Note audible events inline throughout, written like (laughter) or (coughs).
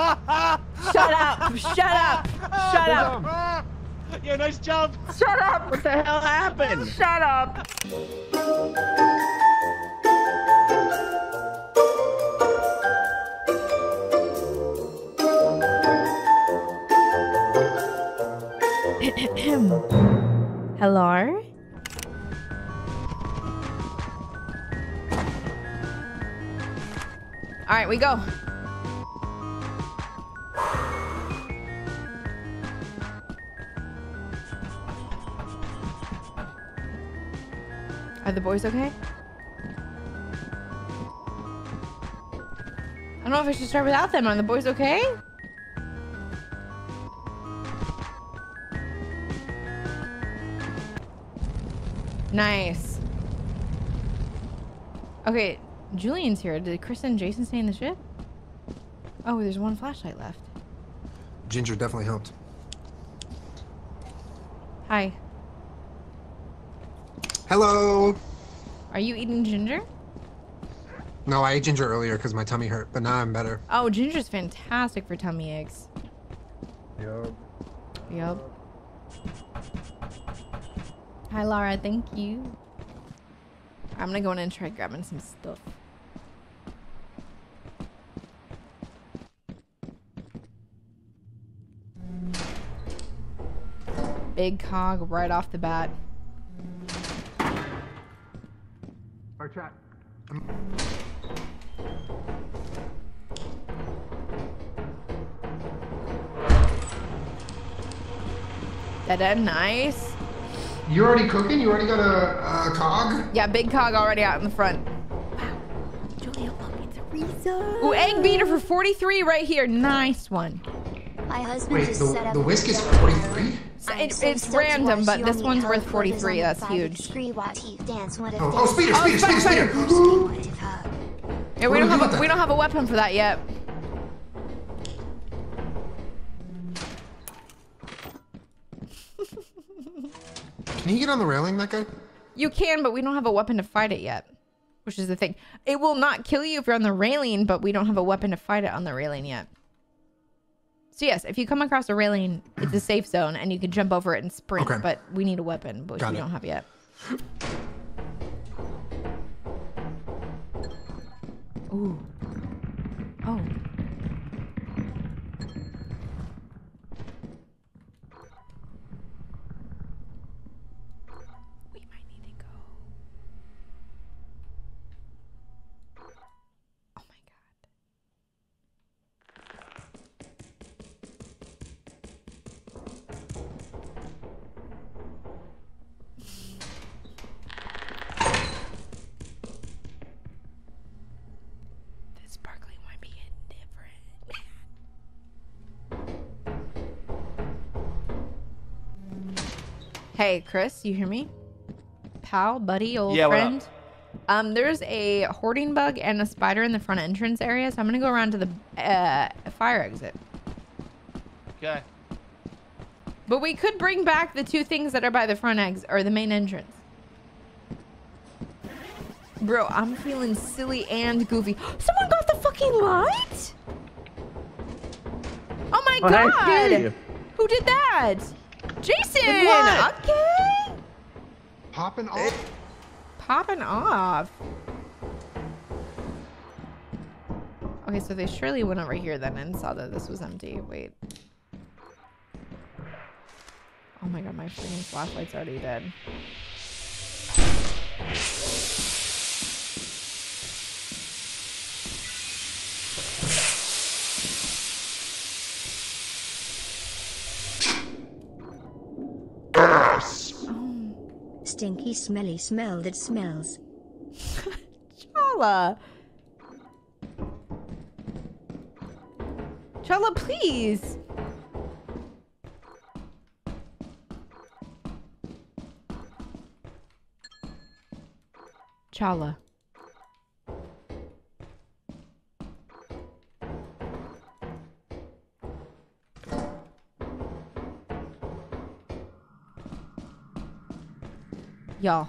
Shut up! Shut up! Shut up! Yeah, nice jump. Shut up! What the hell happened? Shut up! Hello? All right, we go. Are the boys okay? I don't know if I should start without them. Are the boys okay? Nice. Okay, Julien's here. Did Chris and Jason stay in the ship? Oh, there's one flashlight left. Ginger definitely helped. Hi. Hello. Are you eating ginger? No, I ate ginger earlier because my tummy hurt, but now I'm better. Oh, ginger's fantastic for tummy aches. Yup. Yup. Hi, Laura. Thank you. I'm gonna go in and try grabbing some stuff. Big cog right off the bat. Chat. Dead end, nice. You already cooking? You already got a, a cog? Yeah, big cog already out in the front. Wow. Julia, look, a Rizo. Ooh, egg beater for 43 right here. Nice one. My husband Wait, just the, set up the whisk is video 43? It, it's random, but this one's worth 43. That's huge. Oh, oh, oh, speeder, speeder, speeder, speeder! Yeah, we What do we don't have a, we don't have a weapon for that yet. Can he get on the railing, that guy? You can, but we don't have a weapon to fight it yet. Which is the thing. It will not kill you if you're on the railing, but we don't have a weapon to fight it on the railing yet. So yes, if you come across a railing, it's a safe zone and you can jump over it and sprint, Okay. but we need a weapon, which Got we it. don't have yet. Ooh. Oh. Hey, Chris, you hear me? Pal, buddy, old Yeah, what up? friend. Um, there's a hoarding bug and a spider in the front entrance area, so I'm gonna go around to the uh, fire exit. Okay. But we could bring back the two things that are by the front exit or the main entrance. Bro, I'm feeling silly and goofy. (gasps) Someone got the fucking light? Oh my Oh, god! game. Who did that? Jason! what? Okay. Popping off? Popping off. Okay, so they surely went over here then and saw that this was empty. Wait. Oh my god, my freaking flashlight's already dead. Stinky, smelly smell that smells. (laughs) Chala. Chala, please. Chala. Y'all.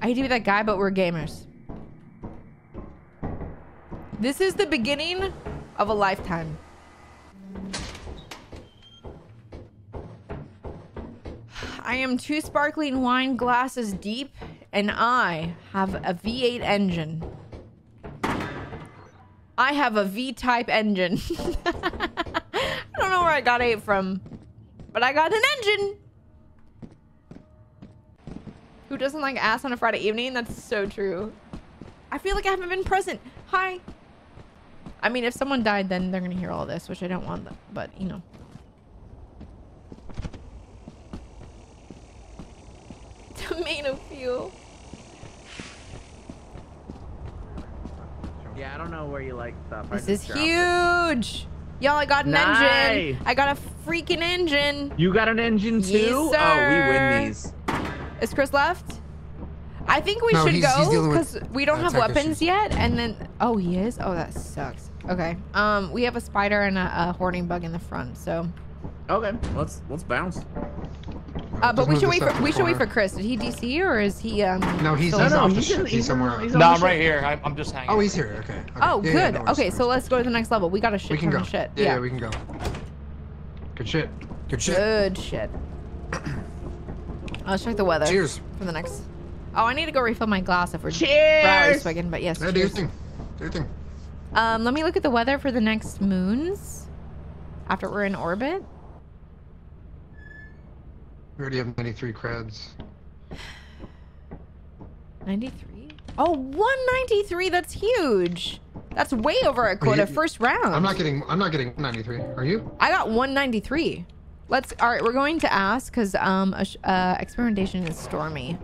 I hate to be that guy, but we're gamers. This is the beginning of a lifetime. I am two sparkling wine glasses deep, and I have a V8 engine. I have a V-type engine. (laughs) I don't know where I got eight from, but I got an engine. Who doesn't like ass on a Friday evening? That's so true. I feel like I haven't been present. Hi. I mean, if someone died, then they're gonna hear all this, which I don't want them. But you know. (laughs) Tomato fuel. Yeah, I don't know where you like stuff. This is huge. it. Huge. Y'all, I got an engine. I got a freaking engine. You got an engine too? Yes, Oh, we win these. Is Chris left? I think we No, should he's- he's go because we don't uh, have weapons issues. yet. And then, oh, he is. Oh, that sucks. Okay. Um, we have a spider and a, a hoarding bug in the front. So, Okay, let's let's bounce. uh, but we should wait for we the should wait for. Chris. Did he DC or is he um? No, he's, still- No, no, he's in- He's, he's somewhere else. he's No, I'm right here. I, I'm just hanging. Oh, he's here. Okay. okay. Oh, Yeah, yeah, good. no worries. okay, so let's go to the next level. We got a shit we can go. of shit. Yeah, yeah, we can go. Good shit. Good shit. Good shit. Let's check the weather. Cheers. For the next. Oh, I need to go refill my glass if we're Cheers! rally swigging, but yes. Yeah, do your thing. Do your thing. Um, let me look at the weather for the next moons after we're in orbit. We already have 93 creds. 93? Oh, 193. That's huge. That's way over a quota first round. I'm not getting. I'm not getting 93. Are you? I got 193. Let's. All right, we're going to ask because um, a uh, experimentation is stormy.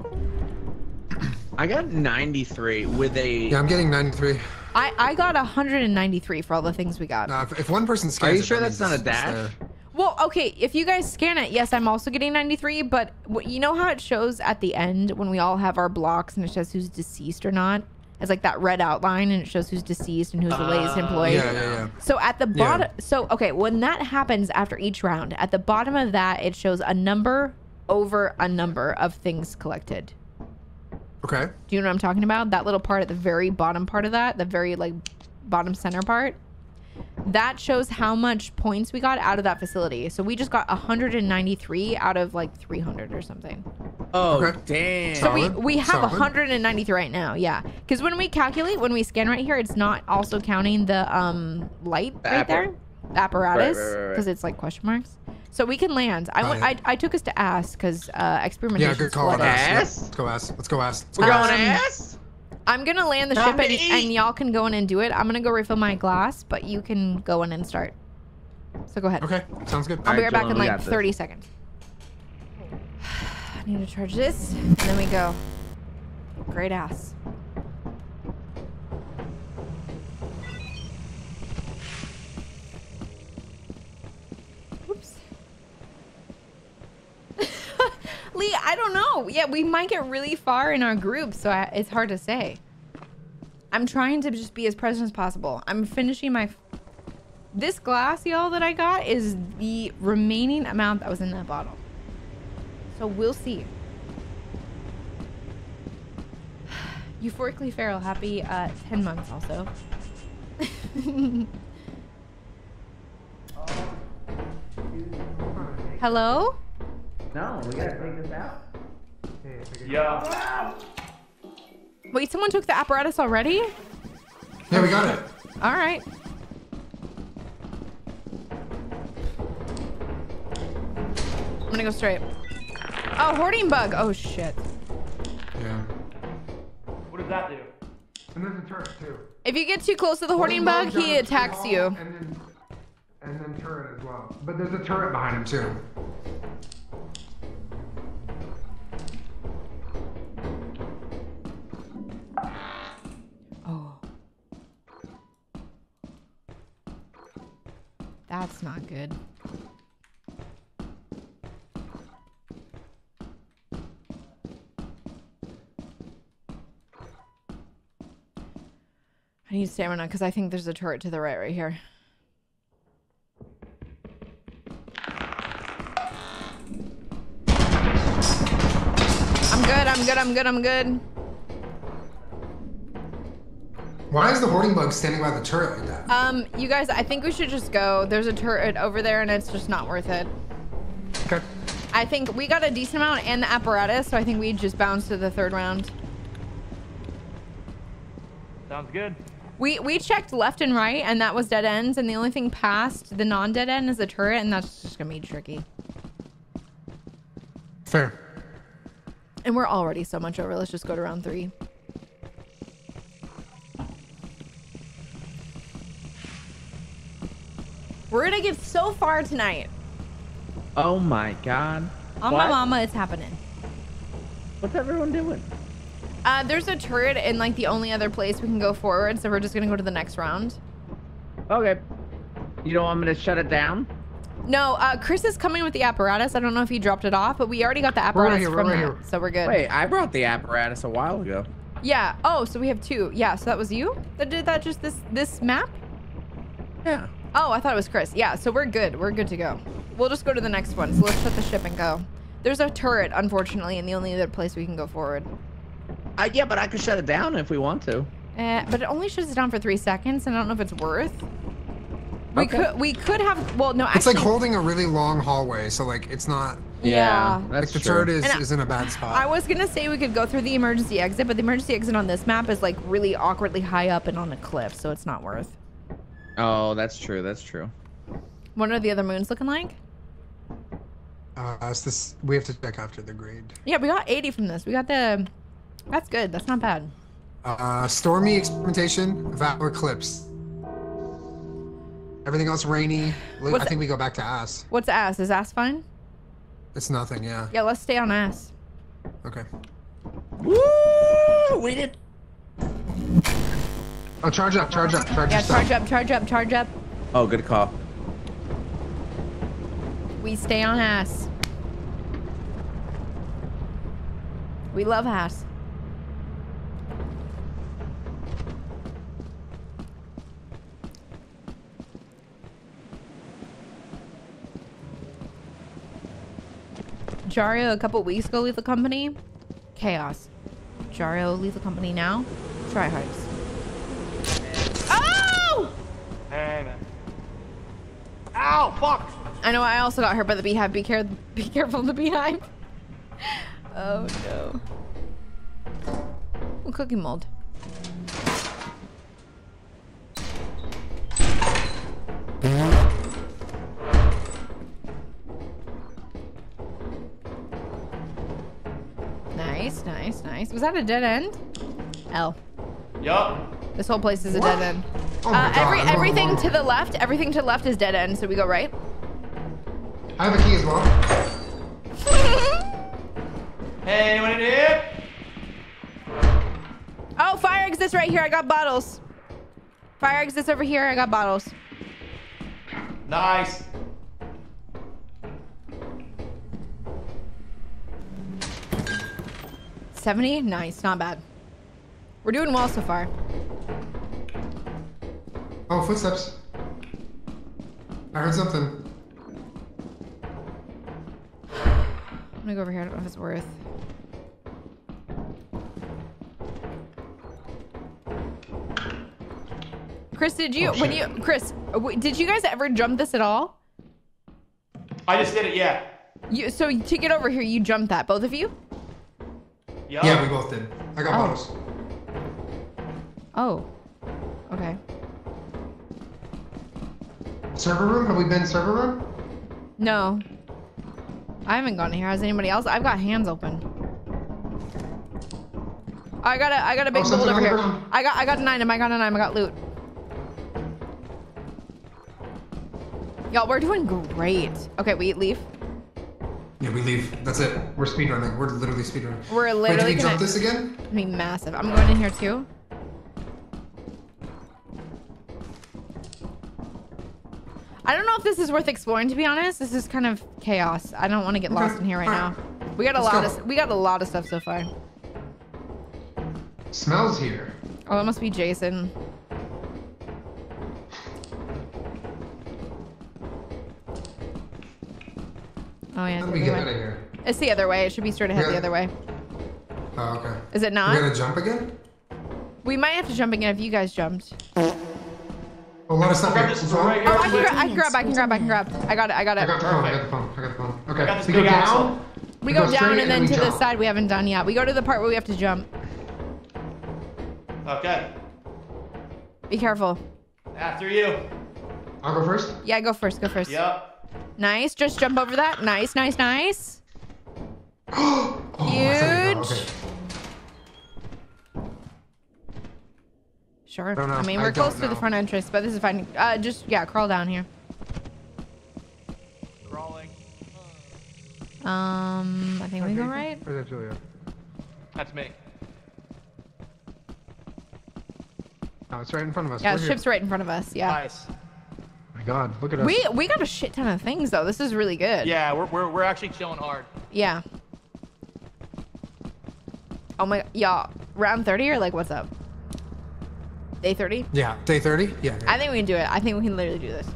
I got 93 with a. Yeah, I'm getting 93. I I got 193 for all the things we got. Nah, if, if one person scans Are you it, sure that's not a it's- it's dash? Well, okay, if you guys scan it, yes, I'm also getting 93, but you know how it shows at the end when we all have our blocks and it shows who's deceased or not? It's like that red outline and it shows who's deceased and who's the latest ah, employee. Yeah, yeah, yeah. So at the Yeah. bottom, so okay, when that happens after each round, at the bottom of that, it shows a number over a number of things collected. Okay. Do you know what I'm talking about? That little part at the very bottom part of that, the very like bottom center part. That shows how much points we got out of that facility. So we just got 193 out of like 300 or something. Oh, Okay. damn. So we, Solid. we have Solid. 193 right now. Yeah. Because when we calculate, when we scan right here, it's not also counting the um light The right there, the apparatus, right, right, right. because it's like question marks. So we can land. I went. I, I took us to ask because uh, experimentation. Yeah, good call on flooded. ass. Yep, Ass? Let's go ass. Let's go ass. Let's We're go going ass. Ass? I'm gonna land the Time ship and, and y'all can go in and do it. I'm gonna go refill my glass, but you can go in and start. So go ahead. Okay, sounds good. I'll be right Alright, back in like got this. 30 seconds. (sighs) I need to charge this, and then we go. Great ass. Oops. Lee, I don't know. Yeah, we might get really far in our group, so I, it's hard to say. I'm trying to just be as present as possible. I'm finishing my this glass, y'all, that I got is the remaining amount that was in that bottle. So we'll see. (sighs) Euphorically feral, happy uh, 10 months also. (laughs) Hello? No, we gotta take this out. Yeah. Wait, someone took the apparatus already? Yeah, we got it. All right. I'm gonna go straight. Oh, hoarding bug. Oh shit. Yeah. What does that do? And there's a turret too. If you get too close to the hoarding bug, he attacks you. And then, and then turret as well. But there's a turret behind him too. That's not good. I need stamina because I think there's a turret to the right right here. I'm good, I'm good, I'm good, I'm good. Why is the hoarding bug standing by the turret like that? Um, you guys, I think we should just go. There's a turret over there, and it's just not worth it. Okay. I think we got a decent amount and the apparatus, so I think we just bounce to the third round. Sounds good. We we checked left and right, and that was dead ends, and the only thing past the non-dead end is the turret, and that's just gonna be tricky. Fair. And we're already so much over. Let's just go to round three. We're gonna get so far tonight. Oh my god. On What? my mama, it's happening. What's everyone doing? Uh, there's a turret in like the only other place we can go forward, so we're just gonna go to the next round. Okay. You don't want me to shut it down? No, uh, Chris is coming with the apparatus. I don't know if he dropped it off, but we already got the We're right apparatus here, from right that, here. so we're good. Wait, I brought the apparatus a while ago. Yeah. Oh, so we have two. Yeah. So that was you that did that. Just this this map. Yeah. Oh, I thought it was Chris. Yeah. So we're good. We're good to go. We'll just go to the next one. So let's shut the ship and go. There's a turret, unfortunately, and the only other place we can go forward. Uh, yeah, but I could shut it down if we want to. Uh, but it only shuts it down for three seconds, and I don't know if it's worth. We Okay. could we could have well no It's like holding a really long hallway, so like it's not Yeah. that's like the true. turret is, And I- is in a bad spot. I was gonna say we could go through the emergency exit, but the emergency exit on this map is like really awkwardly high up and on a cliff, so it's not worth. Oh, that's true. That's true. What are the other moons looking like? uh, it's this we have to check after the grade. Yeah, we got 80 from this. We got the. That's good. That's not bad. Uh, stormy experimentation, Valor Eclipse. Everything else rainy. What's I think we go back to ass. What's ass? Is ass fine? It's nothing, yeah. Yeah, let's stay on ass. Okay. Woo! We did. Oh, charge up, charge up, charge Yeah, your stuff. charge up, charge up, charge up. Oh, good call. We stay on ass. We love ass. Jario a couple weeks ago leave the company. Chaos. Jario leave the company now. Try hards. Oh! Hey, man. Ow, fuck! I know I also got hurt by the beehive. Be care be careful of the beehive. (laughs) Oh no. Ooh, cookie mold. Nice, nice, nice. Was that a dead end? L. Yup. This whole place is a dead end. (gasps) Oh uh, God, every I'm everything wrong. to the left, everything to the left is dead end. So we go right. I have a key as well. (laughs) Hey, anyone in here? Oh, fire exists right here. I got bottles. Fire exists over here. I got bottles. Nice. Seventy, nice, not bad. We're doing well so far. Oh, footsteps. I heard something. I'm gonna go over here. I don't know if it's worth. Chris, did you Oh, when you Chris, did you guys ever jump this at all? I just did it, yeah. You so to get over here, you jumped that, both of you? Yup. Yeah, we both did. I got Oh. bottles. Oh, okay. Server room? Have we been server room? No, I haven't gone here. Has anybody else? I've got hands open. I got a I got a big Oh, gold over here. ground. I got I got an item. I got an item. I got loot. Y'all, we're doing great. Okay, we leave. Yeah, we leave. That's it. We're speedrunning. We're literally speedrunning. We're Wait, literally did we gonna jump this again? be massive. I'm going in here too. I don't know if this is worth exploring. To be honest, this is kind of chaos. I don't want to get lost in here right now. We got a Let's lot go. of we got a lot of stuff so far. Smells here. Oh, it must be Jason. Oh yeah, How it's do the we get out of here? It's the other way. It should be straight ahead the other way. Oh, okay. Is it not? We gotta jump again? We might have to jump again if you guys jumped. Oh, let us not Grab this this one right Oh. I can, gra- I can grab, I can grab, I can grab. I got it, I got I it. got the phone. I got the phone. I got the phone. Okay. got We go down. We we go go down and and then we to the side we haven't done yet. We go to the part where we have to jump. Okay. Be careful. After you. I'll go first. Yeah, go first, go first. Yup. Nice, just jump over that. Nice, nice, nice. (gasps) Oh, I thought Huge. Sure. don't know. I mean, we're close to the front entrance, but this is fine. Uh, just, yeah, crawl down here. Crawling. Um, I think we go right. Or is that Julia? That's me. No, it's right in front of us. Yeah, the ship's right in front of us. Yeah. Nice. my God, look at us. We we got a shit ton of things though. This is really good. Yeah, we're, we're, we're actually chilling hard. Yeah. Oh my, y'all, round 30 or like what's up? Day 30? Yeah, day 30? Yeah. I think we can do it. I think we can literally do this.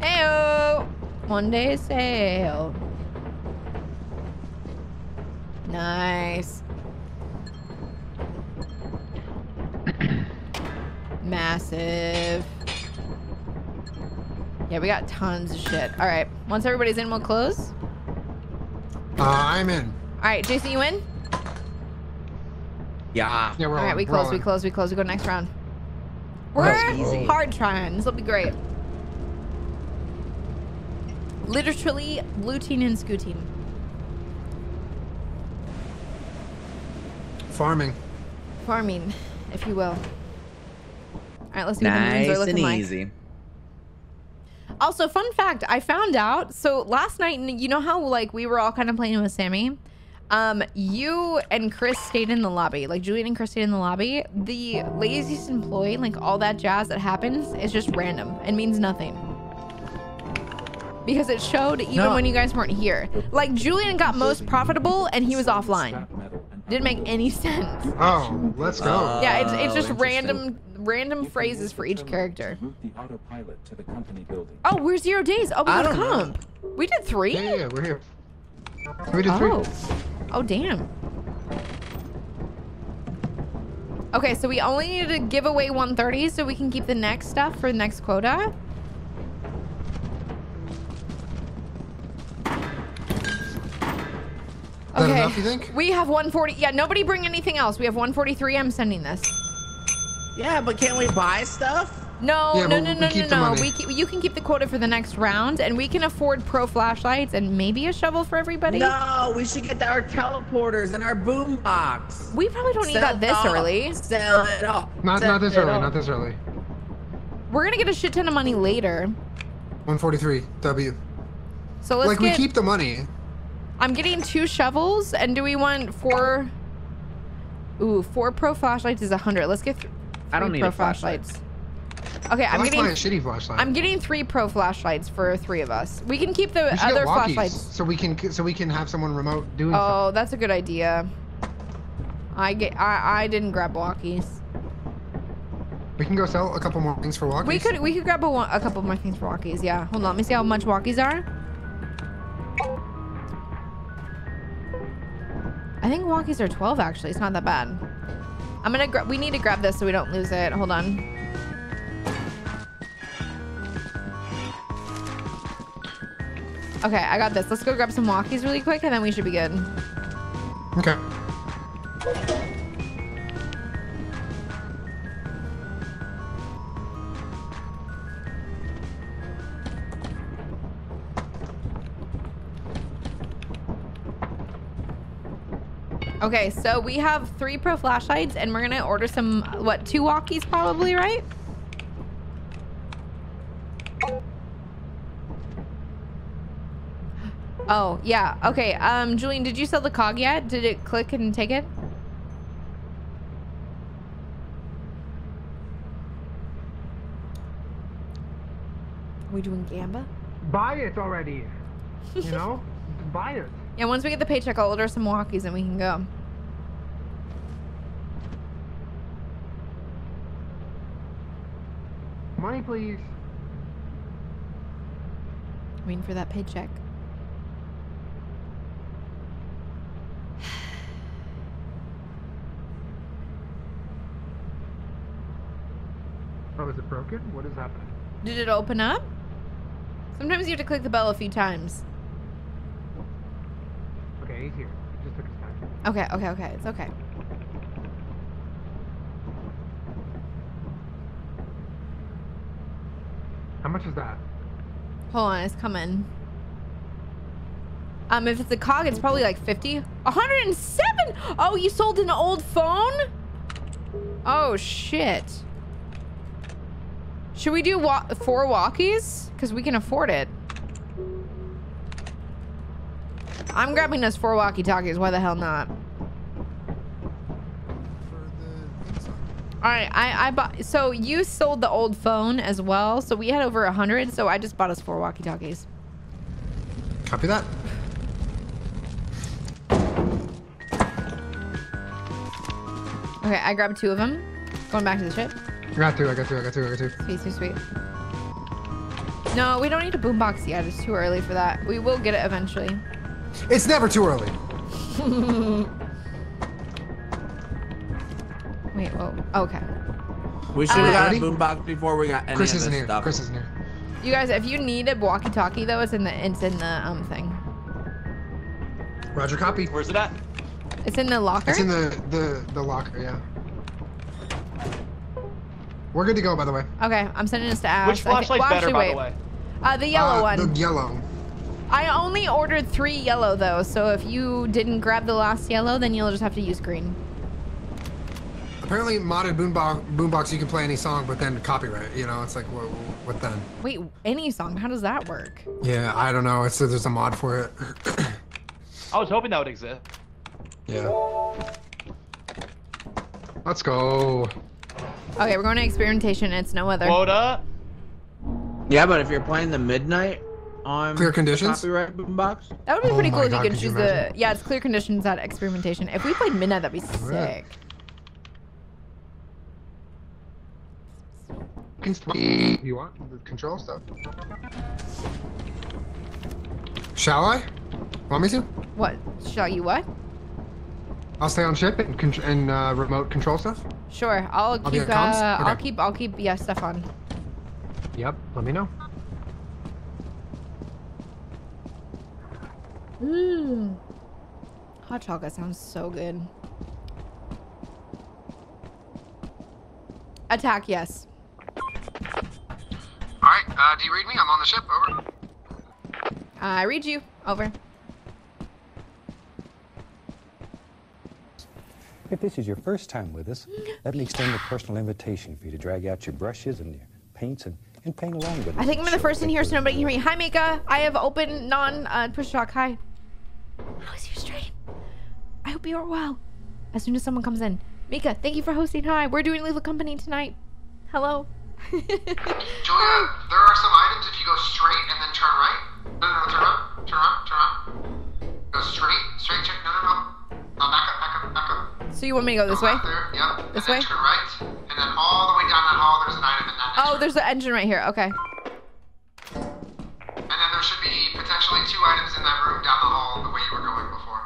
Heyo! One day sail. Nice. (coughs) Massive. Yeah, we got tons of shit. All right. Once everybody's in, we'll close. Uh, I'm in. All right, Jason, you in? Yeah. Yeah, we're All right, we close, we close, we close. We go next round. We're go. hard trying. This will be great. Literally looting and scooting. Farming. Farming, if you will. All right, let's see what the moons are Nice looking and like. easy. Also, fun fact, I found out. So last night, you know how like we were all kind of playing with Sammy. Um, you and Chris stayed in the lobby. Like Julien and Chris stayed in the lobby. The laziest employee, like all that jazz that happens, is just random and means nothing. Because it showed even No. when you guys weren't here. Like Julien got most profitable and he was offline. Didn't make any sense. Oh, let's go. Uh, Yeah, it's, it's just Oh, random random phrases for each character. The autopilot to the company building. Oh, we're zero days. Oh, we I did a don't know. We did three. yeah, yeah, yeah, we're here. We did three. Oh. Damn. Okay, so we only need to give away 130 so we can keep the next stuff for the next quota. okay. enough, you think? We have 140. Yeah, nobody bring anything else. We have 143. I'm sending this. Yeah, but can't we buy stuff? No, Yeah, no, no, no, no, no. We keep, you can keep the quota for the next round, and we can afford pro flashlights and maybe a shovel for everybody. No, we should get our teleporters and our boombox. We probably don't need that this off. early. Sell it off. Not, Sell not this early. off. Not this early. We're gonna get a shit ton of money later. 143. W. So let's like, get. we keep the money. I'm getting two shovels, and do we want four? Ooh, four pro flashlights is a hundred. Let's get th- I don't need pro flashlights. flashlight. Okay, I'm getting. my shitty flashlight. I'm getting three pro flashlights for three of us. We can keep the other flashlights. so we can so we can have someone remote doing Oh, that's a good idea. I get. I I didn't grab walkies. We can go sell a couple more things for walkies. We could we could grab a, one- a couple more things for walkies. Yeah. Hold on. Let me see how much walkies are. I think walkies are 12 actually. It's not that bad. I'm gonna grab. We need to grab this so we don't lose it. Hold on. Okay, I got this. Let's go grab some walkies really quick and then we should be good. Okay. Okay, so we have three pro flashlights and we're gonna order some, what, two walkies probably, right? Oh, yeah. Okay, um, Julien, did you sell the cog yet? Did it click and take it? Are we doing Gamba? Buy it already. You (laughs) know, buy it. Yeah, once we get the paycheck, I'll order some walkies and we can go. Money, please. Waiting for that paycheck. Oh, is it broken? What is happening? Did it open up? Sometimes you have to click the bell a few times. Okay, he's here. It just took his time. Okay, okay, okay. It's okay. How much is that? Hold on, it's coming. Um, if it's a cog, it's probably like 50. 107! Oh, you sold an old phone? Oh, shit. Should we do wa four walkies? Because we can afford it. I'm grabbing us four walkie-talkies. Why the hell not? All right, I, I bought. So you sold the old phone as well. So we had over a hundred. So I just bought us four walkie-talkies. Copy that. Okay, I grabbed two of them. Going back to the ship. I got two, I got two, I got two, I got two. Sweet, sweet, sweet. No, we don't need a boombox yet. It's too early for that. We will get it eventually. It's never too early. (laughs) Wait, whoa. Okay. We should have got a boombox before we got any Chris of isn't here. stuff. Chris isn't here. You guys, if you need a walkie-talkie though, it's in the it's in the um thing. Roger, copy. Where's it at? It's in the locker. It's in the, the, the locker, yeah. We're good to go, by the way. okay, I'm sending this to Ash. Which I thi- flashlight's well, better, actually, by wait. the way? Uh, the yellow Uh, one. The yellow. I only ordered three yellow though, so if you didn't grab the last yellow, then you'll just have to use green. Apparently, modded boombox, boombox, you can play any song, but then copyright. You know, it's like, what, what then? Wait, any song? How does that work? Yeah, I don't know. It's there's a mod for it. (coughs) I was hoping that would exist. yeah. Let's go. Okay, we're going to experimentation. It's no other. Quota. Yeah, but if you're playing the midnight on Clear conditions? copyright boombox, That would be Oh pretty my cool if God, you could could you choose the. Yeah, it's clear conditions at experimentation. If we played midnight, that'd be sick. Can you want the control stuff? Shall I? Want me to? What? Shall you what? I'll stay on ship and, con- and uh, remote control stuff. Sure. I'll I'll keep. on comms? Uh, I'll keep. I'll keep. Yeah, stuff on. Yep. Let me know. Mmm. Hot chocolate sounds so good. Attack, yes. All right. Uh, do you read me? I'm on the ship. Over. I read you. Over. If this is your first time with us, let me extend a personal invitation for you to drag out your brushes and your paints and, and paint along with us. I think I'm the Sure, first in here, so nobody can hear me. Hi, Mika. I have open non uh, push talk. Hi. How is your stream? I hope you are well. As soon as someone comes in, Mika, thank you for hosting. Hi. We're doing Leave a Company tonight. Hello. (laughs) Julia, there are some items if you go straight and then turn right. No, no, no, turn up, turn up, turn up. Go straight, straight, straight. No, no, no. Back up, back up, back up. so you want me to go this Go way? There, yep. This way? Turn right, and then all the way down that hall. There's an item in that. Oh, there's the engine right here. Okay. And then there should be potentially two items in that room down the hall, the way you were going before.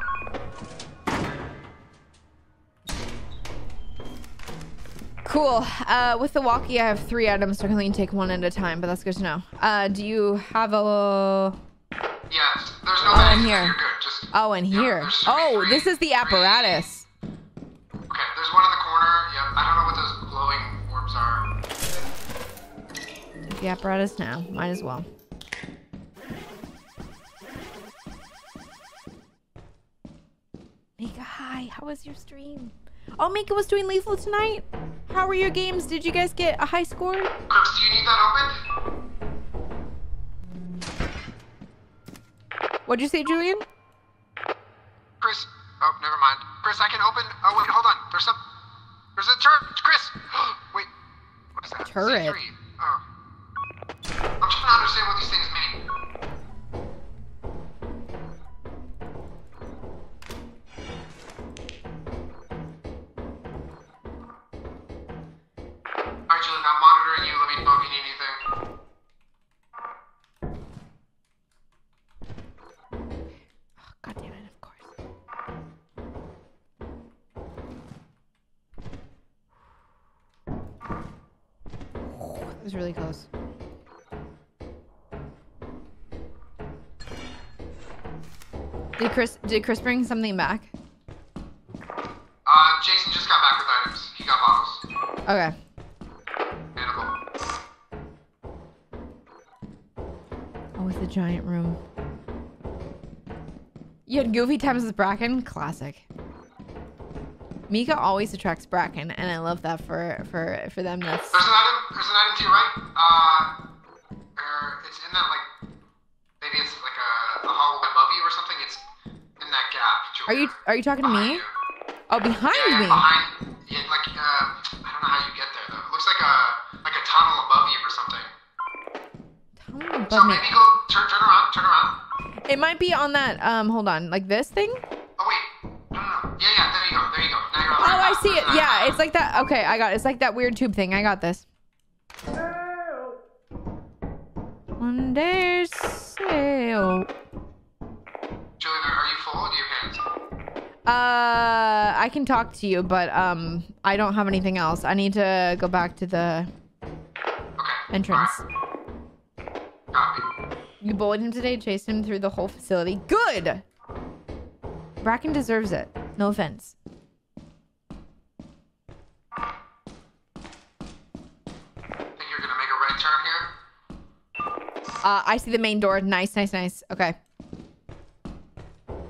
Cool. Uh, with the walkie, I have three items, so I can only take one at a time, but that's good to know. Uh, do you have a... Yes, there's no Oh, in here. Just Oh, in Yep, here. should Oh, three- this is the three- apparatus. Okay, there's one in the corner. Yep. I don't know what those glowing orbs are. The apparatus now. Might as well. Mika, hi. How was your stream? Oh, Mika was doing lethal tonight. How were your games? Did you guys get a high score? Crooks, do you need that open? What'd you say, Julien? Chris. Oh, never mind. Chris, I can open. Oh wait, hold on. There's some. There's a turret. Chris. (gasps) wait. What is that? Turret? C3. Oh. I'm trying to understand what these things mean. Alright, Julien, I'm monitoring you. Let me know if you need anything. It was really close. Did Chris did Chris bring something back? Uh, Jason just got back with items. He got bottles. Okay. Oh, with the giant room. You had Goofy times with Bracken? Classic. Mika always attracts Bracken, and I love that for for for them. That's There's an item. There's an item to your right. Uh, er, it's in that like maybe it's like a, a hallway above you or something. It's in that gap. Are you are you talking to me? you. Oh, behind yeah, yeah, me. behind. Yeah, like uh, I don't know how you get there though. It looks like a like a tunnel above you or something. Tunnel So above me. maybe go turn turn around, turn around. It might be on that. Um, hold on, like this thing. Oh wait. Yeah yeah, there you go, there you go. Now you're on Oh, I see it. Yeah, it's like that. Okay, I got. It. It's like that weird tube thing. I got this. One day sail. Are you full? Do you have hands? Uh, I can talk to you, but um, I don't have anything else. I need to go back to the Okay. entrance. Alright. Copy. You bullied him today, chased him through the whole facility. Good. Bracken deserves it. No offense. Think you're gonna make a right turn here? Uh, I see the main door. Nice, nice, nice. Okay. There's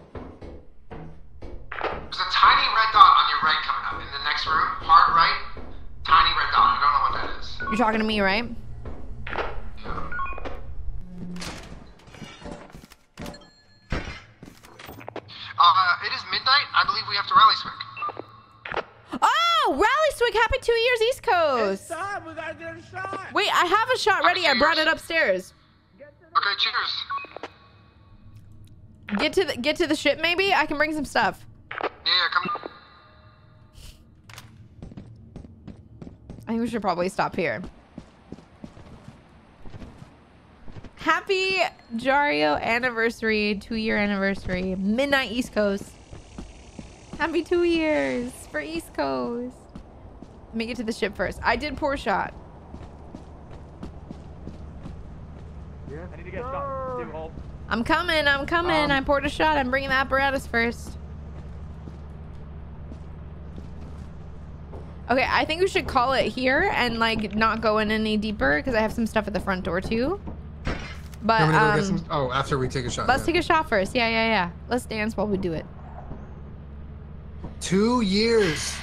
a tiny red dot on your right coming up in the next room. Hard right. Tiny red dot. I don't know what that is. You're talking to me, right? Uh, it is midnight. I believe we have to rally swing. Oh, Rally Swig, happy two years East Coast. time. We gotta get a shot. Wait, I have a shot ready. I brought it upstairs. Okay, cheers. Get to the get to the ship, maybe. I can bring some stuff. Yeah, yeah, come. I think we should probably stop here. Happy Jario anniversary, two year anniversary, midnight East Coast. Happy two years for East Coast. Let me get to the ship first. I did poor shot. I need to get shot. I'm coming. I'm coming. Um, I poured a shot. I'm bringing the apparatus first. Okay, I think we should call it here and like not go in any deeper because I have some stuff at the front door too. But You want me to go um, some? Oh, after we take a shot. let's yeah. take a shot first. Yeah, yeah, yeah. Let's dance while we do it. Two years.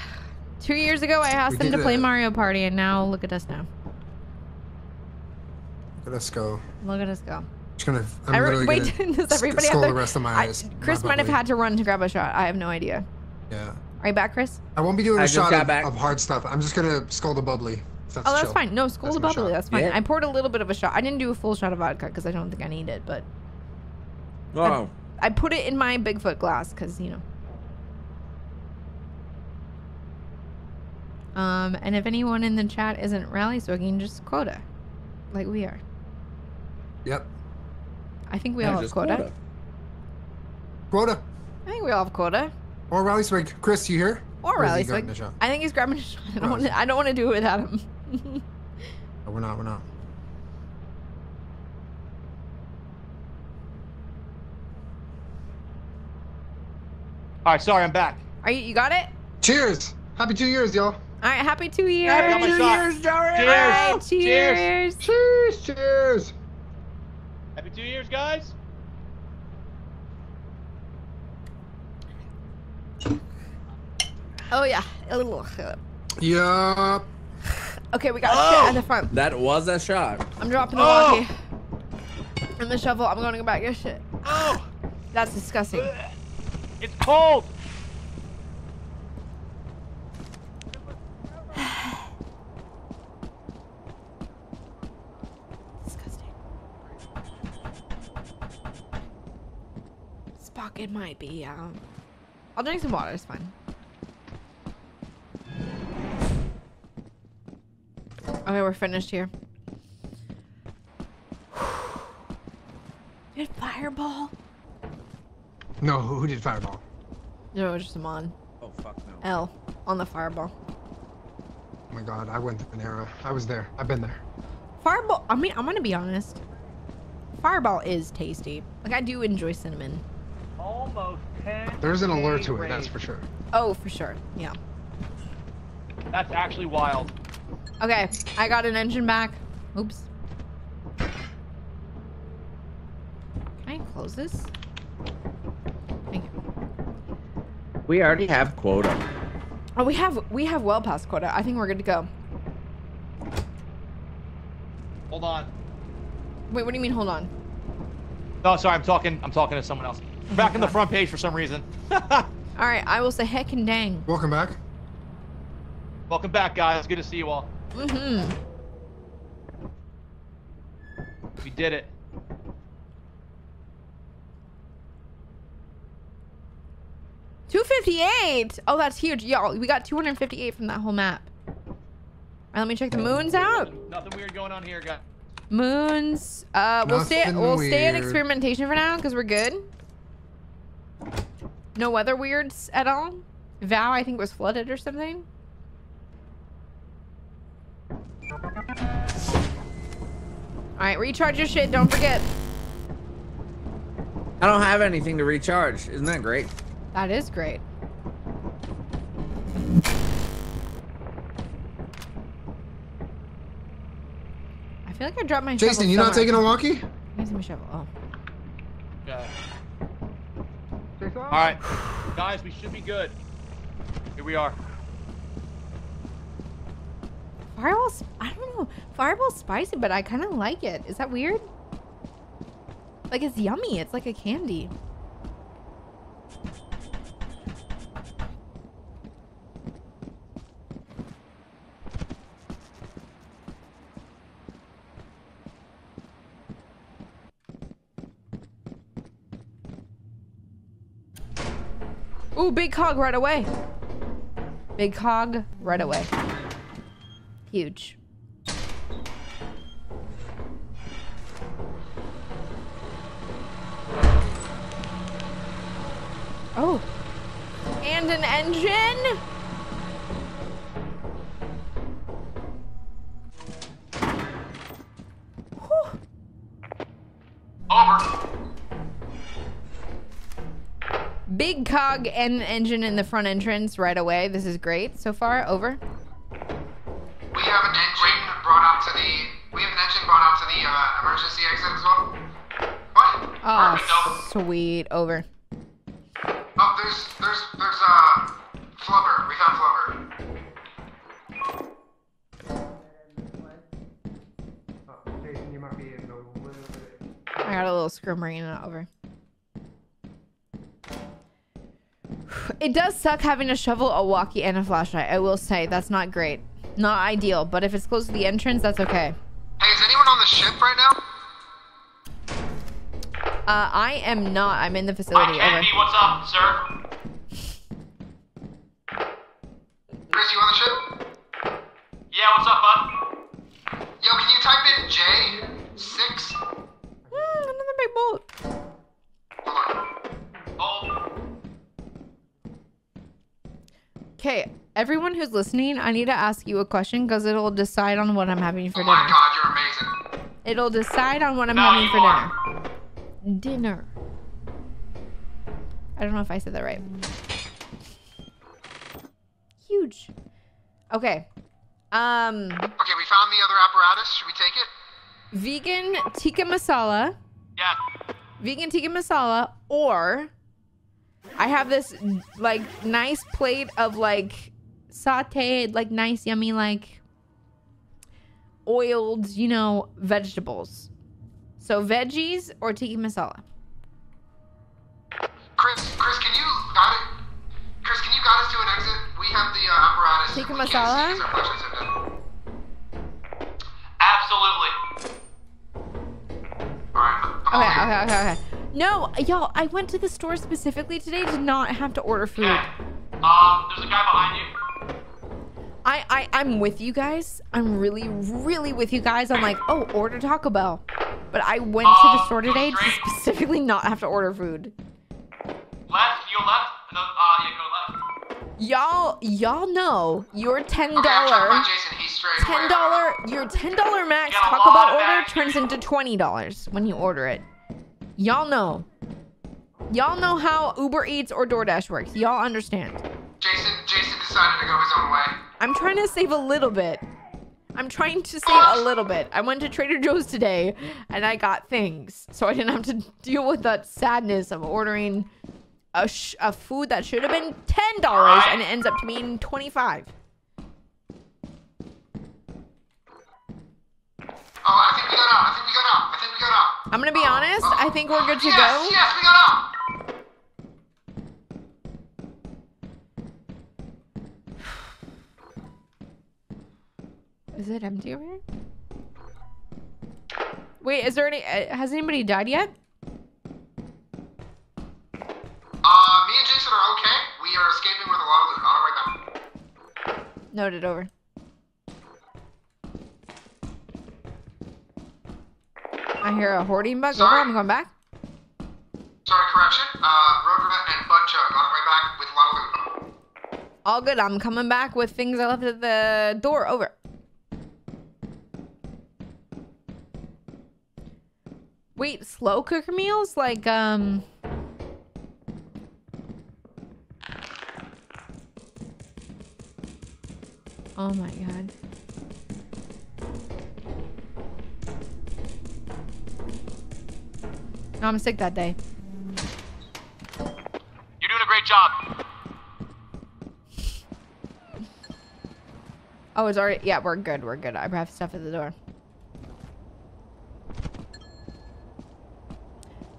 Two years ago, I asked We them to did play it. Mario Party, and now look at us now. Let's go. Look at us go. Just gonna. I'm I re- wait, (laughs) gonna does everybody skull have the rest of my I- eyes. Chris my might have had to run to grab a shot. I have no idea. Yeah. Are you back, Chris? I won't be doing I a shot of, of hard stuff. I'm just gonna skull the bubbly. That's Oh, that's chill. fine. No, school That's bubbly. That's fine. Yeah. I poured a little bit of a shot. I didn't do a full shot of vodka because I don't think I need it, but Oh, I put it in my Bigfoot glass because you know. Um, and if anyone in the chat isn't rally swigging, just quota, like we are. Yep. I think we yeah, all have quota. quota. Quota I think we all have quota. or rally swig. Chris, you here? Or Or rally swig. I think he's grabbing a shot. I don't want to. I don't want to do it without him. (laughs) Oh, we're not. We're not. All right, sorry, I'm back. Are you? You got it? Cheers. Happy two years, y'all. All right. Happy two years. I got my shot. Cheers, Dario. All right, Cheers. cheers. Cheers. Cheers. Happy two years, guys. Oh yeah. a little. Uh, yup. Okay, we got Oh. shit at the front. That was a shot. I'm dropping the Oh. walkie. And the shovel. I'm going to go back get shit. Oh, That's disgusting. (sighs) it's cold. (sighs) Disgusting. Spock, it might be. Um, I'll drink some water. It's fine. Okay, we're finished here. Did fireball? No, who did fireball? No, it was just a mon. Oh fuck no. L on the fireball. Oh my god, I went through an era. I was there. I've been there. Fireball. I mean, I'm gonna be honest. Fireball is tasty. Like I do enjoy cinnamon. Almost 10. There's an alert to it, range. that's for sure. Oh, for sure. Yeah. That's actually wild. Okay, I got an engine back. Oops. Can I close this? Thank you. We already have quota. Oh, we have we have well past quota. I think we're good to go. Hold on. Wait, what do you mean? Hold on. No, sorry, I'm talking. I'm talking to someone else. Oh back in the front page for some reason. (laughs) All right, I will say heck and dang. Welcome back. Welcome back, guys. Good to see you all. Mm-hmm. We did it. Two fifty eight. Oh, that's huge, y'all. We got two hundred fifty eight from that whole map. All right, let me check the moons out. Nothing weird going on here, guys. Moons. Uh, we'll stay. Nothing We'll stay at experimentation for now because we're good. No weather weirds at all. Vow, I think was flooded or something. All right, recharge your shit. Don't forget. I don't have anything to recharge. Isn't that great? That is great. I feel like I dropped my shovel Jason, you not taking a walkie? Where's my shovel? Oh. Okay. All right, guys, we should be good. Here we are. Fireball's, I don't know. Fireball's spicy, but I kind of like it. Is that weird? Like it's yummy. It's like a candy. Ooh, big cog right away. Big cog right away. Huge. Oh. And an engine? Big cog and engine in the front entrance right away. This is great so far. Over. We have an engine brought out to the. We have an engine brought out to the uh, emergency exit as well. What? Oh, Perfect. Sweet. Over. Oh, there's there's there's uh flubber. We found flubber. Oh Jason, you might be in a little bit. I got a little scrum ringing it over. (sighs) It does suck having a shovel, a walkie, and a flashlight. I will say that's not great. Not ideal, but if it's close to the entrance, that's okay. Hey, is anyone on the ship right now? Uh, I am not. I'm in the facility. Over. what's up, sir? Chris, you on the ship? Yeah, what's up, bud? Yo, can you type in J six? Mm, another big bullet. Hold on. Hold. Okay, everyone who's listening, I need to ask you a question because it'll decide on what I'm having for Oh my dinner. God, you're amazing. It'll decide on what I'm No, having for are. dinner. Dinner. I don't know if I said that right. Huge. Okay. Um, Okay, we found the other apparatus. Should we take it? vegan tikka masala, Yeah. vegan tikka masala, or I have this like nice plate of like sauteed, like nice, yummy, like oiled, you know, vegetables. So veggies or tikka masala. Chris, Chris, can you got it? Chris, can you guide us to an exit? We have the uh, apparatus. Tikka masala? see 'cause our flashlights are dead. Absolutely. Alright. Okay, okay, okay, okay. No, y'all, I went to the store specifically today to not have to order food. Um, there's a guy behind you. I, I, I'm with you guys. I'm really, really with you guys. I'm like, oh, order Taco Bell. But I went to the Um, store today to specifically not have to order food. Left, you left. No, uh, yeah, go left. Y'all, y'all know your ten Okay, I'm talking dollar, about Jason. He's straight away. ten dollar, your ten dollar max Taco Bell order turns into twenty dollars when you order it. Y'all know. Y'all know how Uber Eats or DoorDash works. Y'all understand. Jason, Jason decided to go his own way. I'm trying to save a little bit. I'm trying to save a little bit. I went to Trader Joe's today and I got things. So I didn't have to deal with that sadness of ordering a, sh- a food that should have been $10 and it ends up to being 25 Oh, I think we got out. I think we got out. I think we got out. I'm going to be honest. I think we're good to yes, go. Yes, we got out. Is it empty over here? Wait, is there any... Uh, has anybody died yet? Uh, me and Jason are okay. We are escaping with a lot of loot. On our way back. Noted over. I hear a hoarding bug. Over. Sorry. I'm going back. Sorry, correction. Uh, Rat and Chug on our way back with a lot of loot. All good. I'm coming back with things I left at the door. Over. Wait, slow cooker meals? Like, um... Oh my god. No, I'm sick that day. You're doing a great job. Oh, it's already. Yeah, we're good. We're good. I have stuff at the door.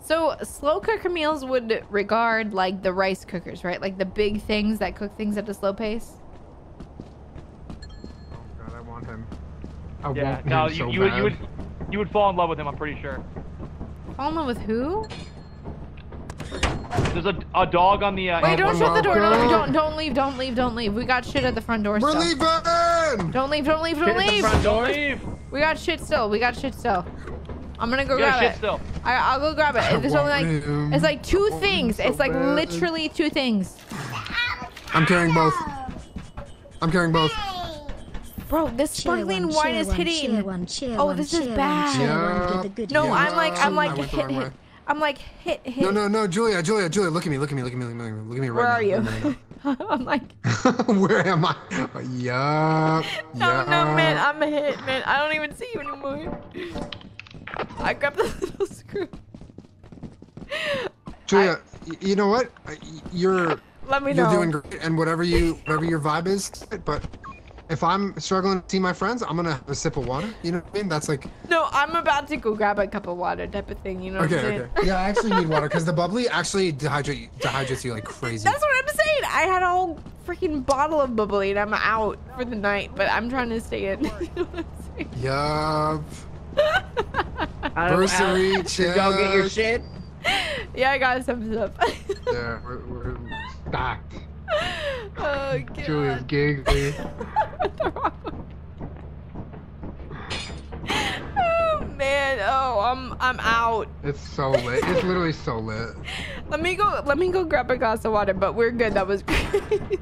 So, slow cooker meals would regard like the rice cookers, right? Like the big things that cook things at a slow pace. Oh God, I want him. I Yeah, want no, him you, so you, would, you would you would fall in love with him. I'm pretty sure. Fall in love with who? There's a, a dog on the. Uh, Wait, don't shut the door. Don't, don't don't leave. Don't leave. Don't leave. We got shit at the front door We're still. leaving! Don't leave. Don't leave. Don't at the leave. front door. Leave. We got shit still. We got shit still. I'm gonna go You grab shit it. still. I, I'll go grab it. There's only like him. it's like two things. so It's like bad. literally two things. I'm carrying both. I'm carrying both. Bro, this sparkling one, wine is one, hitting. cheer one, cheer Oh, one, this is bad. one, Yeah. get the good No, news. I'm like, I'm like hit, hit. I'm like hit, hit. No, no, no, Julia, Julia, Julia, look at me, look at me, look at me, look at me, look at me, look at me right Where now. are you? look at me I'm like. (laughs) Where am I? Yup. (laughs) no, no, man. I'm a hit, man. I don't even see you anymore. I grabbed the (laughs) little screw. Julia, y- you know what? You're Let me know. you're doing great, and whatever you whatever your vibe is, but if I'm struggling to see my friends, I'm gonna have a sip of water. You know what I mean? That's like No, I'm about to go grab a cup of water, type of thing. You know what I'm okay, saying? okay. Yeah, I actually need water because the (laughs) bubbly actually dehydrate dehydrates you like crazy. That's what I'm saying. I had a whole freaking bottle of bubbly, and I'm out for the night. But I'm trying to stay in. (laughs) you know what I'm saying? Yup. Bursary, (laughs) I- Did y'all get your shit? Yeah, I got some stuff. Yeah, we're, we're stacked. (laughs) oh (laughs) god. Julia's giggly. (laughs) oh man. Oh, I'm I'm out. It's so lit. It's literally so lit. Let me go. Let me go grab a glass of water. But we're good. That was great.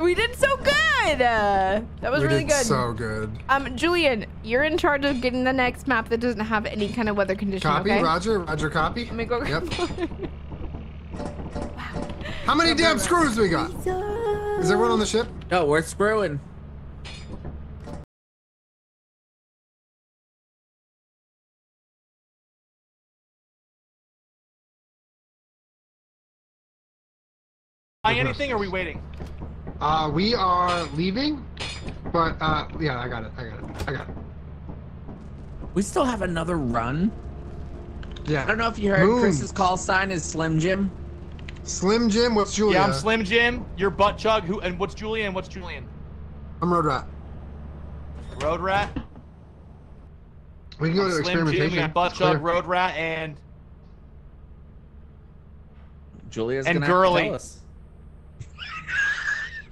we did so good. Uh, that was we really did good. so good. Um, Julien, you're in charge of getting the next map that doesn't have any kind of weather condition. Copy, okay? Roger, Roger, copy. Let me go. Yep. water. How many damn screws we got? Is everyone on the ship? No, we're screwing. Buying anything? Or are we waiting? Uh, we are leaving, but uh, yeah, I got it. I got it. I got it. We still have another run. Yeah. I don't know if you heard Moon. Chris's call sign is Slim Jim. Slim Jim, what's Julia? Yeah, I'm Slim Jim. You're Butt Chug. Who? And what's Julien? What's Julien? I'm Road Rat. Road Rat. We can go I'm to Slim Jim. We experimentation. got Butt It's clear. Chug, Road Rat, and Julia's And gonna have to girly. tell us.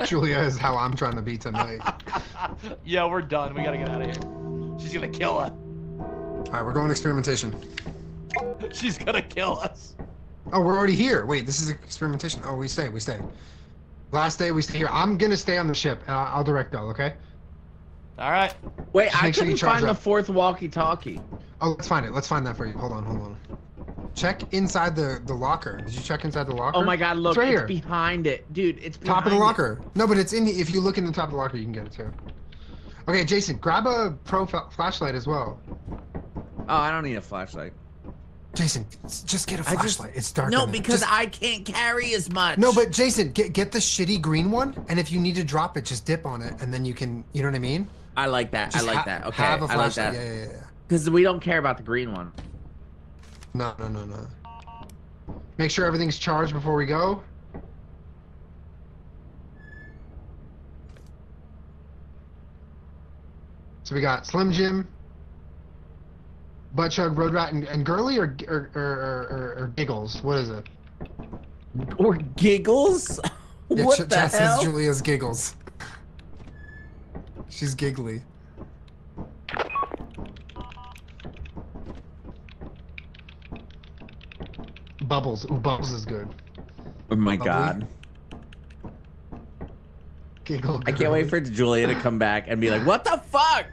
(laughs) Julia is how I'm trying to be tonight. (laughs) yeah, we're done. We gotta get out of here. She's gonna kill us. All right, we're going experimentation. (laughs) She's gonna kill us. Oh, we're already here. Wait, this is experimentation. Oh, we stay, we stay. Last day we stay here. I'm gonna stay on the ship, and I'll, I'll direct Bell. Okay. All right. Wait, Just I make sure you couldn't charge find the fourth walkie-talkie. Oh, let's find it. Let's find that for you. Hold on, hold on. Check inside the the locker. Did you check inside the locker? Oh my god, look, it's right it's behind it. Dude, it's top of the behind it. locker. No, but it's in. The, if you look in the top of the locker, you can get it too. Okay, Jason, grab a pro fa- flashlight as well. Oh, I don't need a flashlight. Jason, just get a I just- flashlight. it's dark. No, in there. because Just- I can't carry as much. No, but Jason, get get the shitty green one, and if you need to drop it, just dip on it, and then you can. You know what I mean? I like that. Just I like ha- that. Okay, Have a I like that. Yeah, yeah, yeah. Because we don't care about the green one. No, no, no, no. Make sure everything's charged before we go. So we got Slim Jim, Butt Chug, Road Rat, and, and Girly, or or, or, or or Giggles. What is it? Or giggles? (laughs) Yeah, what Ch- the Chat hell? says Julia's giggles. She's giggly. Bubbles. Ooh, Bubbles is good. oh my Bubbly. god. Giggle. I can't wait for Julia to come back and be like, (gasps) what the fuck?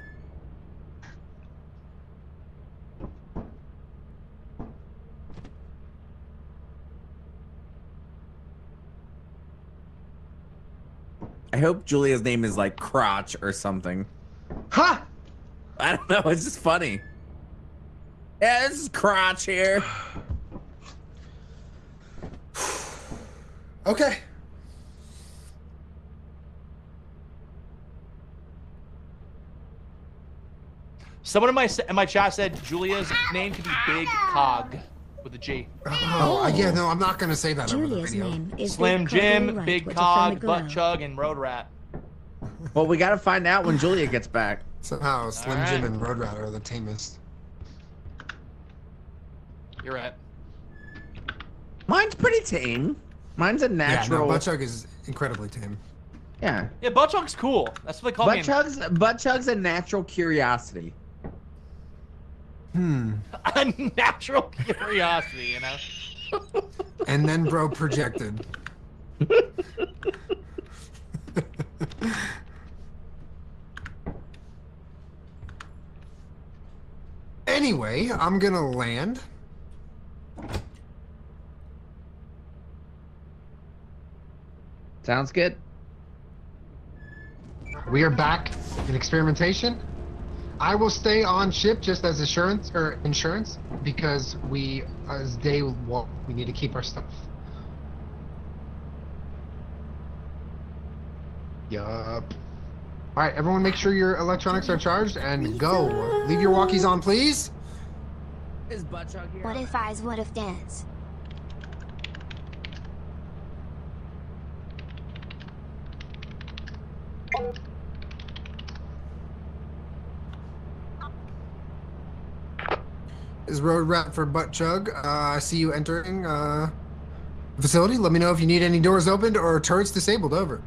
I hope Julia's name is like Crotch or something. Ha! I don't know. It's just funny. Yeah, this is Crotch here. (sighs) Okay. Someone in my in my chat said Julia's name could be Big Cog with a G. Oh, uh, yeah, no, I'm not gonna say that over the Julia's video. name is Slim Jim, Alright, Big which is from Cog, the Butt. Chug, and Road Rat. Well, we got to find out when Julia gets back. Somehow, Slim Alright. Jim and Road Rat are the tamest. You're right. Mine's pretty tame. Mine's a Yeah, natural. no, Butt Chug is incredibly tame. yeah. Yeah, Butt Chug's cool. That's what they call me. Butt chug's butt chug's a natural curiosity. Hmm. (laughs) A natural curiosity, you know. (laughs) And then bro projected. (laughs) anyway, I'm gonna land. Sounds good. We are back in experimentation. I will stay on ship just as assurance or insurance because we, as day one, we need to keep our stuff. Yup. All right, everyone, make sure your electronics are charged and go. Leave your walkies on, please. Is butt here? What if eyes, what if dance? Is road rat for butt chug. Uh, I see you entering uh, facility. Let me know if you need any doors opened or turrets disabled. Over.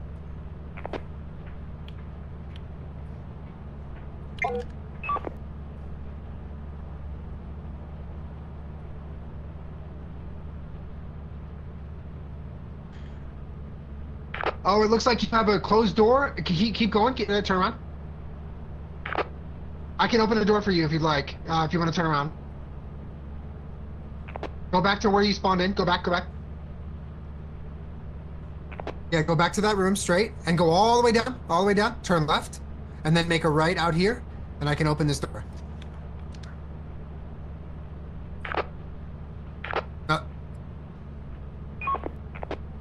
Oh, it looks like you have a closed door. Keep, keep going. Keep, uh, turn around. I can open the door for you if you'd like. Uh, if you want to turn around. Go back to where you spawned in. Go back. Go back. Yeah, go back to that room straight and go all the way down. All the way down. Turn left, and then make a right out here, and I can open this door. Uh,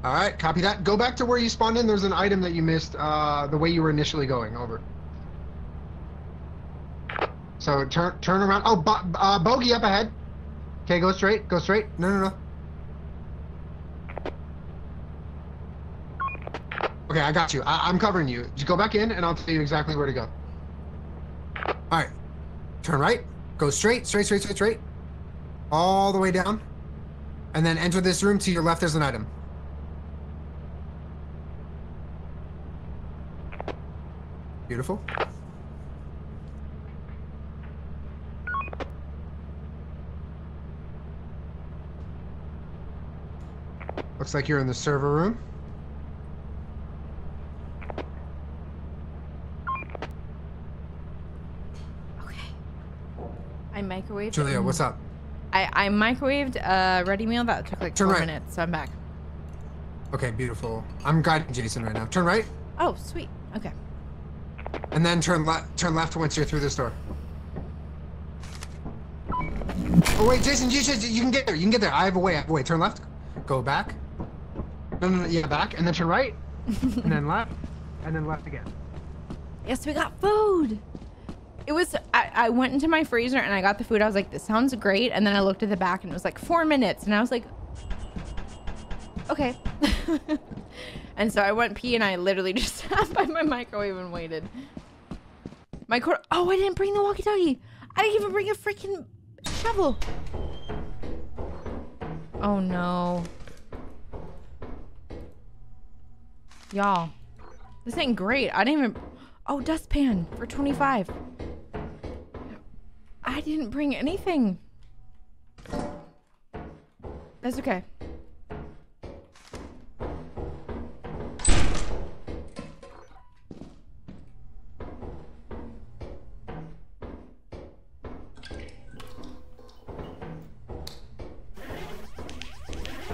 all right, copy that. Go back to where you spawned in. There's an item that you missed. Uh, the way you were initially going. Over. So turn turn around. Oh, bo- uh, bogey up ahead. Okay, go straight. Go straight. No, no, no. Okay, I got you. I- I'm covering you. Just go back in, and I'll tell you exactly where to go. All right. Turn right. Go straight, straight, straight, straight, straight. All the way down, and then enter this room. To your left, there's an item. Beautiful. Looks like you're in the server room. Okay. I microwaved. Julia, what's up? I, I microwaved a ready meal that took like Turn four right. minutes, so I'm back. Okay, beautiful. I'm guiding Jason right now. Turn right. Oh, sweet. Okay. And then turn left. Turn left once you're through this door. Oh wait, Jason, you. You can get there. You can get there. I have a way. I have a way. Turn left. Go back. No, no, no. Yeah, back, and then turn right, and then (laughs) left, and then left again. Yes, we got food. It was. I, I went into my freezer and I got the food. I was like, this sounds great. And then I looked at the back and it was like four minutes, and I was like, okay. (laughs) and so I went pee and I literally (laughs) just sat by my microwave and waited. My cord. Oh, I didn't bring the walkie-talkie. I didn't even bring a freaking shovel. Oh no. Y'all, this ain't great. I didn't even. Oh, dustpan for 25. I didn't bring anything. That's okay.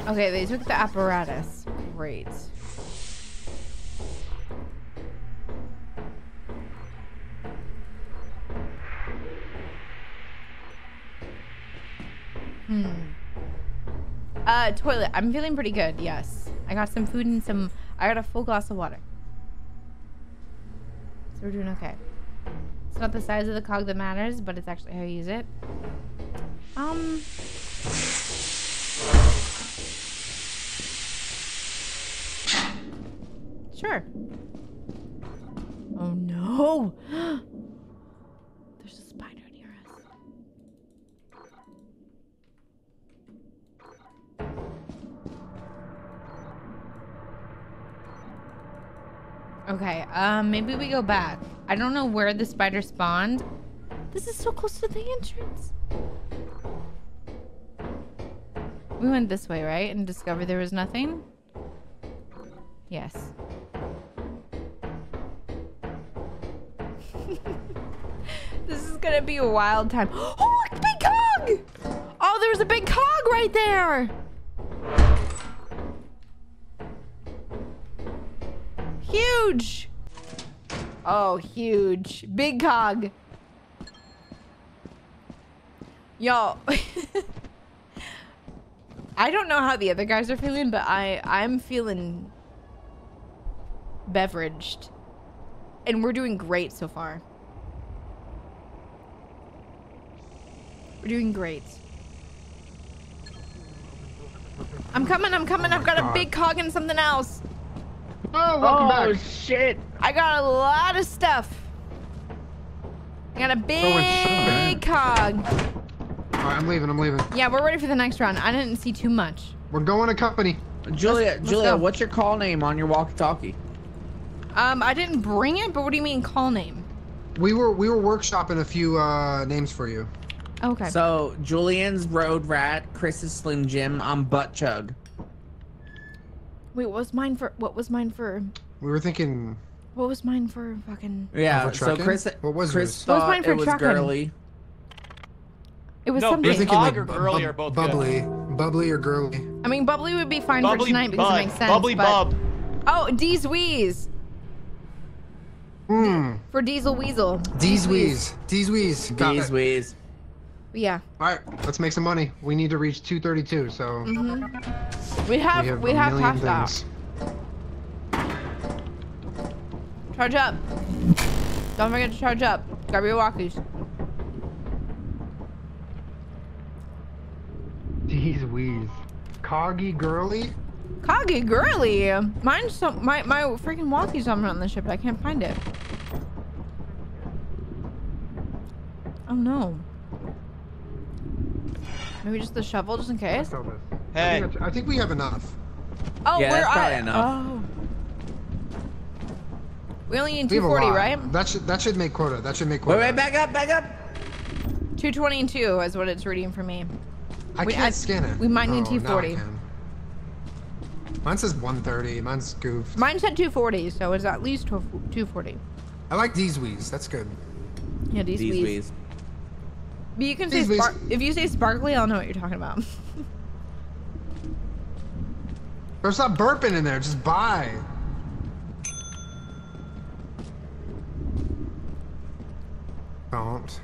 Okay, they took the apparatus. Great. Hmm. Uh, toilet. I'm feeling pretty good. Yes. I got some food and some. I got a full glass of water. So we're doing okay. It's not the size of the cog that matters, but it's actually how you use it. Um. Sure. (gasps) Oh no! (gasps) Okay, um, maybe we go back. I don't know where the spider spawned. This is so close to the entrance. We went this way, right? And discovered there was nothing? Yes. (laughs) this is gonna be a wild time. (gasps) Oh, big cog! Oh, there's a big cog right there! Huge! Oh, huge. Big cog. Y'all. (laughs) I don't know how the other guys are feeling, but I I'm feeling beveraged. And we're doing great so far. We're doing great. I'm coming, I'm coming. I've got a big cog and something else. Oh Oh, welcome back. shit! I got a lot of stuff. I got a big cog. All right, I'm leaving. I'm leaving. Yeah, we're ready for the next round. I didn't see too much. We're going to company. Julia, let's Julia, go. what's your call name on your walkie-talkie? Um, I didn't bring it, but what do you mean call name? We were we were workshopping a few uh, names for you. Okay. So Julien's Road Rat, Chris is Slim Jim, I'm Butt Chug. Wait, what was mine for? What was mine for? We were thinking What was mine for? Fucking. Yeah, for so? Chris, What was Chris yours? What was thought mine for it was trucking? girly. It was No, something. we were Big thinking Hog like or girly bu- are both good. bubbly, bubbly or girly. I mean, bubbly would be fine for Bubbly tonight because bud. it makes sense. Bubbly but... bub. Oh, Dee's Wheeze Hmm. for Diesel Weasel. Deez Weez. Deez Weez. Got Bees it. Wees. Yeah. All right, let's make some money. We need to reach 232. So Mm-hmm. We have we have, a million past that. Charge up. Don't forget to charge up. Grab your walkies. Deez Weez. Coggy girly. Coggy girly. Mine's some my my freaking walkie's on on the ship, but I can't find it. Oh no. Maybe just the shovel, just in case. Sell this. I Hey. think, that's- I think we have enough. Oh, Yeah, we're that's probably I, enough. Oh. We only need We have a 240, right? That should that should make quota. That should make Wait, quota. wait, wait, back up, back up. 222 is what it's reading for me. I we- can't I- scan it. we might need Oh, 240. Mine says 130. Mine's goofed. Mine said 240, so it's at least 240. I like these Weez. That's good. Yeah, these Bees wees. Wees. But you can say Please, please. if you say sparkly, I'll know what you're talking about. (laughs) Or stop burping in there. Just buy. Don't.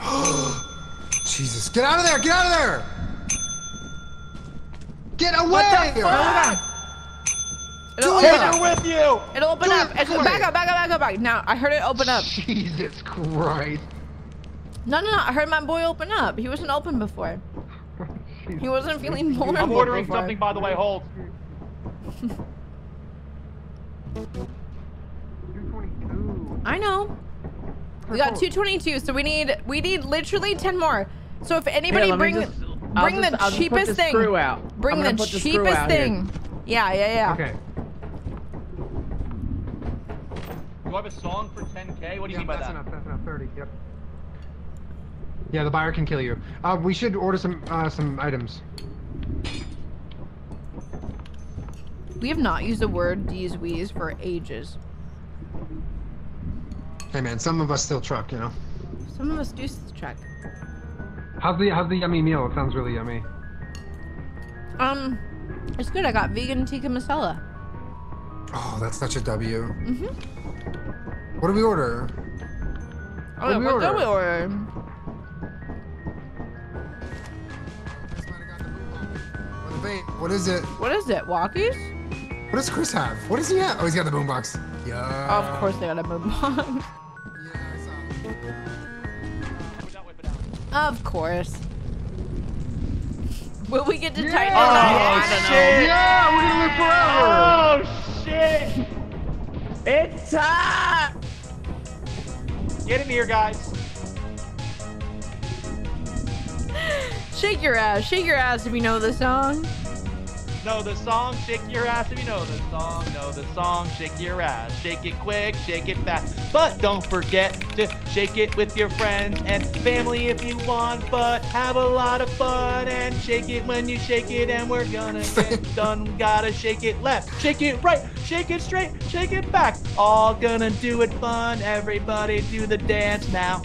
(gasps) Jesus. Get out of there! Get out of there! Get away! It'll Julia! open up. With you. It'll open Julia, up. It's, Julia. back up, back up, back up, back. Now I heard it open up. (laughs) Jesus Christ. No, no, no. I heard my boy open up. He wasn't open before. (laughs) He wasn't feeling vulnerable. I'm ordering before. something, by the way. Hold. (laughs) I know. We got 222, so we need we need literally 10 more. So if anybody Here, bring just- bring just- the I'll just put cheapest thing. screw out. Bring I'm the gonna the screw cheapest here. thing. Yeah, yeah, yeah. Okay. Do I have a song for 10k? What do you Yeah, mean by that's that? enough. That's enough. 30. Yep. Yeah, the buyer can kill you. Uh, we should order some uh, some items. We have not used the word these wees for ages. Hey man, some of us still truck, you know. Some of us do still truck. How's the how's the yummy meal? It sounds really yummy. Um, it's good. I got vegan tikka masala. Oh, that's such a W. Mhm. What do we order? Oh, What yeah, do we what do we order? Wait, what is it? What is it? Walkies? What does Chris have? What does he have? Oh, he's got the boombox. Yeah. of course they got a boombox. (laughs) of course. Will we get to tighten it Oh, up? I shit. Yeah, we're gonna live forever. Oh shit! It's time! Get in here, guys. (laughs) Shake your ass. Shake your ass if you know the song. Know the song, shake your ass if you know the song. Know the song, shake your ass. Shake it quick, shake it fast. But don't forget to shake it with your friends and family if you want. But have a lot of fun and shake it when you shake it. And we're gonna (laughs) get done. Gotta shake it left, shake it right, shake it straight, shake it back. All gonna do it fun. Everybody do the dance now.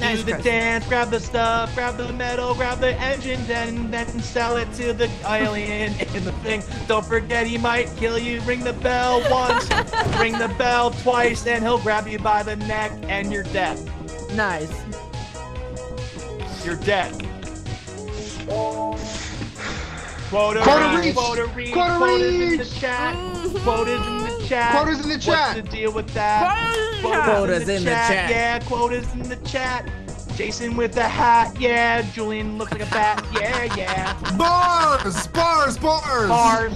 Nice, do the Chris. dance, grab the stuff, grab the metal, grab the engine, then then sell it to the alien (laughs) in the thing. Don't forget he might kill you. Ring the bell (laughs) once, ring the bell twice, and he'll grab you by the neck, and you're dead. Nice. You're dead. (sighs) Quota, Quota reach, reach. quota reach, Quota quotas in the reach. chat, Mhm. quotas in the chat. Quotas in the chat. What's the deal with that? Quotas Quotas in the chat. the chat. Yeah, quotas in the chat. Jason with the hat, yeah. Julien looks like a bat, yeah, yeah. Bars, bars, bars. Bars.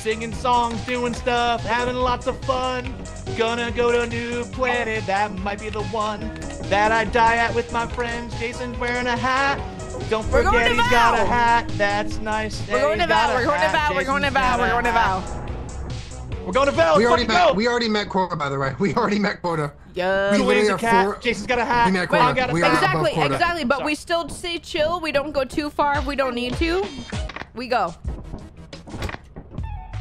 Singing songs, doing stuff, having lots of fun. Gonna go to a new planet, that might be the one that I die at with my friends. Jason's wearing a hat. Don't We're forget to he's got a hat. That's nice. We're going to He's got Val. We're going to hat. Val. We're going to Jason's Val. We're going to hat. Val. We're going to Val. We already met. go. We already met quota, by the way. We already met quota. Yeah. We Julien's literally a are cat. four- Jason's got a hat. We met I quota. got a We are Exactly, quota. exactly. But Sorry. we still stay chill. We don't go too far if we don't need to. We go.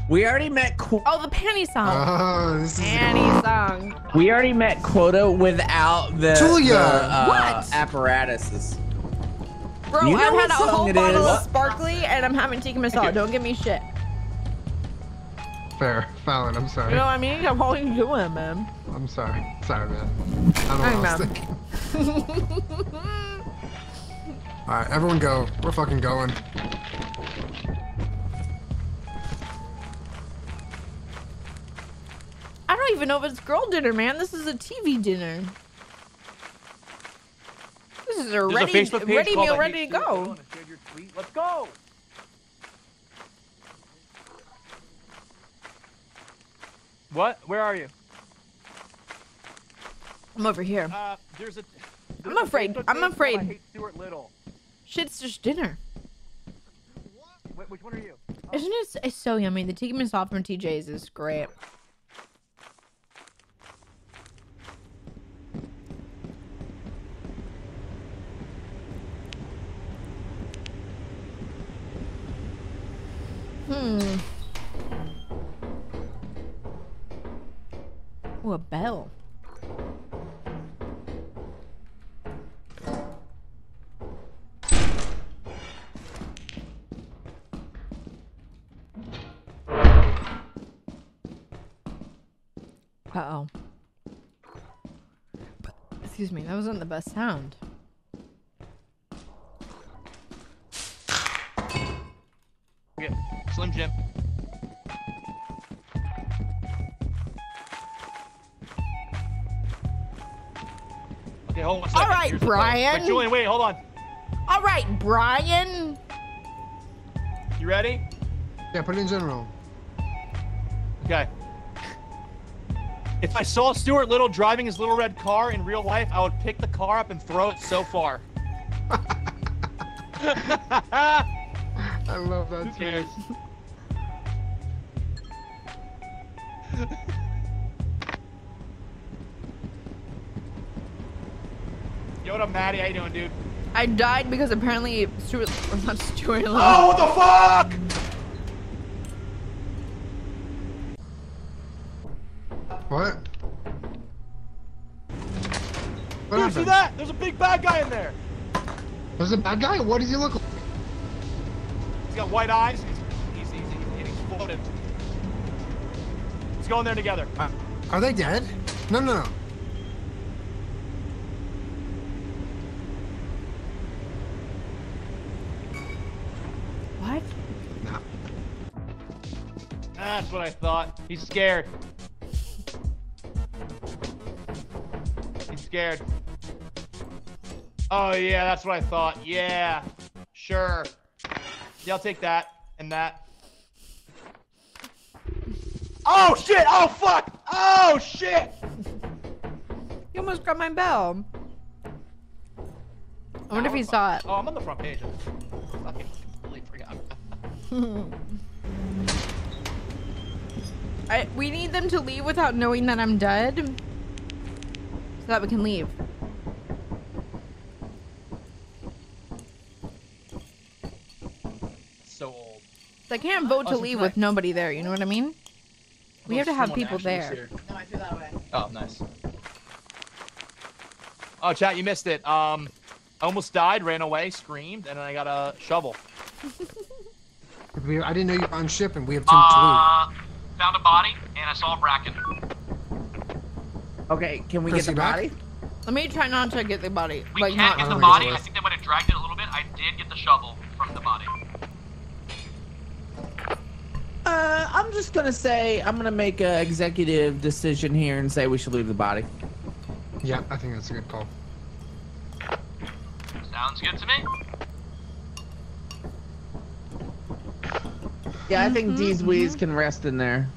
We already met Qu- Oh, the panty song. Oh, this is panty song. we already met quota without the, Julia! the, uh, What? apparatuses. Bro, You know I've had a whole bottle is? of sparkly and I'm having tikka masala. Don't give me shit. fair. Fallon, I'm sorry. You know what I mean? I'm always doing, man. I'm sorry. Sorry, man. I don't know Hey, what I was man. thinking. (laughs) All right, everyone go. We're fucking going. I don't even know if it's girl dinner, man. This is a TV dinner. This is a There's ready, a ready meal, ready to go. Little, and I shared your tweet. Let's go. What? Where are you? I'm over here. Uh, there's a. I'm there's a afraid- Facebook I'm afraid. I hate Stuart Little. Shit's just dinner. Wait, which one are you? Isn't it? It's so yummy. The tikka masala from TJ's is great. Hmm. Ooh, a bell. Uh-oh. Excuse me, that wasn't the best sound. Hold on. a. All right, Here's. Brian. Wait, Julien, wait, hold on. All right, Brian. You ready? Yeah, put it in general. Okay. If I saw Stuart Little driving his little red car in real life, I would pick the car up and throw it so far. (laughs) I love that. Who (laughs) Yo, what up, Maddie? How you doing, dude? I died because apparently Stuart, or (laughs) not Stuart Little. Oh, what the fuck? What? What Dude, see that? There's a big bad guy in there. There's a bad guy? What does he look like? He's got white eyes. He's, he's, he's, he's, he's floating. Let's go in there together. Are they dead? No, no, no. What? No. That's what I thought. He's scared. He's scared. Oh yeah, that's what I thought. Yeah, sure. Yeah, I'll take that and that. Oh shit! Oh fuck! Oh shit! You almost got my bell. I wonder if he saw it. Oh, I'm on the front page. I fucking completely forgot. (laughs) I, we need them to leave without knowing that I'm dead. So that we can leave. So old. I can't vote to Oh, so leave can with nobody there, you know what I mean? We have to have Someone people actually is there. here. Oh, nice. Oh, chat, you missed it. Um, I almost died, ran away, screamed, and then I got a shovel. (laughs) I didn't know you were on ship and we have too much Uh, found a body, and I saw a bracken. Okay, can we Chris, get you the back? body? Let me try not to get the body. We like can't not get the body. think I think they might have dragged it a little bit. I did get the shovel from the body. Uh, I'm just gonna say I'm gonna make an executive decision here and say we should leave the body. Yeah, I think that's a good call. Sounds good to me. Yeah, I think Mhm, these weeds can rest in there.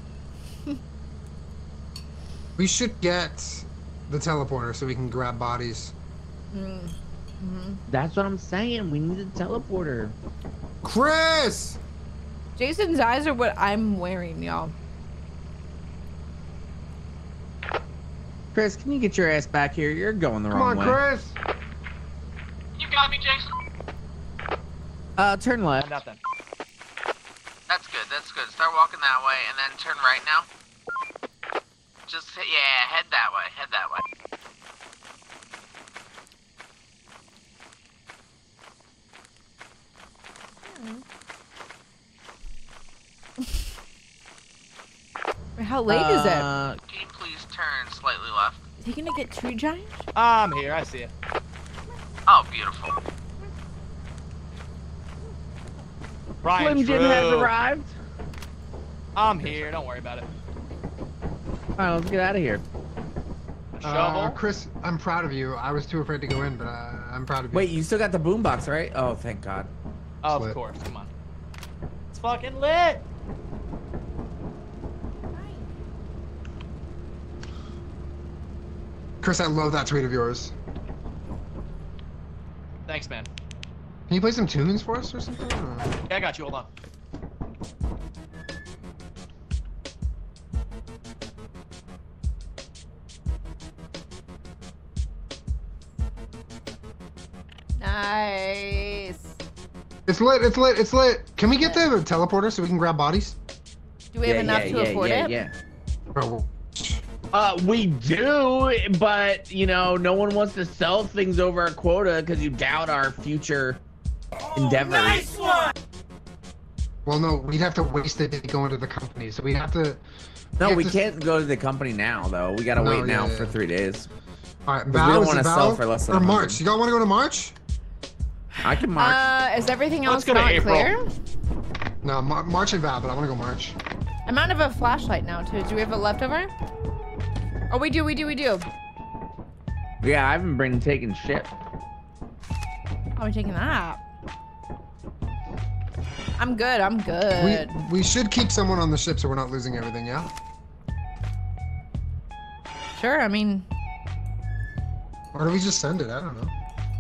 (laughs) We should get the teleporter so we can grab bodies. Mm. That's what I'm saying. We need a teleporter. Chris! Jason's eyes are what I'm wearing, y'all. Chris, can you get your ass back here? You're going the Come wrong on, way. Come on, Chris! You got me, Jason. Uh, turn left. Not then. That's good. That's good. Start walking that way and then turn right now. Just yeah, head that way. Head that way. (laughs) How late is it? Uh, Can you please turn slightly left? Is he gonna get tree giant? I'm here. I see it. Oh, beautiful. Brian Slim Jim has arrived. I'm here. Don't worry about it. All right, let's get out of here. A Uh. Chris, I'm proud of you. I was too afraid to go in, but uh, I'm proud of you. Wait, you still got the boombox, right? Oh, thank God. of course. Come on. It's fucking lit. Chris, I love that tweet of yours. Thanks, man. Can you play some tunes for us or something? or- Yeah, I got you. Hold on. Nice. It's lit, it's lit, it's lit. Can we get the teleporter so we can grab bodies? Do we have yeah, enough yeah, to yeah, afford yeah, it? Yeah. Bro, Uh, we do, but you know, no one wants to sell things over our quota because you doubt our future endeavors. Well, no, we'd have to waste it going to go into the company, so we'd have to. No, have we to- can't go to the company now, though. We gotta No, wait yeah, now yeah, for three days. All right, we don't wanna sell for less than or 100. March. You all want to go to March? I can march. Uh, is everything else Let's go to not April. clear? No, Mar- March and Vow, but I want to go March. I'm out of a flashlight now too. Do we have a leftover? Oh, we do, we do, we do. yeah, I haven't been taking shit. How are we taking that? I'm good. I'm good. We we should keep someone on the ship so we're not losing everything. Yeah. Sure. I mean, Or do we just send it? I don't know.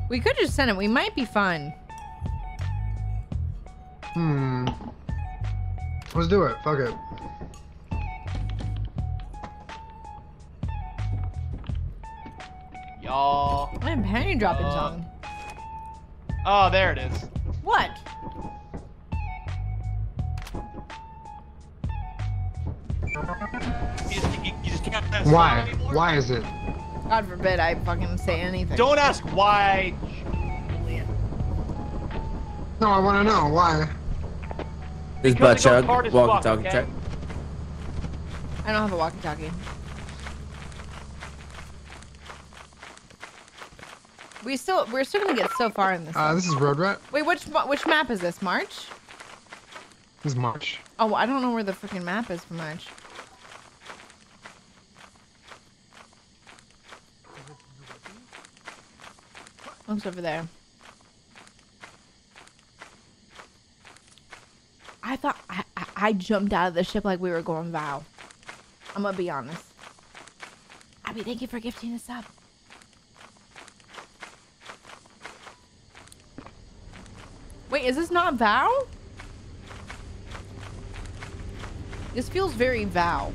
we could just send it. We might be fine. Hmm. Let's do it. Fuck it. Y'all. I have penny dropping Uh, song. Oh, there it is. What? You just, you, you just can't Why? Why is it? God forbid I fucking say anything. Don't ask why. No, I want to know why. This Because butt it goes chug, walkie fuck, talkie okay? check. I don't have a walkie-talkie. We still, we're still gonna get so far in this. Uh, this is Road Rat. Wait, which which map is this? March? This is March. Oh, I don't know where the freaking map is for March. Looks over there. I thought I, I, I jumped out of the ship like we were going Vow. I'm gonna be honest. Abby, thank you for gifting us up. Wait, is this not Vow? This feels very Vow.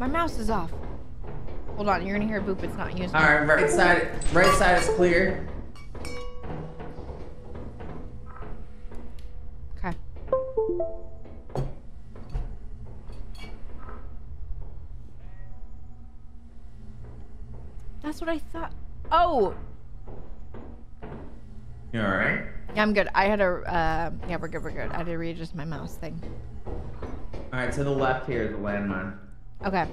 My mouse is off. Hold on, you're gonna hear a boop. It's not used. All right, right side, right side is clear. Okay. That's what I thought. Oh, You all right? yeah, I'm good. I had a. Uh, yeah, we're good. We're good. I had to readjust my mouse thing. All right, to the left here is the landmine. Okay.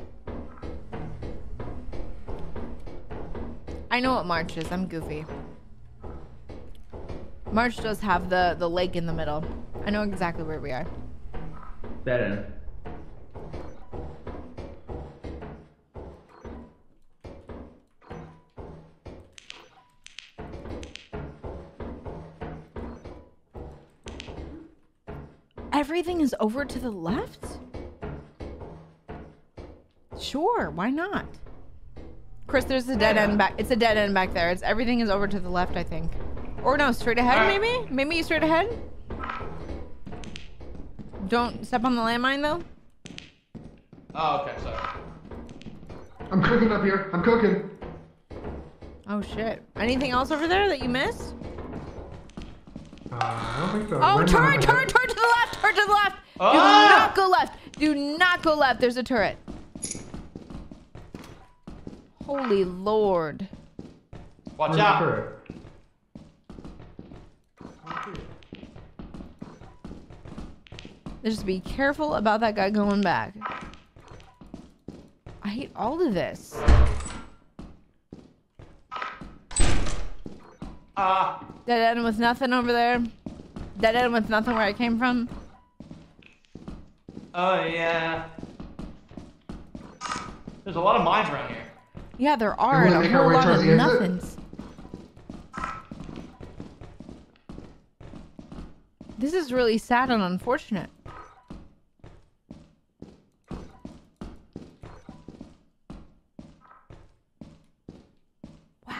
I know what March is. I'm goofy. March does have the the lake in the middle. I know exactly where we are. Dead end. Everything is over to the left? Sure, why not? Chris, there's a dead end back. It's a dead end back there. It's everything is over to the left, I think. Or no, straight ahead maybe? Maybe straight ahead? Don't step on the landmine though. Oh, okay, sorry. I'm cooking up here. I'm cooking. Oh shit. Anything else over there that you missed? Uh, I don't think so. Oh, turn, turn, turn to the left, turn to the left. Do Ah! not go left. Do not go left. There's a turret. Holy lord. Watch Where's out. turret? Just be careful about that guy going back. I hate all of this. Ah. Dead end with nothing over there. Dead end with nothing where I came from. Oh yeah. There's a lot of mines around here. Yeah, there are and a whole lot of nothings. This is really sad and unfortunate. Wow.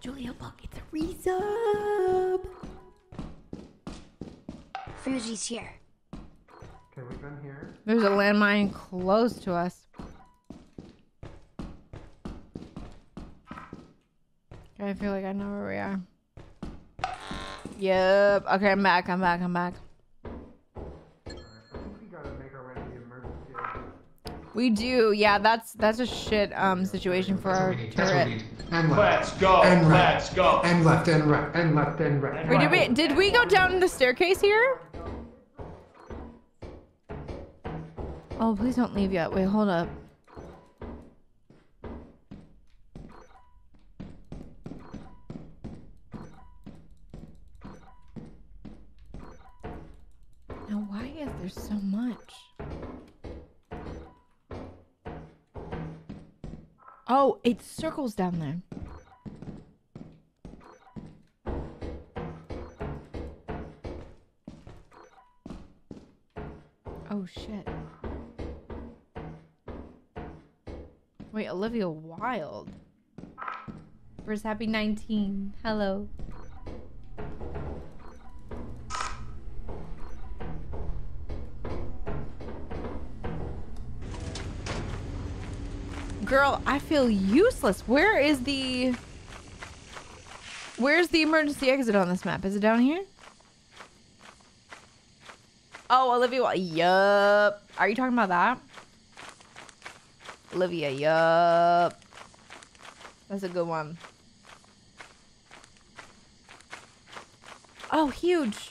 Julia Buck, it's a resub. Fuji's here. Okay, we've been here. There's a landmine close to us. I feel like I know where we are. Yep. Okay, I'm back. I'm back. I'm back. We do. Yeah, that's that's a shit um situation for our That's turret. And left. Let's go. And right. Let's go. And left. And right. And left. And right. Wait, did we did we go down the staircase here? Oh, please don't leave yet. Wait, hold up. Why is there so much? Oh, it circles down there. Oh shit. Wait, Olivia Wild. First happy 19. Hello. Girl, I feel useless. Where is the Where's the emergency exit on this map? Is it down here? Oh, Olivia. Yup. Are you talking about that? Olivia. Yup. That's a good one. Oh, huge.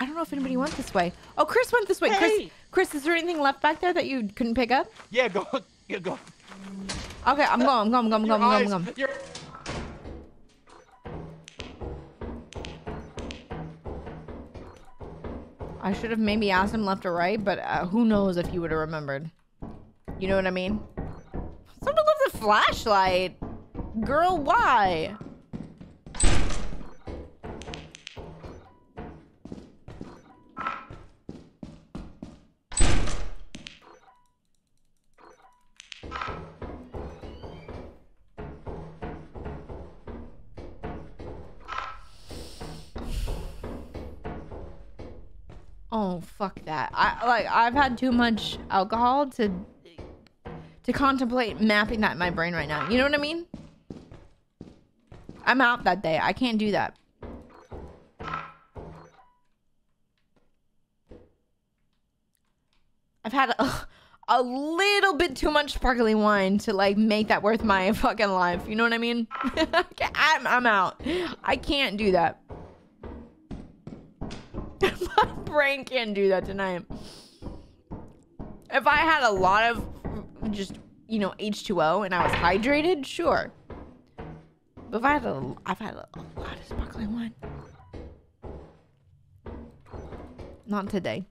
I don't know if anybody went this way. Oh, Chris went this way. Chris, Hey! Chris, is there anything left back there that you couldn't pick up? Yeah, go. (laughs) Yeah, go. Okay, I'm going. I'm going. I'm going. I'm going. I'm going. Your... I should have maybe asked him left or right, but uh, who knows if he would have remembered. You know what I mean? Someone left a flashlight. Girl, why? Oh fuck that! I like I've had too much alcohol to to contemplate mapping that in my brain right now. You know what I mean? I'm out that day. I can't do that. I've had a, (laughs) a little bit too much sparkling wine to like make that worth my (laughs) fucking life. You know what I mean? (laughs) I'm, I'm out. I can't do that. Brain can't do that tonight. If I had a lot of just, you know, H2O and I was hydrated, sure. But if I had a, I've had a, a lot of sparkling wine. Not today.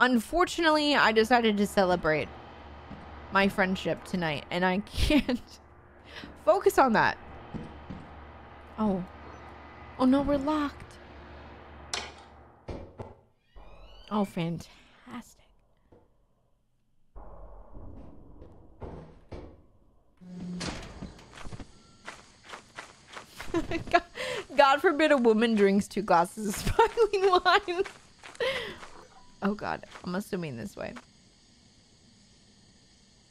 Unfortunately, I decided to celebrate my friendship tonight, and I (laughs) can't focus on that. Oh. Oh no, we're locked. Oh, fantastic. (laughs) God, forbid a woman drinks two glasses of (laughs) sparkling wine. oh God, I'm assuming this way.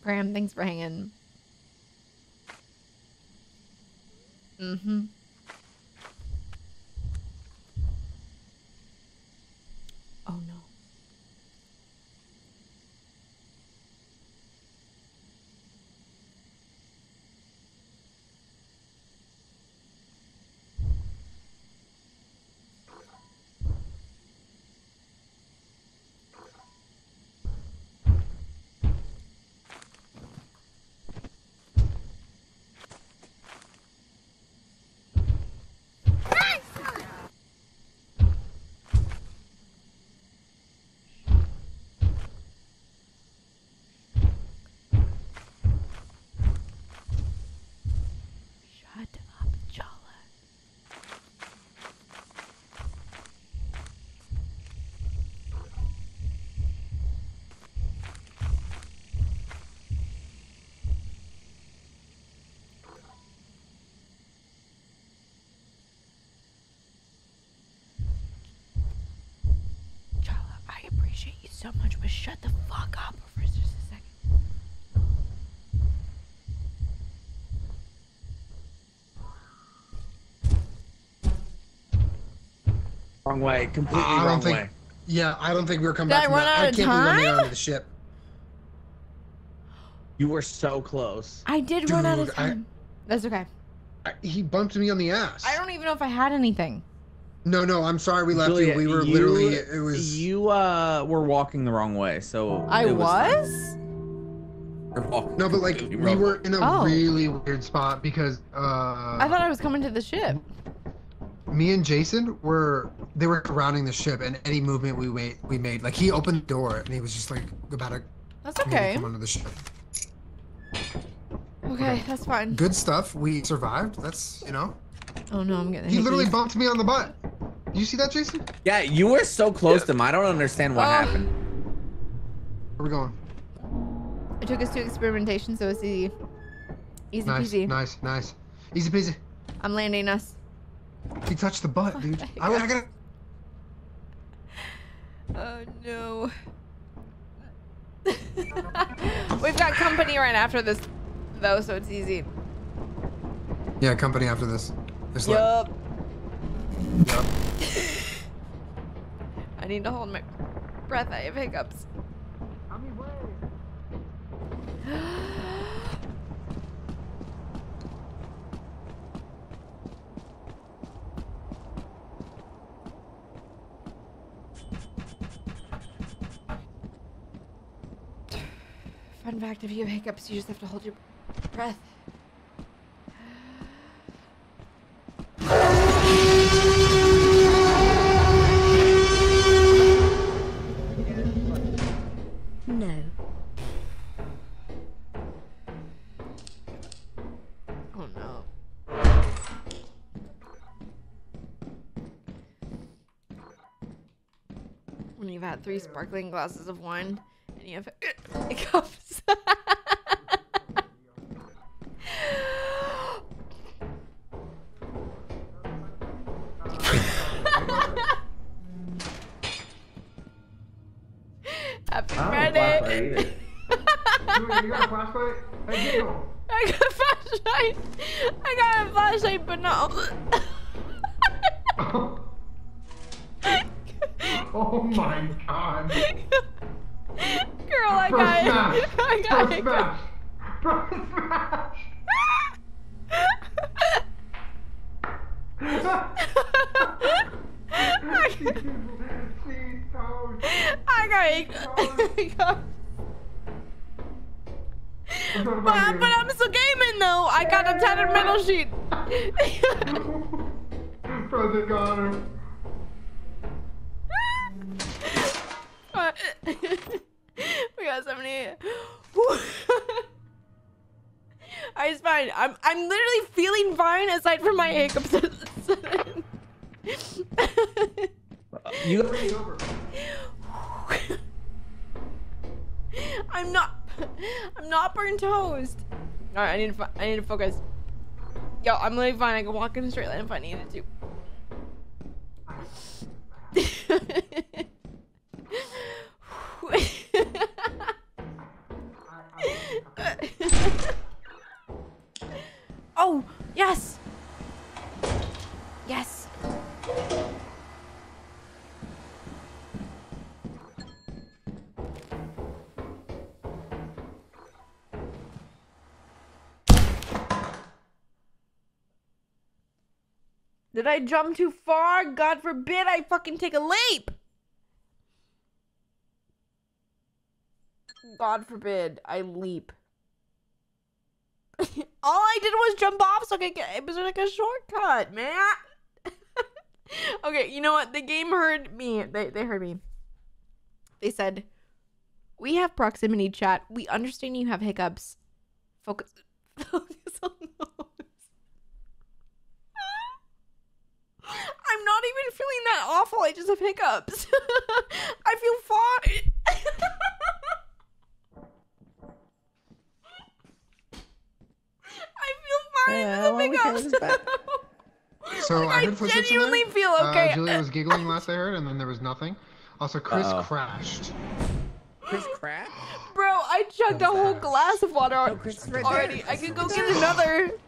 Graham, thanks for hanging. Mm-hmm. Oh no. Shut up, Jala. Jala, I appreciate you so much, but shut the fuck up for just a second. Wrong way. Completely I don't wrong think- way. Yeah, I don't think we were coming Did back I from run that. out I of can't believe I made it time? onto the ship. You were so close. I did run out of Dude, I- time. That's okay. I, he bumped me on the ass. I don't even know if I had anything. No, no, I'm sorry we left Julia, you. We were you- literally, it was. You uh were walking the wrong way, so I it was? you're No, but like we were in a Oh. really weird spot because uh, I thought I was coming to the ship. me and Jason were they were surrounding the ship, and any movement we made, we made like he opened the door and he was just like about to That's okay. come onto the ship. Okay, that's fine. Good stuff. We survived. That's you know. Oh no, I'm getting. He hickeys. literally bumped me on the butt. You see that, Jason? Yeah, you were so close to him. I don't understand what Oh. happened. Where we going? It took us to experimentation, so it's easy. Easy Nice, peasy. nice, nice. Easy peasy. I'm landing us. He touched the butt, dude. I, I gotta. (laughs) Oh no. (laughs) We've got company right after this, though, so it's easy. Yeah, company after this. Just like, Yup. (laughs) I need to hold my breath. I have hiccups. (sighs) Fun fact if you have hiccups, you just have to hold your breath. No. Oh no. When you've had three sparkling glasses of wine and you have (laughs) hiccups. (laughs) Oh, Happy Friday. you got a flashlight? Hey, I got a flashlight. I got a flashlight, but no. (laughs) Oh my god. Girl, I Press got smash. it. I got Press it. smash. Press smash. (laughs) I got (laughs) it. but, but I'm still gaming though. I got a tattered metal sheet. (laughs) Present Connor. (laughs) we got 78. I it's fine. I'm I'm literally feeling fine aside from my hiccups. You I'm not I'm not burnt toast. Alright, I need to I need to focus. Yo, I'm literally fine. I can walk in a straight line if I needed to. (laughs) oh, yes. Yes. Did I jump too far? God forbid I fucking take a leap. God forbid I leap. (laughs) All I did was jump off so I could get it was like a shortcut, man. Okay, you know what? The game heard me. They they heard me. They said, "We have proximity chat. We understand you have hiccups. Focus (laughs) focus on those." I'm not even feeling that awful. I just have hiccups. (laughs) I feel fine. (laughs) I feel fine. Yeah, the we hiccups. It's back. So Like, I I heard footsteps in genuinely there. feel Uh, okay. Julia was giggling last I heard, and then there was nothing. Also, Chris Uh-oh. crashed. Chris crashed? Bro, I chugged a whole glass of water al- Chris right already. there. I could go get another. (laughs)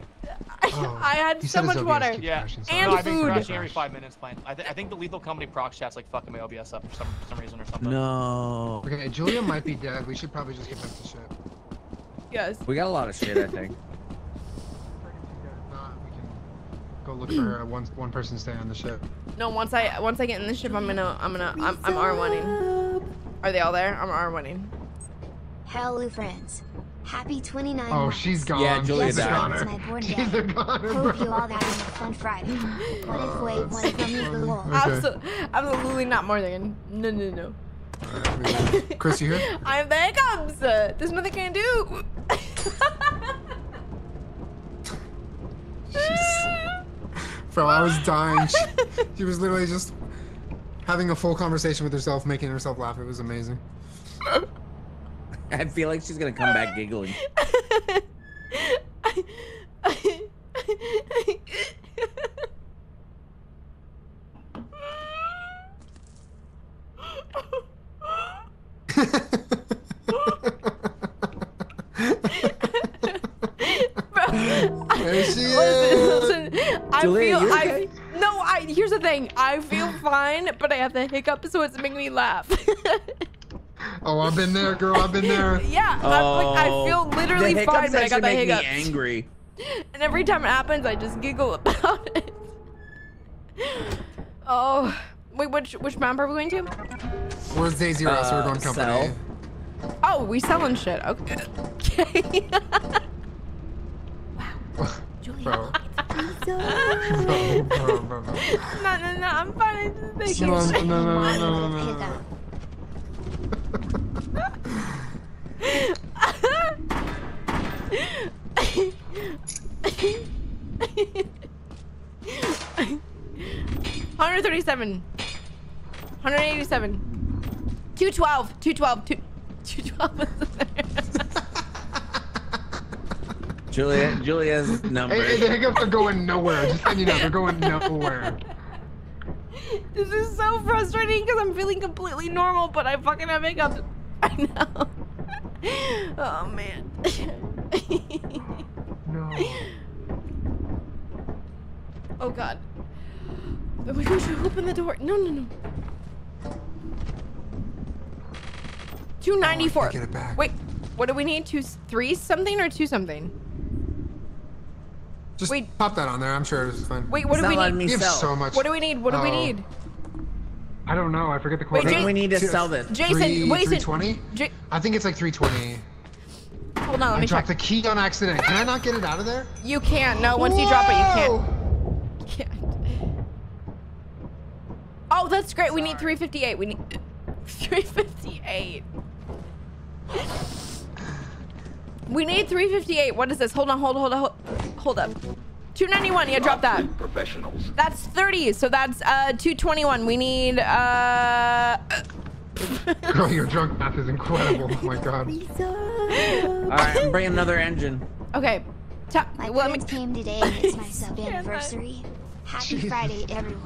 Oh, I had so much OBS water. keeps Yeah. And no, I've been food. crashing every five minutes playing. I, th- I think the Lethal Company proc chat's like fucking my OBS up for some, for some reason or something. No. Okay, Julia might be dead. We should probably just get back to ship. Yes. We got a lot of shit, I think. If not, we can go look for uh, one one person to stay on the ship. No, once I once I get in the ship, I'm gonna I'm gonna I'm I'm R winning. Are they all there? I'm R winning. Hello, friends. Happy 29 Oh, months. she's gone. Yeah, Julia She's a died. It's goner. my born She's a goner, Hope you all having a fun Friday. (laughs) What if wait, what if I move the wall? Absolutely, absolutely not Morgan. No, no, no. Alright, Chris, you here? (laughs) I have the hiccups. Uh, There's nothing I can do. (laughs) Bro, I was dying. She, (laughs) she was literally just having a full conversation with herself, making herself laugh. It was amazing. I feel like she's gonna come back giggling. (laughs) (laughs) There she (laughs) listen, listen. I Julia, feel you I okay? no. I here's the thing. I feel fine, but I have the hiccups, so it's making me laugh. (laughs) Oh, I've been there, girl. I've been there. (laughs) yeah, I'm like, I Oh, feel literally the fine, hiccups but I got actually the make hiccups. me angry. And every time it happens, I just giggle about it. Oh, wait, which which map are we going to? Where's Daisy Ross? We're Uh, going company. Sell. Oh, we selling shit. Okay. Okay. Julia. Bro. (laughs) So, Bro, bro, bro, bro. no, no, no. I'm fine. I just No, think no, no, no, one no, no, with no, no. hiccup. Hundred thirty-seven. Hundred eighty-seven. Two twelve. Two twelve. Two. Two twelve. (laughs) Julia, (sighs) Julia's number. Hey, hey, the hiccups are going nowhere. Just letting you know, they're going nowhere. (laughs) This is so frustrating because I'm feeling completely normal, but I fucking have hiccups. (laughs) I know. (laughs) Oh man. No. oh god. Oh my gosh, open the door. No, no, no. Two ninety Oh, I get it back. Wait, what do we need? Two, three something or two something? Just Wait. pop that on there. I'm sure it's fine. Wait, what It's do not we need? me have sell. so much. What do we need? What do we Oh. need? I don't know. I forget the Wait, quote. I think Jay- we need to Two- sell this. Jason, Three, wait, 320? J- I think it's like 320. hold on, let I me check. dropped the key on accident. Can I not get it out of there? You can't. No, once you drop it, you can't. You can't. Oh, that's great. We need 358. We need (laughs) 358. We need 358. What is this? Hold on, hold on, hold on, hold- hold up. 291. Yeah, drop that. Professionals. That's 30. So that's uh 221. We need uh (laughs) Girl, your drunk math is incredible. Oh my god. All right, I'm bringing another engine. Okay. Ta- My well, let parents came today and (laughs) it's my sub Stand by. anniversary. Happy Jesus. Friday, everyone.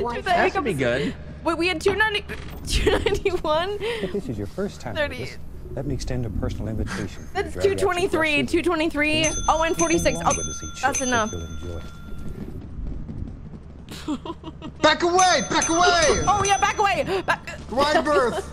One Dude, That should be good. Wait, we had 290 (laughs) 291. If this is your first time 30. Us, let me extend a personal invitation. for you to That's drag out your 223, brushes, 223. paints, Oh, and 46. Oh, with us each that's enough. Hope you'll enjoy. Back away! Back away! (laughs) Oh yeah, back away. Back. Wide berth!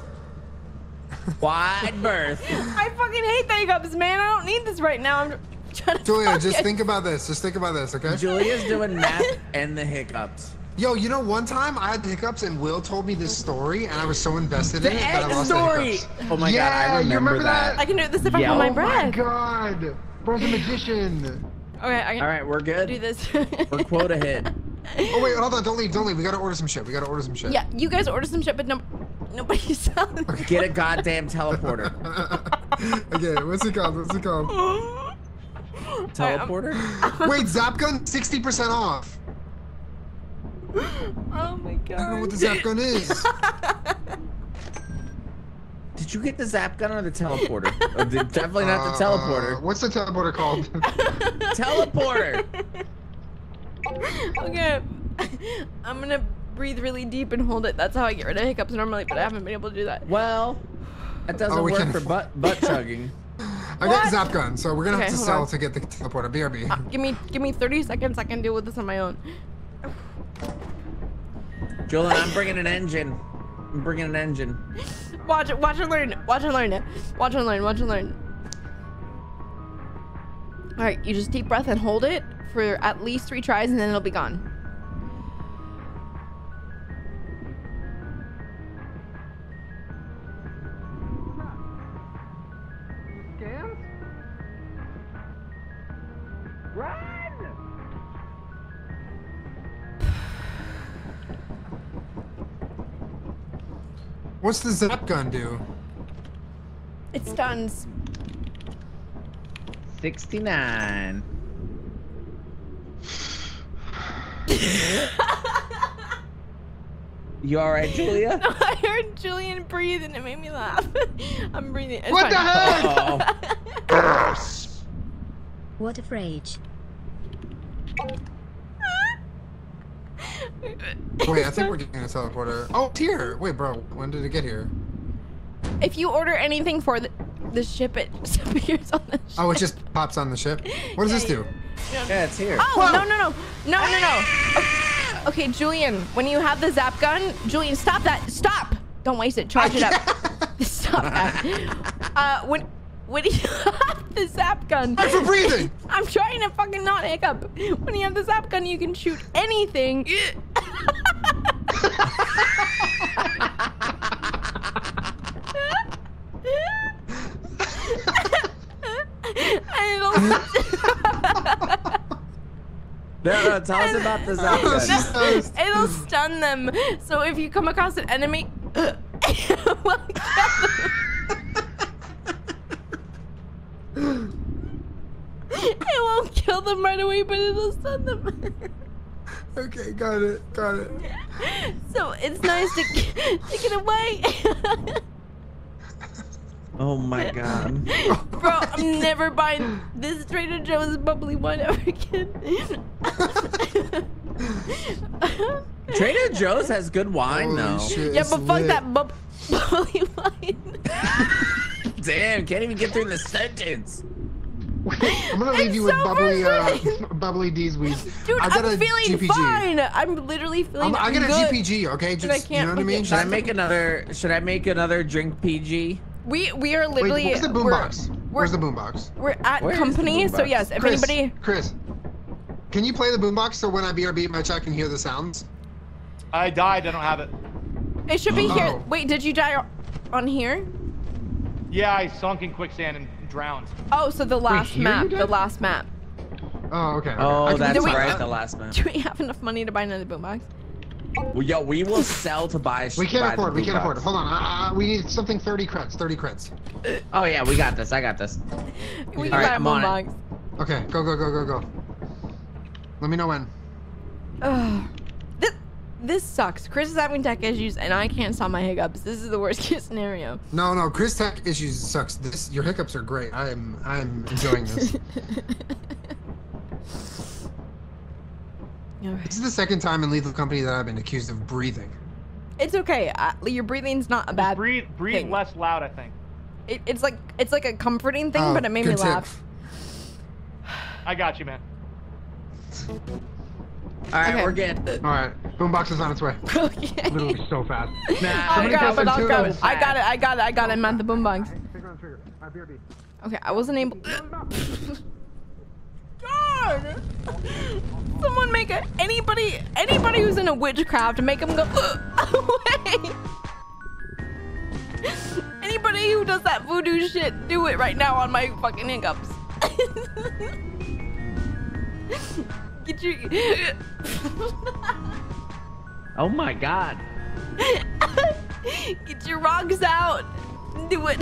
(laughs) Wide berth. I fucking hate the hiccups, man. I don't need this right now. I'm trying to. Julia, just focus. think about this. Just think about this, okay? Julia's doing math and the hiccups. Yo, you know, one time I had the hiccups and Will told me this story and I was so invested The in it that I egg lost story. the hiccups. Oh my yeah, god, I remember, you remember that. I can do this if I Yeah. hold my oh breath. my god! Bro's a magician. Okay, I can All right, we're good. do this. We're quota hit. (laughs) Oh wait, hold on, don't leave, don't leave. We gotta order some shit. We gotta order some shit. yeah, you guys order some shit, but no, nobody's (laughs) selling. Get a goddamn teleporter. (laughs) okay, what's it called? What's it called? Teleporter? Wait, Zap Gun 60% off. Oh my god. I don't know what the Zap Gun is. (laughs) Did you get the zap gun or the teleporter? (laughs) Oh, definitely not the Uh, teleporter. what's the teleporter called? (laughs) teleporter. Okay, I'm gonna breathe really deep and hold it. That's how I get rid of hiccups normally, but I haven't been able to do that. Well, that doesn't Oh, we work can- for butt butt chugging. I got What? a zap gun, so we're gonna Okay, have to sell on. to get the teleporter. BRB. Uh, give me give me 30 seconds. I can deal with this on my own. Julien, I'm bringing an engine. I'm bringing an engine. Watch it. Watch and learn. Watch and learn. It. Watch and learn. Watch and learn. All right, you just deep breath and hold it for at least three tries, and then it'll be gone. What's the zap gun do? It stuns. 69. (laughs) you alright, Julia? (laughs) No, I heard Julien breathe, and it made me laugh. (laughs) I'm breathing. It's What the fine. heck? What a rage. Wait, I think (laughs) we're getting a teleporter. Oh, it's here. Wait, bro, when did it get here? If you order anything for the, the ship, it (laughs) just appears on the ship. Oh, it just pops on the ship. What does this do? Yeah, it's here. Oh, no, no, no. No, no, no. Okay, okay, Julien, when you have the zap gun, Julien, stop that. Stop. Don't waste it. Charge it up. (laughs) Stop that. Uh, when, when you (laughs) have the zap gun. I'm for breathing. (laughs) I'm trying to fucking not hiccup. When you have the zap gun, you can shoot anything. (laughs) it'll No, no, tell us about the zap oh, gun. It'll stun them. So if you come across an enemy, it will kill them. It won't kill them right away, but it'll stun them. (laughs) Okay, got it, got it. (laughs) so it's nice to take it away. (laughs) Oh my god. Bro, I'm never buying this Trader Joe's bubbly wine ever again. Trader Joe's has good wine Holy though. shit, yeah, it's but fuck lit. that bub- bubbly wine. Damn, can't even get through the sentence. I'm gonna (laughs) leave I'm you with bubbly, uh, (laughs) bubbly D's weeds. Dude, I got I'm a feeling GPG. fine. I'm literally feeling I'm, I got a. GPG, okay? But I can't know what I mean? Should I make another? Should I make another drink PG? We we are literally. Wait, literally where's the we're- boombox? Where's the boombox? We're at Where is the company, so yes, if Chris, anybody Chris, can you play the boombox so when I BRB my check can hear the sounds? I died. I don't have it. it should be here. Oh. Wait, did you die on here? Yeah, I sunk in quicksand and drowned. Oh, so the last here map, the last map. Oh, okay. okay. Oh, I can that's we- right. The last man. Do we have enough money to buy another boombox? Well, Yo, we will sell to buy. We can't the afford. We can't boombox. afford. Hold on. Uh, uh, we need something 30 creds. 30 creds. Oh yeah, we got this. I got this. (laughs) We can All right, buy a I'm on it. boombox. Okay, go go go go go. Let me know when. Ugh. This, this sucks. Chris is having tech issues, and I can't stop my hiccups. This is the worst (laughs) case scenario. No, no. Chris Tech issues sucks. This your hiccups are great. I'm I'm enjoying this. (laughs) Alright. this is the second time in Lethal Company that I've been accused of breathing. It's okay. Uh, your breathing's not a Just bad. breathe, breathe thing. less loud. I think. It, it's like it's like a comforting thing, Oh, but it made me tip. laugh. I got you, man. (laughs) All right, Okay. we're good. All uh, right, boombox is on its way. (laughs) okay. Literally so fast. (laughs) Nah, I'll grab it. I'll grab it. it. I got it. I got it. I got it. I'm at the boombox. Finger on the trigger. All right, BRB. Okay, I wasn't able. (laughs) God! Someone make a anybody anybody who's in a witchcraft make them go away. Anybody who does that voodoo shit, do it right now on my fucking hiccups. Get your Oh my god. (laughs) get your rocks out. Do it.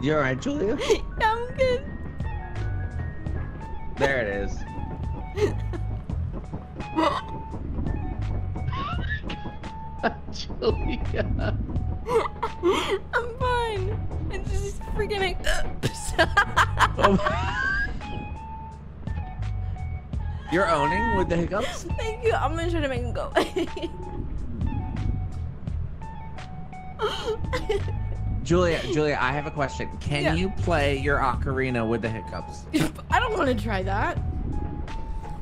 You all right, Julia? I'm good. There it is. (laughs) Julia. I'm fine. It's just freaking hiccups. Oh You're owning with the hiccups? Thank you. I'm gonna try to make him go. Julia, Julia, I have a question. Can Yeah. you play your ocarina with the hiccups? I don't want to try that.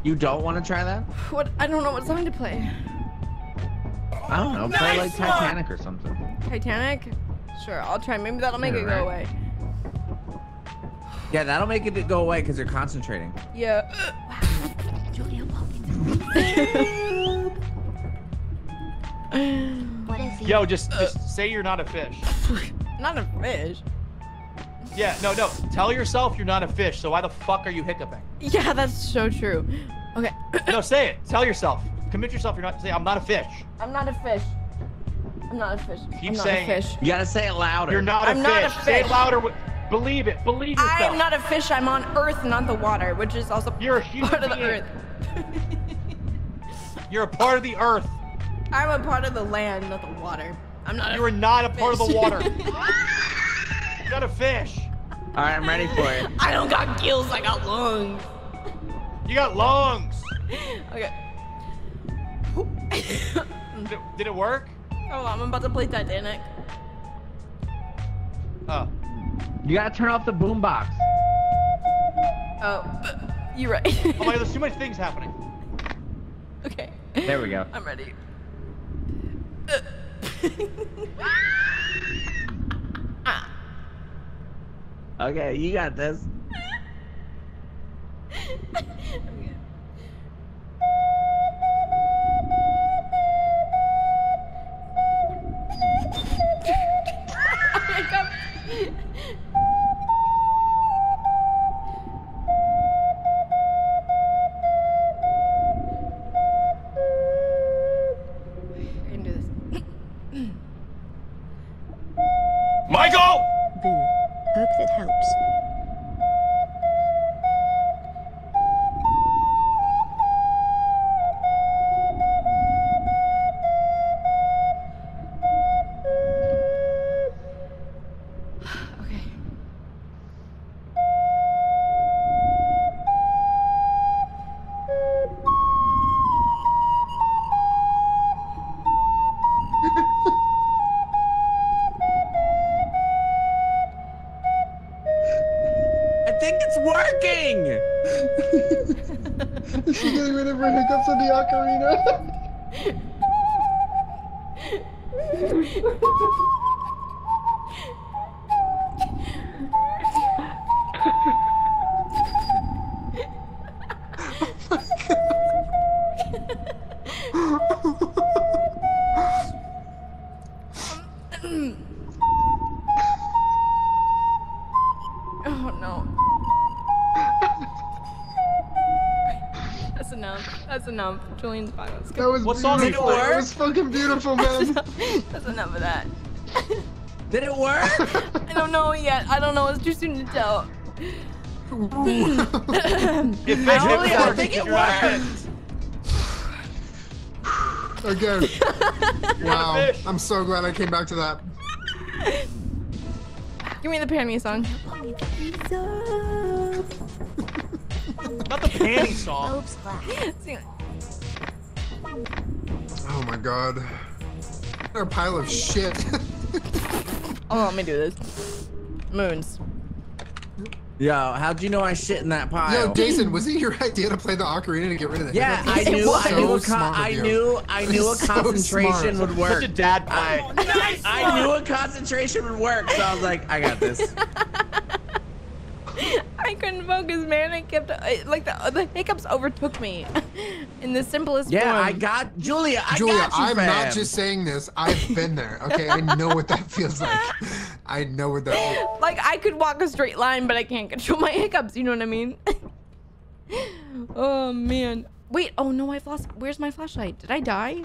You don't want to try that? What? I don't know what song to play. I don't know. Play like Titanic or something. Titanic? Sure, I'll try. Maybe that'll make Yeah, it right. go away. Yeah, that'll make it go away because you're concentrating. Yeah. Julia walking What if Yo, just just say you're not a fish. Not a fish. Yeah, no, no. Tell yourself you're not a fish. So why the fuck are you hiccuping? Yeah, that's so true. Okay. No, say it. Tell yourself. Commit yourself. You're not. Say I'm not a fish. I'm not a fish. I'm not a fish. Keep I'm not saying a it. fish. You gotta say it louder. You're not a I'm fish. not a Say it louder. wi- Believe it. Believe yourself. I'm not a fish. I'm on Earth, not the water, which is also You're a human part of the being. Earth. You're a part of the earth. I'm a part of the land, not the water. I'm not. You a are not a part of the water. You're not a fish. All right, I'm ready for it. I don't got gills. I got lungs. You got lungs. Okay. (laughs) Did it, did it work? Oh, I'm about to play Titanic. Oh. You gotta turn off the boombox. Oh, (laughs) you're right. Oh my god, there's too many (laughs) things happening. okay. There we go. I'm ready. Okay, you got this. Don't. I don't know. It's too soon to tell. (laughs) If fish Julia, I work, think it you're not a fish. Again. (laughs) Wow. I'm so glad I came back to that. Give me the panty song. Not the panty (laughs) song. Oops, clap. Sing it. Oh my god. What a pile of shit. Oh, let me do this. Moons. Yo, how'd you know I shit in that pile? Yo, Jason, was it your (laughs) idea to play the ocarina to get rid of the Yeah, I (laughs) knew. was. I knew. So A con- I knew. I (laughs) knew a So concentration smart. would work. Such a dad play. I, I knew a concentration would work, so I was like, I got this. I couldn't focus, man. I kept uh, like the the hiccups overtook me in the simplest Yeah, form. I got Julia. I Julia, got you, I'm fam. not just saying this. I've been there. Okay, I know what that feels like. I know what that. (gasps) like I could walk a straight line, but I can't control my hiccups. You know what I mean? (laughs) oh man. Wait. Oh no, I've lost. Where's my flashlight? Did I die?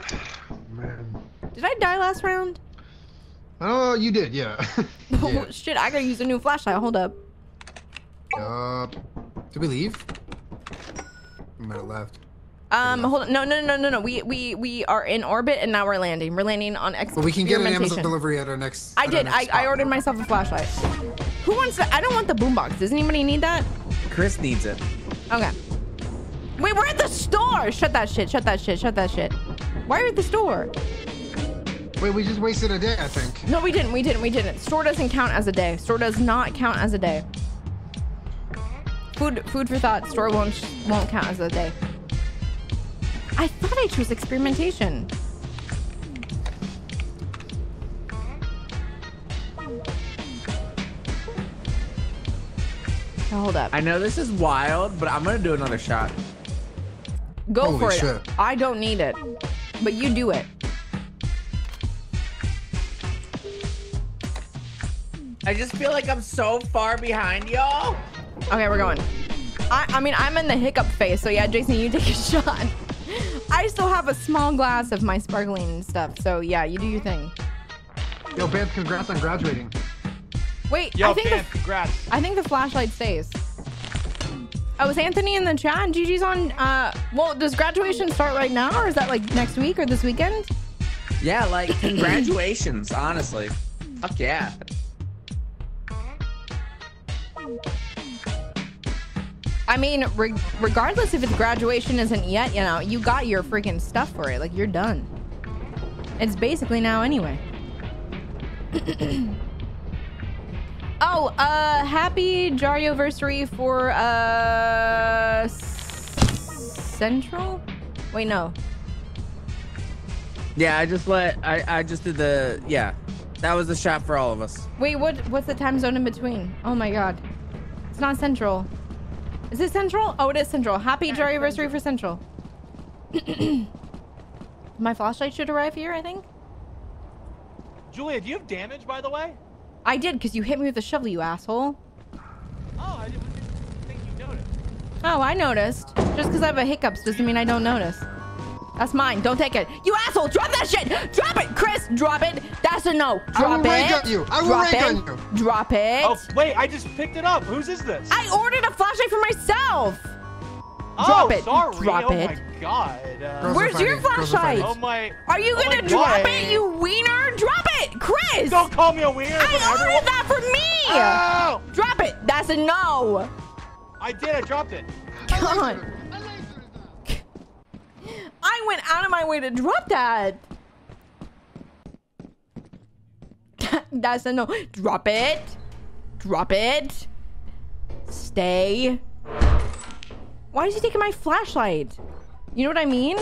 Man. Did I die last round? Oh, you did, yeah. (laughs) (laughs) Oh shit! I gotta use a new flashlight. Hold up. Yup. Did we leave? We might have left. Um, hold on. No, no, no, no, no. We we we are in orbit and now we're landing. We're landing on X. But we can get an Amazon delivery at our next. I did. next I, I ordered now. myself a flashlight. Who wants that? I don't want the boombox. Does anybody need that? Chris needs it. Okay. Wait, we're at the store. Shut that shit. Shut that shit. Shut that shit. Why are you at the store? Wait, we just wasted a day, I think. No, we didn't. We didn't. We didn't. Store doesn't count as a day. Store does not count as a day. Food, food for thought. Store won't won't count as a day. I thought I chose experimentation. Hold up. I know this is wild, but I'm gonna do another shot. Go Holy for it. shit. I don't need it, but you do it. I just feel like I'm so far behind y'all. Okay, we're going. I, I mean, I'm in the hiccup phase, so yeah, Jason, you take a (laughs) shot. I still have a small glass of my sparkling stuff, so yeah, you do your thing. Yo, Beth, congrats on graduating. Wait, Yo, I think Bam, the, congrats. I think the flashlight stays. Oh, is Anthony in the chat? Gigi's on. Uh, well, does graduation start right now, or is that like next week or this weekend? Yeah, like (clears throat) congratulations, honestly. Fuck yeah. I mean, re- regardless if it's graduation isn't yet, you know, you got your freaking stuff for it. Like you're done. It's basically now anyway. (clears throat) oh, uh, happy Jarioversary for uh Central. Wait, no. Yeah, I just let I I just did the yeah. That was the shot for all of us. Wait, what? What's the time zone in between? Oh my god, it's not Central. Is it Central? Oh, it is Central. Happy Jarioversary for Central. (clears throat) My flashlight should arrive here, I think. Julia, do you have damage, by the way? I did, because you hit me with a shovel, you asshole. Oh, I didn't think you noticed. Oh, I noticed. Just because I have a hiccups doesn't mean I don't notice. That's mine. Don't take it. You asshole! Drop that shit! Drop it! Chris, drop it! That's a no. Drop I Drop will it. rank on you. I will Drop rank it. on you. Drop it. Oh, wait, I just picked it up. Whose is this? I ordered a flashlight for myself. oh, drop it. sorry. Drop oh it. my god. Uh, Where's your fighting. Girls are flashlight? oh my. Are you oh gonna drop God. it, you wiener? Drop it, Chris! Don't call me a wiener. I whenever- ordered that for me! Oh! Drop it! That's a no! I did. I dropped it. God. I went out of my way to drop that. (laughs) That's a no. Drop it. Drop it. Stay. Why is he taking my flashlight? You know what I mean?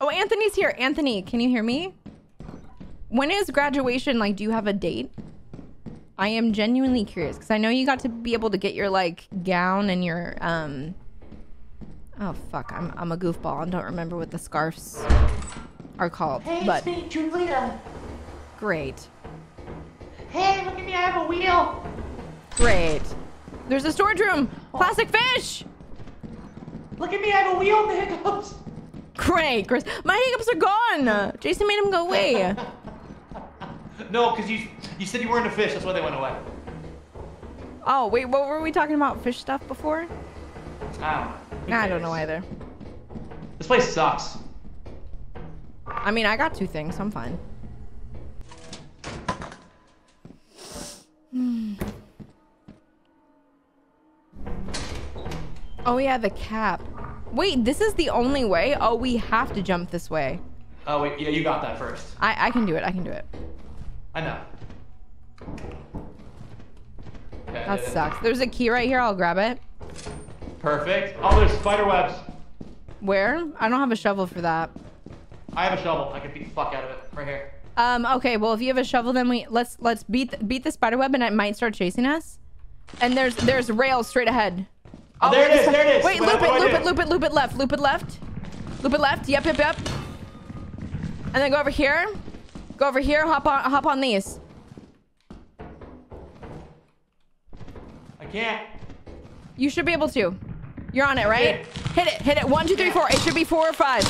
Oh, Anthony's here. Anthony, can you hear me? When is graduation? Like, do you have a date? I am genuinely curious because I know you got to be able to get your like gown and your um. Oh fuck! I'm I'm a goofball and don't remember what the scarves are called. Hey, but me, Julia. great, Hey, look at me, I have a wheel. great. There's a storage room. Plastic fish. Look at me, I have a wheel, there it. Great, Chris. My hiccups are gone. Jason made them go away. (laughs) No, because you you said you weren't a fish. That's why they went away. Oh wait, what were we talking about? Fish stuff before? I don't know. I don't know either. This place sucks. I mean, I got two things. I'm fine. Hmm. (sighs) Oh yeah, the cap. Wait, this is the only way? Oh, we have to jump this way. Oh wait, yeah, you got that first. I, I can do it. I can do it. I know. Okay, That did it. sucks. There's a key right here. I'll grab it. Perfect. Oh, there's spider webs. Where? I don't have a shovel for that. I have a shovel. I can beat the fuck out of it. Right here. Um. Okay. Well, if you have a shovel, then we let's let's beat the, beat the spider web, and it might start chasing us. And there's there's rails straight ahead. Oh, there it wait, there it is. Wait, loop it, loop it, loop it, loop it left, loop it left, loop it left. Yep, yep, yep. And then go over here. Go over here. Hop on, hop on these. I can't. You should be able to. You're on it, right? Hit it, hit it. One, two, three, four. It should be four or five.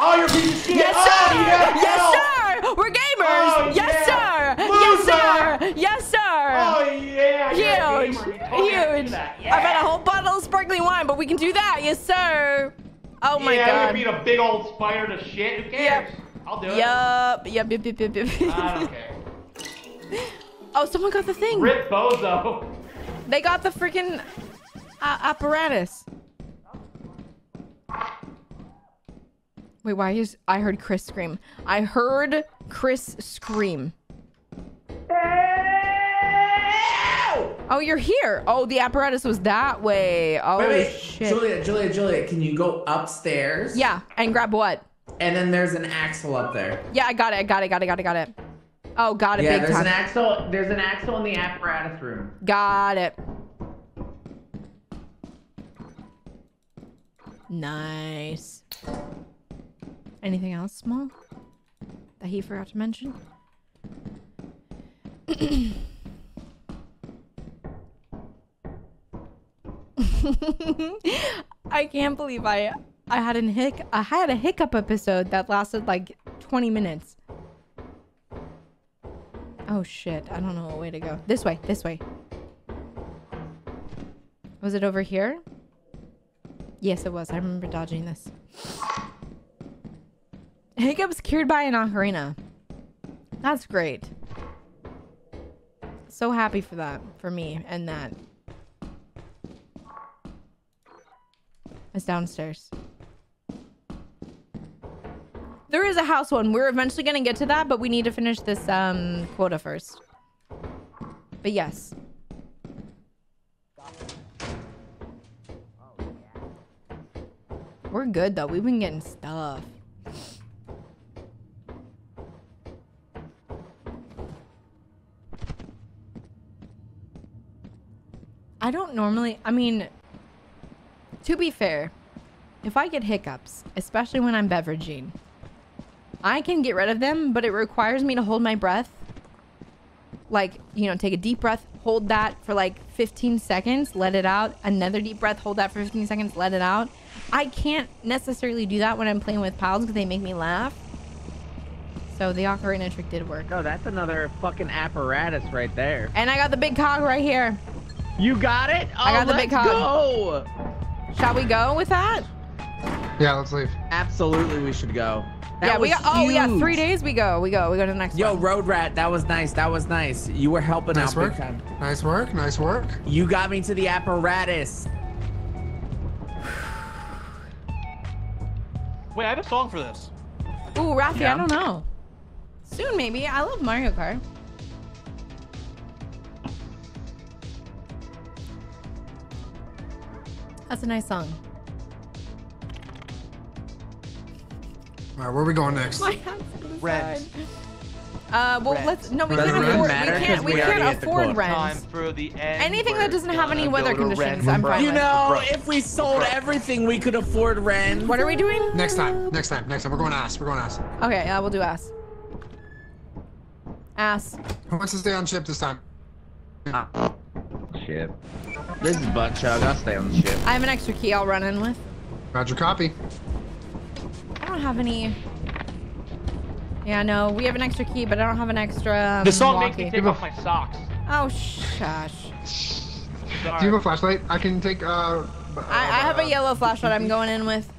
Oh, you're piece of shit. Yes, Oh, sir. yeah, yes, sir. We're gamers. Oh, yes, yeah. sir. Yes, sir. Yes, sir. Oh yeah. Huge, gamer. You totally have to do huge. that. I've had a whole bottle of sparkling wine, but we can do that. Yes, sir. Oh my god. Yeah, I'm gonna beat a big old spider to shit. Who cares? Yep. I'll do yup. it. Yup. Yup, yup, yup, yup, yup. I don't care. (laughs) oh, someone got the thing. Rip Bozo. They got the freaking uh, apparatus. Wait, why is I heard Chris scream? I heard Chris scream. Hey! Oh, you're here. Oh, the apparatus was that way. Oh wait, wait. shit. Julia, Julia, Julia, can you go upstairs? Yeah, and grab what? And then there's an axle up there. Yeah, I got it. I got it. Got it. Got it. Got it. Oh, got it. yeah, there's time. an axle. There's an axle in the apparatus room. Got it. Nice. Anything else small that he forgot to mention? (clears throat) (laughs) I can't believe I I had an hic I had a hiccup episode that lasted like 20 minutes. Oh shit, I don't know what way to go. This way, this way. Was it over here? Yes, it was. I remember dodging this. Hiccups cured by an ocarina. That's great. So happy for that, for me, and that. It's downstairs. There is a house one. We're eventually gonna get to that, but we need to finish this um quota first. But yes. We're good though. We've been getting stuff. I don't normally, I mean, to be fair, if I get hiccups, especially when I'm beveraging, I can get rid of them, but it requires me to hold my breath. Like, you know, take a deep breath, hold that for like 15 seconds, let it out. Another deep breath, hold that for 15 seconds, let it out. I can't necessarily do that when I'm playing with pals because they make me laugh. So the ocarina trick did work. Oh, that's another fucking apparatus right there. And I got the big cog right here. You got it? Oh, I got oh, the big let's cog. go. Shall we go with that? Yeah, let's leave. Absolutely, we should go. That yeah, we got, oh yeah, huge. three days we go. We go. We go to the next Yo, one. Road Rat, that was nice. That was nice. You were helping Nice out work. big time. Nice work. Nice work. You got me to the apparatus. Wait, I have a song for this. Ooh, Rafi, Yeah. I don't know. Soon maybe. I love Mario Kart. That's a nice song. All right, where are we going next? My hat's to the Uh, well, Rent. let's. No, we Does can't rent afford. matter? We 'Cause can't. We, we already can't hit the afford quota. Time rent. the end. Anything that doesn't have any weather conditions, I'm Bro. fine You know, if we sold everything, we could afford rent. What are we doing? Next time. Next time. Next time. We're going ass. We're going ass. Okay, yeah, we'll do ass. Ass. Who wants to stay on ship this time? Ship. This is butt chug. I'll stay on the ship. I have an extra key I'll run in with. Roger, copy. I don't have any. Yeah, no, we have an extra key, but I don't have an extra. Um, The song makes me take off my socks. Oh, shush. Sorry. Do you have a flashlight? I can take. Uh, b- I, I have a yellow flashlight I'm going in with.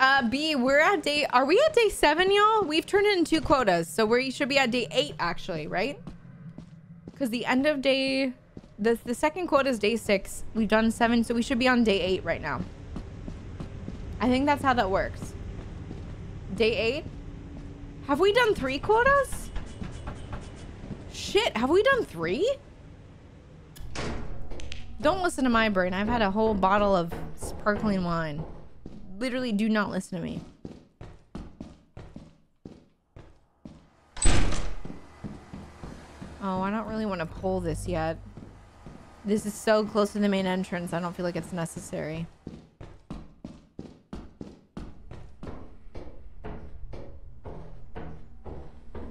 Uh, B, we're at day. Are we at day seven, y'all? We've turned it in two quotas, so we should be at day eight, actually, right? Because the end of day, the the second quota is day six. We've done seven, so we should be on day eight right now. I think that's how that works. Day eight. Have we done three quotas? Shit, have we done three? Don't listen to my brain. I've had a whole bottle of sparkling wine. Literally, do not listen to me. Oh, I don't really want to pull this yet. This is so close to the main entrance, I don't feel like it's necessary.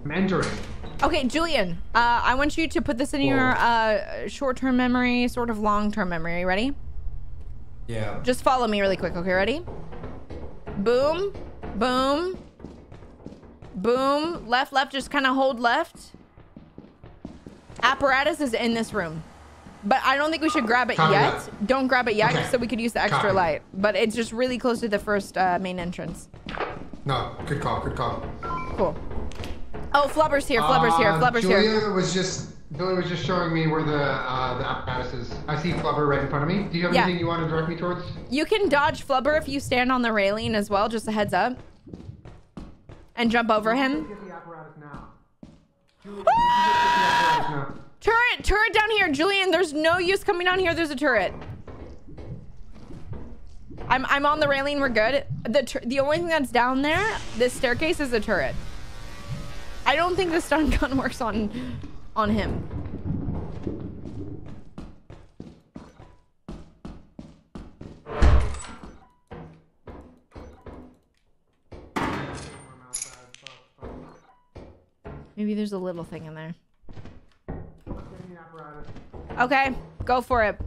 I'm entering. Okay, Julien, uh, I want you to put this in your uh, short-term memory, sort of long-term memory. Are you ready? Yeah. Just follow me really quick, okay? Ready? Boom, boom, boom. Left, left. Just kind of hold left. Apparatus is in this room. But I don't think we should grab it Copy yet. that. Don't grab it yet, Okay. so we could use the extra Copy. light. But it's just really close to the first uh, main entrance. No, good call. Good call. Cool. Oh, Flubber's here. Flubber's here. Uh, Flubber's Julia here. was just Billy was just showing me where the uh, the apparatus is. I see Flubber right in front of me. Do you have Yeah. anything you want to direct me towards? You can dodge Flubber if you stand on the railing as well, just a heads up. And jump over him. Get the apparatus now. Ah! now. Turret, turret down here, Julien. There's no use coming down here. There's a turret. I'm I'm on the railing. We're good. The tur- the only thing that's down there, this staircase, is a turret. I don't think the stun gun (laughs) works on on him. Maybe there's a little thing in there. Okay, go for it.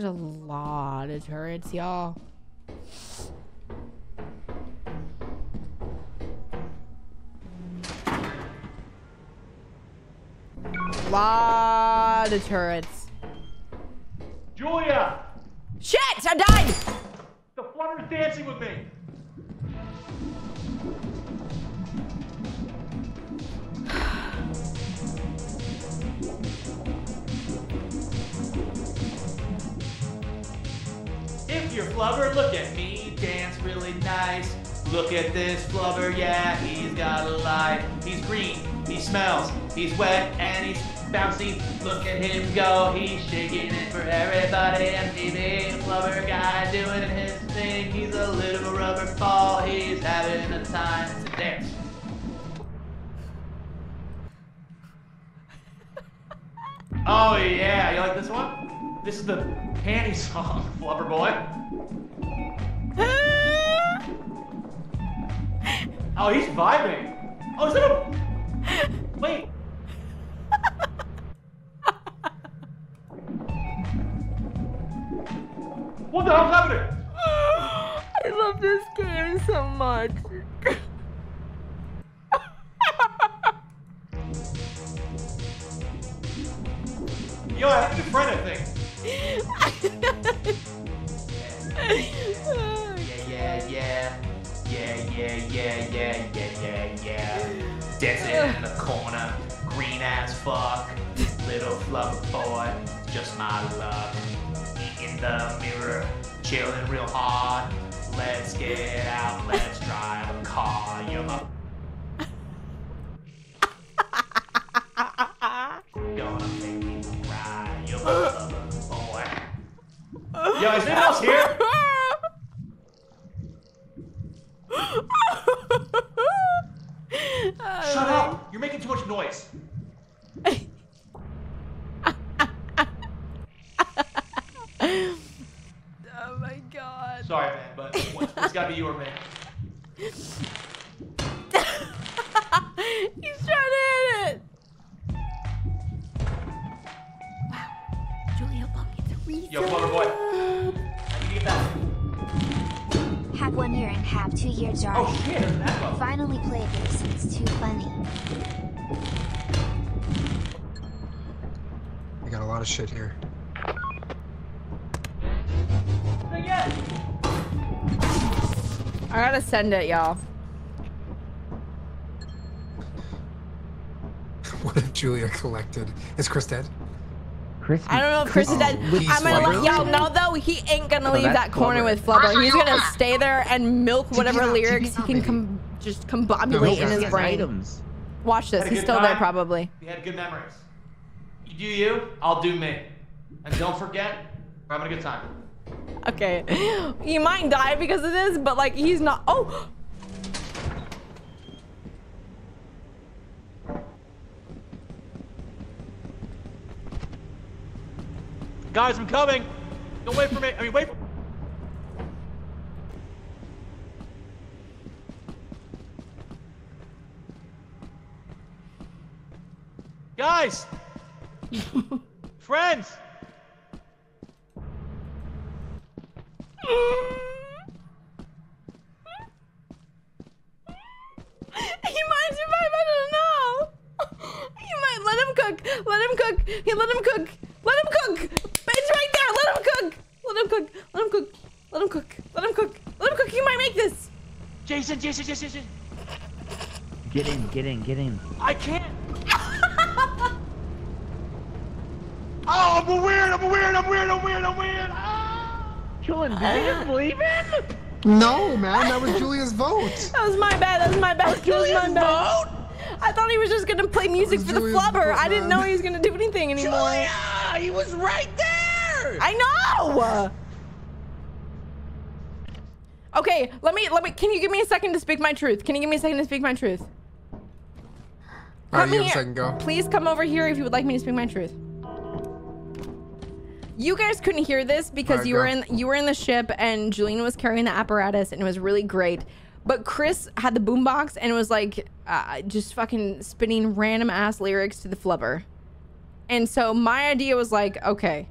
There's a lot of turrets, y'all. Lot of turrets. Julia! Shit! I died! The Flubber's dancing with me! If you're Flubber, look at me, dance really nice. Look at this Flubber, yeah, he's got a light. He's green, he smells, he's wet, and he's bouncy. Look at him go, he's shaking it for everybody. MTV, Flubber guy doing his thing. He's a little rubber ball, he's having a time to dance. (laughs) Oh yeah, you like this one? This is the panty song, (laughs) Flubber boy. (laughs) Oh, he's vibing. Oh, is that a... Wait. What the hell's happening? (gasps) I love this game so much. Send it, y'all. (laughs) What if Julia collected? Is Chris dead? Chris. I don't know if Chris is oh, dead. he's I'm gonna let y'all know though, he ain't gonna Oh, leave that corner Flubber. with Flubber. He's gonna ah! stay there and milk whatever out, lyrics TP he can com- just No, combobulate he in his brain. items. Watch this. He's good still there probably. We had good memories. You do you, I'll do me. And don't forget, we're having a good time. Okay. He might die because of this, but like he's not. Oh. Guys, I'm coming. Don't wait for me. I mean, wait for. Guys! (laughs) Friends! He might, survive, might, I don't know. He might let him cook. Let him cook. He let him cook. Let him cook. It's right there. Let him cook. Let him cook. Let him cook. Let him cook. Let him cook. Let him cook. He might make this. Jason, Jason, Jason, Jason. Get in, get in, get in. I can't. (laughs) oh, I'm weird, I'm weird, I'm weird, I'm weird, I'm weird. Ah! Julien, did you just (gasps) leave him? No, man, that was Julia's vote. That was my bad. That was my bad. That was my bad. I thought he was just gonna play music for the flubber. vote, I didn't know he was gonna do anything anymore. Julia, he was right there. I know. Okay, let me let me. Can you give me a second to speak my truth? Can you give me a second to speak my truth? All right, Come you have a here. second go. Please come over here if you would like me to speak my truth. You guys couldn't hear this because Alright, you go. were in you were in the ship and Julien was carrying the apparatus and it was really great. But Chris had the boombox and it was like uh, just fucking spinning random ass lyrics to the flubber. And so my idea was like, okay,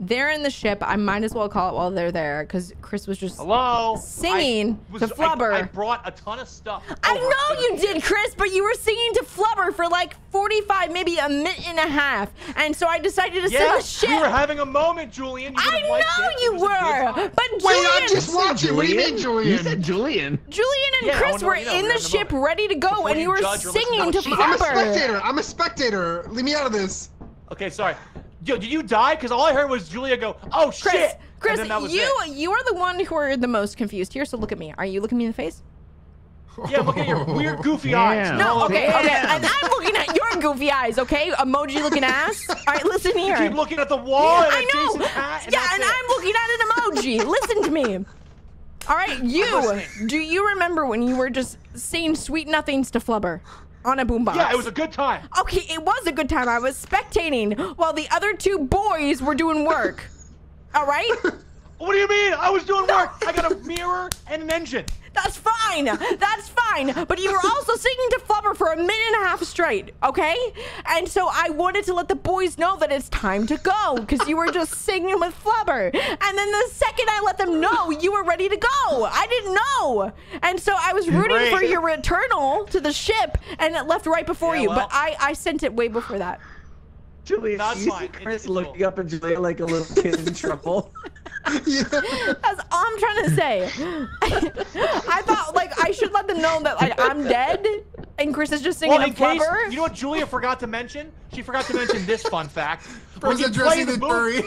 they're in the ship. I might as well call it while they're there because Chris was just Hello. Singing I to was- I- Flubber. I, brought a ton of stuff. I know you did, Chris, but you were singing to Flubber for like 45, maybe a minute and a half. And so I decided to send Yeah, the ship. we were having a moment, Julien. You I know it. It you was were, but Wait, Julien, I'm just watching. What do you mean, You Julien? said Julien. Julien and Yeah, oh, Chris wanna were let in the the ship moment. ready to go, Before and you you were judge or singing to to what I'm a spectator. I'm a spectator. Leave me out of this. Okay, sorry. Yo, did you die? Because all I heard was Julia go, "Oh Chris, shit!" Chris, and then that was you it. you are the one who are the most confused here. So look at me. Are you looking me in the face? Yeah, look at your (laughs) weird, goofy eyes. No, okay, damn. okay. And I'm looking at your goofy eyes, okay? Emoji looking ass. (laughs) All right, listen You here. keep looking at the wall and I know. Hat, and yeah, that's and it. I'm looking at an emoji. (laughs) Listen to me. All right, you. Do you remember when you were just saying sweet nothings to Flubber on a boombox? Yeah, it was a good time. Okay, it was a good time. I was spectating while the other two boys were doing work. (laughs) All right? What do you mean? I was doing work. I got a mirror and an engine. (laughs) That's fine. That's fine. But you were also singing to Flubber for a minute and a half straight, okay? And so I wanted to let the boys know that it's time to go because you were just (laughs) singing with Flubber. And then the second I let them know, you were ready to go. I didn't know. And so I was rooting Great. for your returnal to the ship and it left right before Yeah, you. well- But I, I sent it way before that. Julien, That's you see fine. It's- Chris it's looking cool. up at Julia like a little kid in (laughs) trouble. Yeah. That's all I'm trying to say. I thought like I should let them know that like I'm dead and Chris is just singing Well, a case, Flubber. you know what Julia forgot to mention? She forgot to mention this fun fact. (laughs) When Was you play the the boom, jury.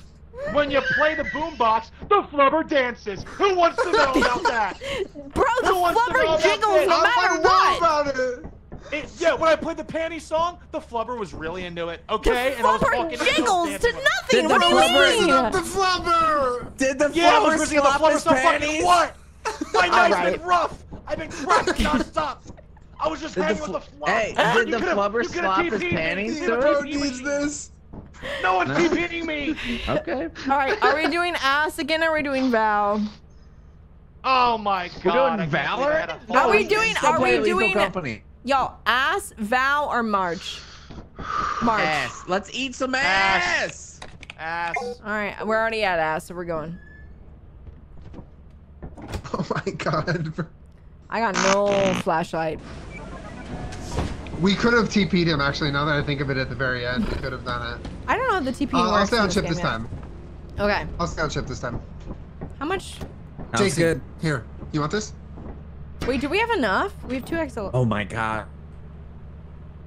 (laughs) when you play the boombox, the flubber dances. Who wants to know about that? (laughs) Bro, the Who wants to know flubber jiggles no I matter wanna know what. About it. It- yeah, when I played the panty song, the flubber was really into it. Okay, The and I was flubber walking jiggles to nothing. Did What the do you flubber- mean? Up the flubber. Did the Yeah, I was flubber missing the flubber his so fucking panties? what? My (laughs) night's right. been rough. I've been cracked (laughs) nonstop. I was just Did hanging fl- with the flubber. Hey, You did the flubber you could've slap his panties You to could've it? Bro TP'd needs this. No one's (laughs) TPing me. Okay. All right, are we doing ass again? Or are we doing Vow? Oh my We're god. doing I can't believe I Valor? Are we doing- are we doing- Company. Yo, ass, Vow, or March? March. Ass. Let's eat some Ass. ass. Ass. All right, we're already at ass, so we're going. (laughs) Oh my god. I got no flashlight. We could have TP'd him actually. Now that I think of it, at the very end, we could have done it. I don't know if the TP Uh, works. I'll stay in on this ship game this time. Okay. I'll stay on ship this time. How much? Sounds Jason, good. here. You want this? Wait, do we have enough? We have two XL. Oh my god.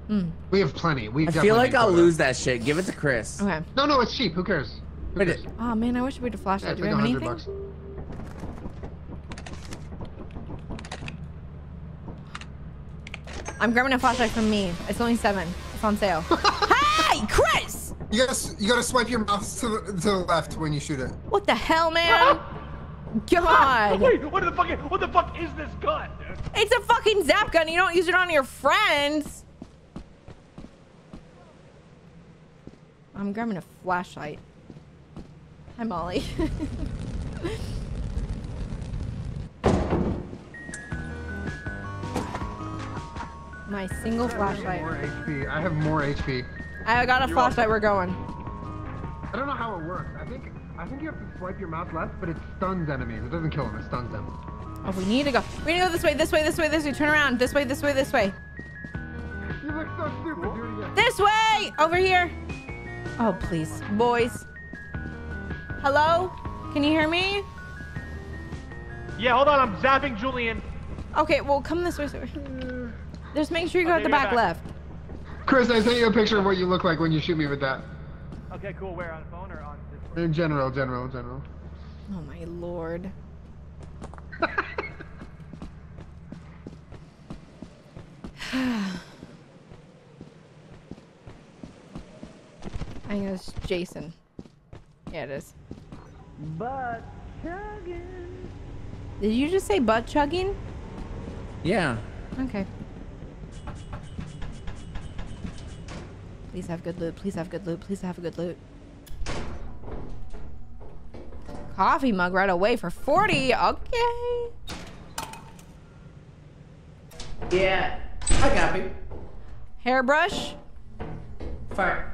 Hmm. We have plenty. We I feel like I'll lose that shit. Give it to Chris. Okay. No, no, it's cheap. Who cares? Who Wait, cares? Oh man, I wish we had a Yeah, flashlight. it's do we like have a anything? hundred bucks. I'm grabbing a flashlight from me. It's only seven. It's on sale. (laughs) hey, Chris! You gotta, you gotta swipe your mouse to the, to the left when you shoot it. What the hell, man? (laughs) God. Wait, what the fuck? What the fuck is this gun. It's a fucking zap gun. You don't use it on your friends. I'm grabbing a flashlight. Hi, Molly. (laughs) My single flashlight. More HP. I have more HP. I got a You're flashlight. We're going. I don't know how it works. I think I think you have to swipe your mouse left, but it stuns enemies. It doesn't kill them. It stuns them. Oh, we need to go. We need to go this way, this way, this way, this way. Turn around. This way, this way, this way. You look so stupid. Do it again. This way! Over here! Oh, please. Boys. Hello? Can you hear me? Yeah, hold on. I'm zapping Julien. Okay, well, come this way. Sir. Just make sure you go Okay, at the back, back. left. Chris, I sent you a picture of what you look like when you shoot me with that. Okay, cool. Where on phone or on Discord? In general, general, general. Oh, my lord. (sighs) I think it's Jason. Yeah, it is. Butt chugging. Did you just say butt chugging? Yeah. Okay. Please have good loot. Please have good loot. Please have a good loot. Coffee mug right away for 40. Okay. Yeah. I copy. Hairbrush. Fine.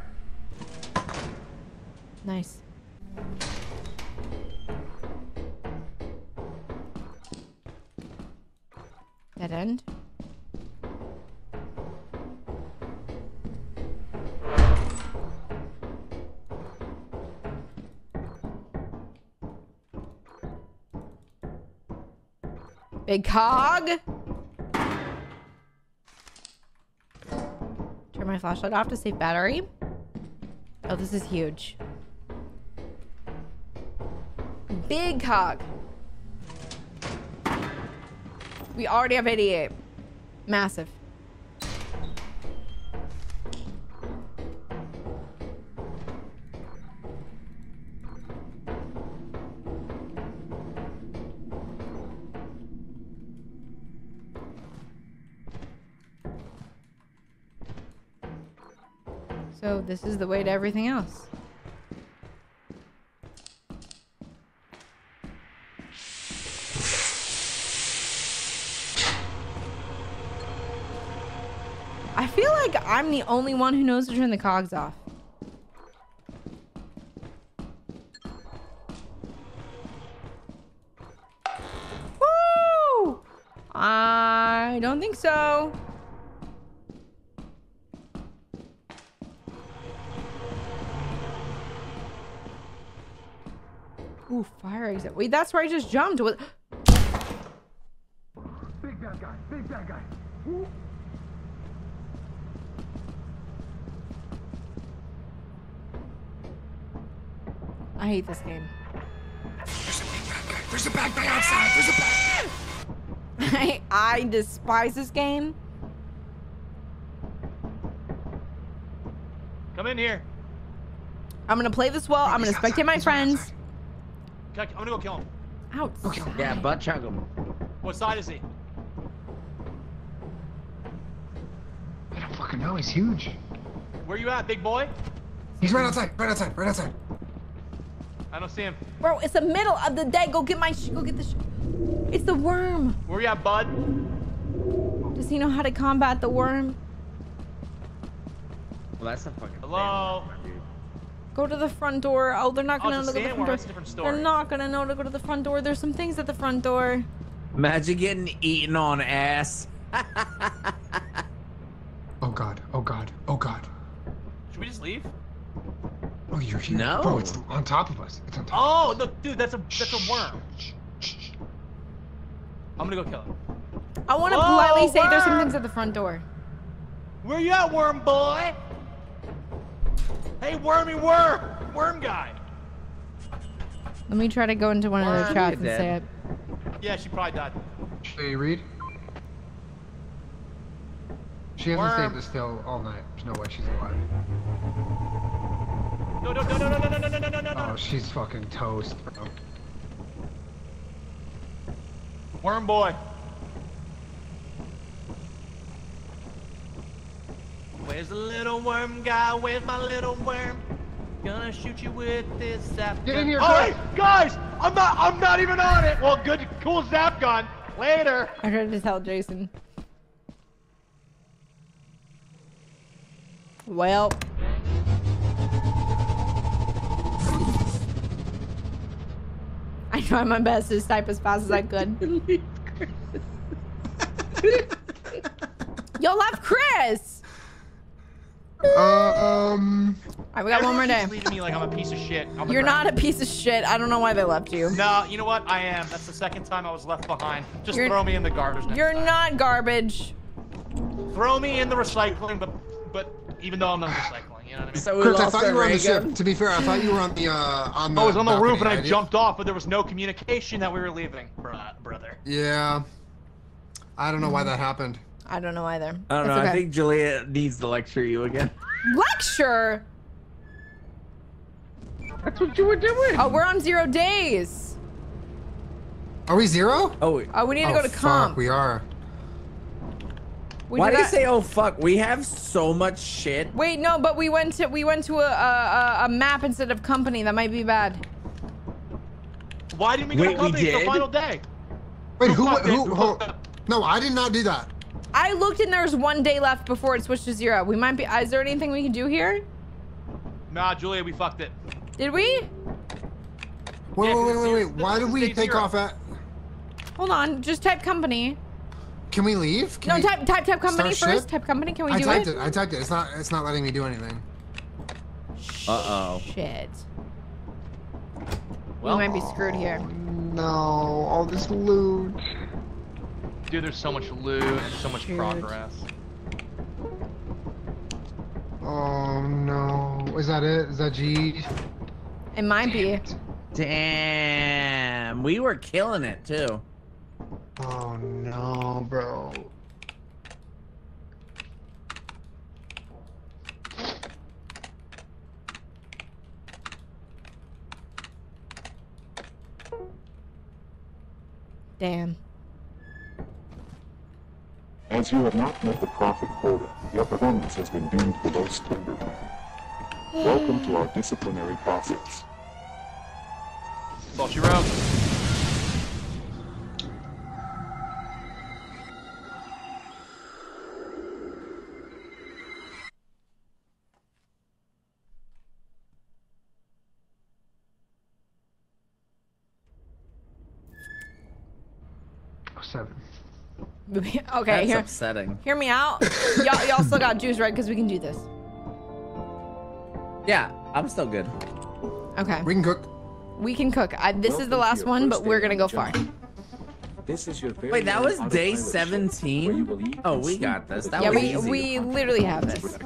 Nice. Dead end. Big cog. Turn my flashlight off to save battery. Oh, this is huge. Big cog. We already have 88. Massive. So this is the way to everything else. I feel like I'm the only one who knows to turn the cogs off. Woo! I don't think so. Ooh, fire exit. Wait, that's where I just jumped. What? Big bad guy. Big bad guy. I hate this game. There's a bad guy outside. There's a bad (laughs) I, I despise this game. Come in here. I'm gonna play this well. I'm gonna spectate my friends. Okay, I'm gonna go kill him. Out. Yeah, butt chug him. What side is he? I don't fucking know. He's huge. Where you at, big boy? He's right outside. Right outside. Right outside. I don't see him. Bro, it's the middle of the day. Go get my sh- go get the sh- It's the worm. Where you at, bud? Does he know how to combat the worm? Well, that's a fucking. Hello? Dude. Go to the front door. Oh, they're not gonna it's a know to go to the front door. That's a different story. They're not gonna know to go to the front door. There's some things at the front door. Imagine getting eaten on ass. (laughs) Oh god. Oh god. Oh god. Should we just leave? Oh, you're here. No. Bro, it's on top of us. It's on top. Oh, look, dude, that's a that's a worm. I'm gonna go kill him. I want to Whoa, politely say there's some worm! things at the front door. Where you at, worm boy? Hey, wormy worm, worm guy. Let me try to go into one of their Worm, chats and dead. say it. Yeah, she probably died. Hey, read. She hasn't Worm. stayed this still all night. There's no way she's alive. No, no, no, no, no, no, no, no, no, no, no, Oh, she's fucking toast, bro. Worm boy. Where's the little worm guy? Where's my little worm? Gonna shoot you with this zap Get gun. in here, Oh, hey, guys! I'm not. I'm not even on it. Well, good, cool zap gun. Later. I tried to tell Jason. Well. I tried my best to type as fast as I (laughs) could. Yo, left Chris! Right, we got one more day. Leaving me like I'm a piece of shit. on the You're ground. not a piece of shit. I don't know why they left you. No, you know what? I am. That's the second time I was left behind. Just You're- throw me in the garbage You're time. not garbage. Throw me in the recycling, but but even though I'm not recycling, you know what I mean? So we Chris, I lost thought our you were on the ship. To be fair, I thought you were on the uh on the. I was on the balcony, roof and I right? jumped off, but there was no communication that we were leaving, brother. Yeah. I don't know why that happened. I don't know either. I don't It's know. I think Julia needs to lecture you again. (laughs) Lecture. That's what you were doing. Oh, we're on zero days. Are we zero? Oh, Oh, we need to oh, go to fuck, comp. we are. We why did do you say "oh fuck"? We have so much shit. Wait, no, but we went to we went to a a, a, a map instead of company. That might be bad. Why didn't we go Wait, to we company? It's the final day. Wait, who? fucked? Who? Who who no, I did not do that. I looked and there's one day left before it switched to zero. We might be. Is there anything we can do here? Nah, Julia, we fucked it. Did we? Wait, Yeah, wait, 'cause wait, wait, wait. Why did we take zero. off at? Hold on. Just type company. Can we leave? Can No, we type type type company start first. ship? Type company. Can we I do typed it? it? I typed it. It's not. It's not letting me do anything. Uh oh. Shit. Well- we might be screwed here. No, all this loot. Dude, there's so much loot and so much Dude. progress. Oh no. Is that it? Is that G? It might be. Damn, we were killing it too. Oh no, bro. Damn. As you have not met the profit quota, your performance has been deemed below standard. Welcome to our disciplinary process. That's all she (laughs) okay, That's here. upsetting. Hear me out. y'all, y'all still got juice, right? Because we can do this. Yeah, I'm still good. Okay. We can cook. We can cook. I, this is the last one, but we're gonna the go job. Far. This is your very Wait, that was day autopilot ship, where you 17? Oh, we got this. That Yeah, was we easy. we literally have this.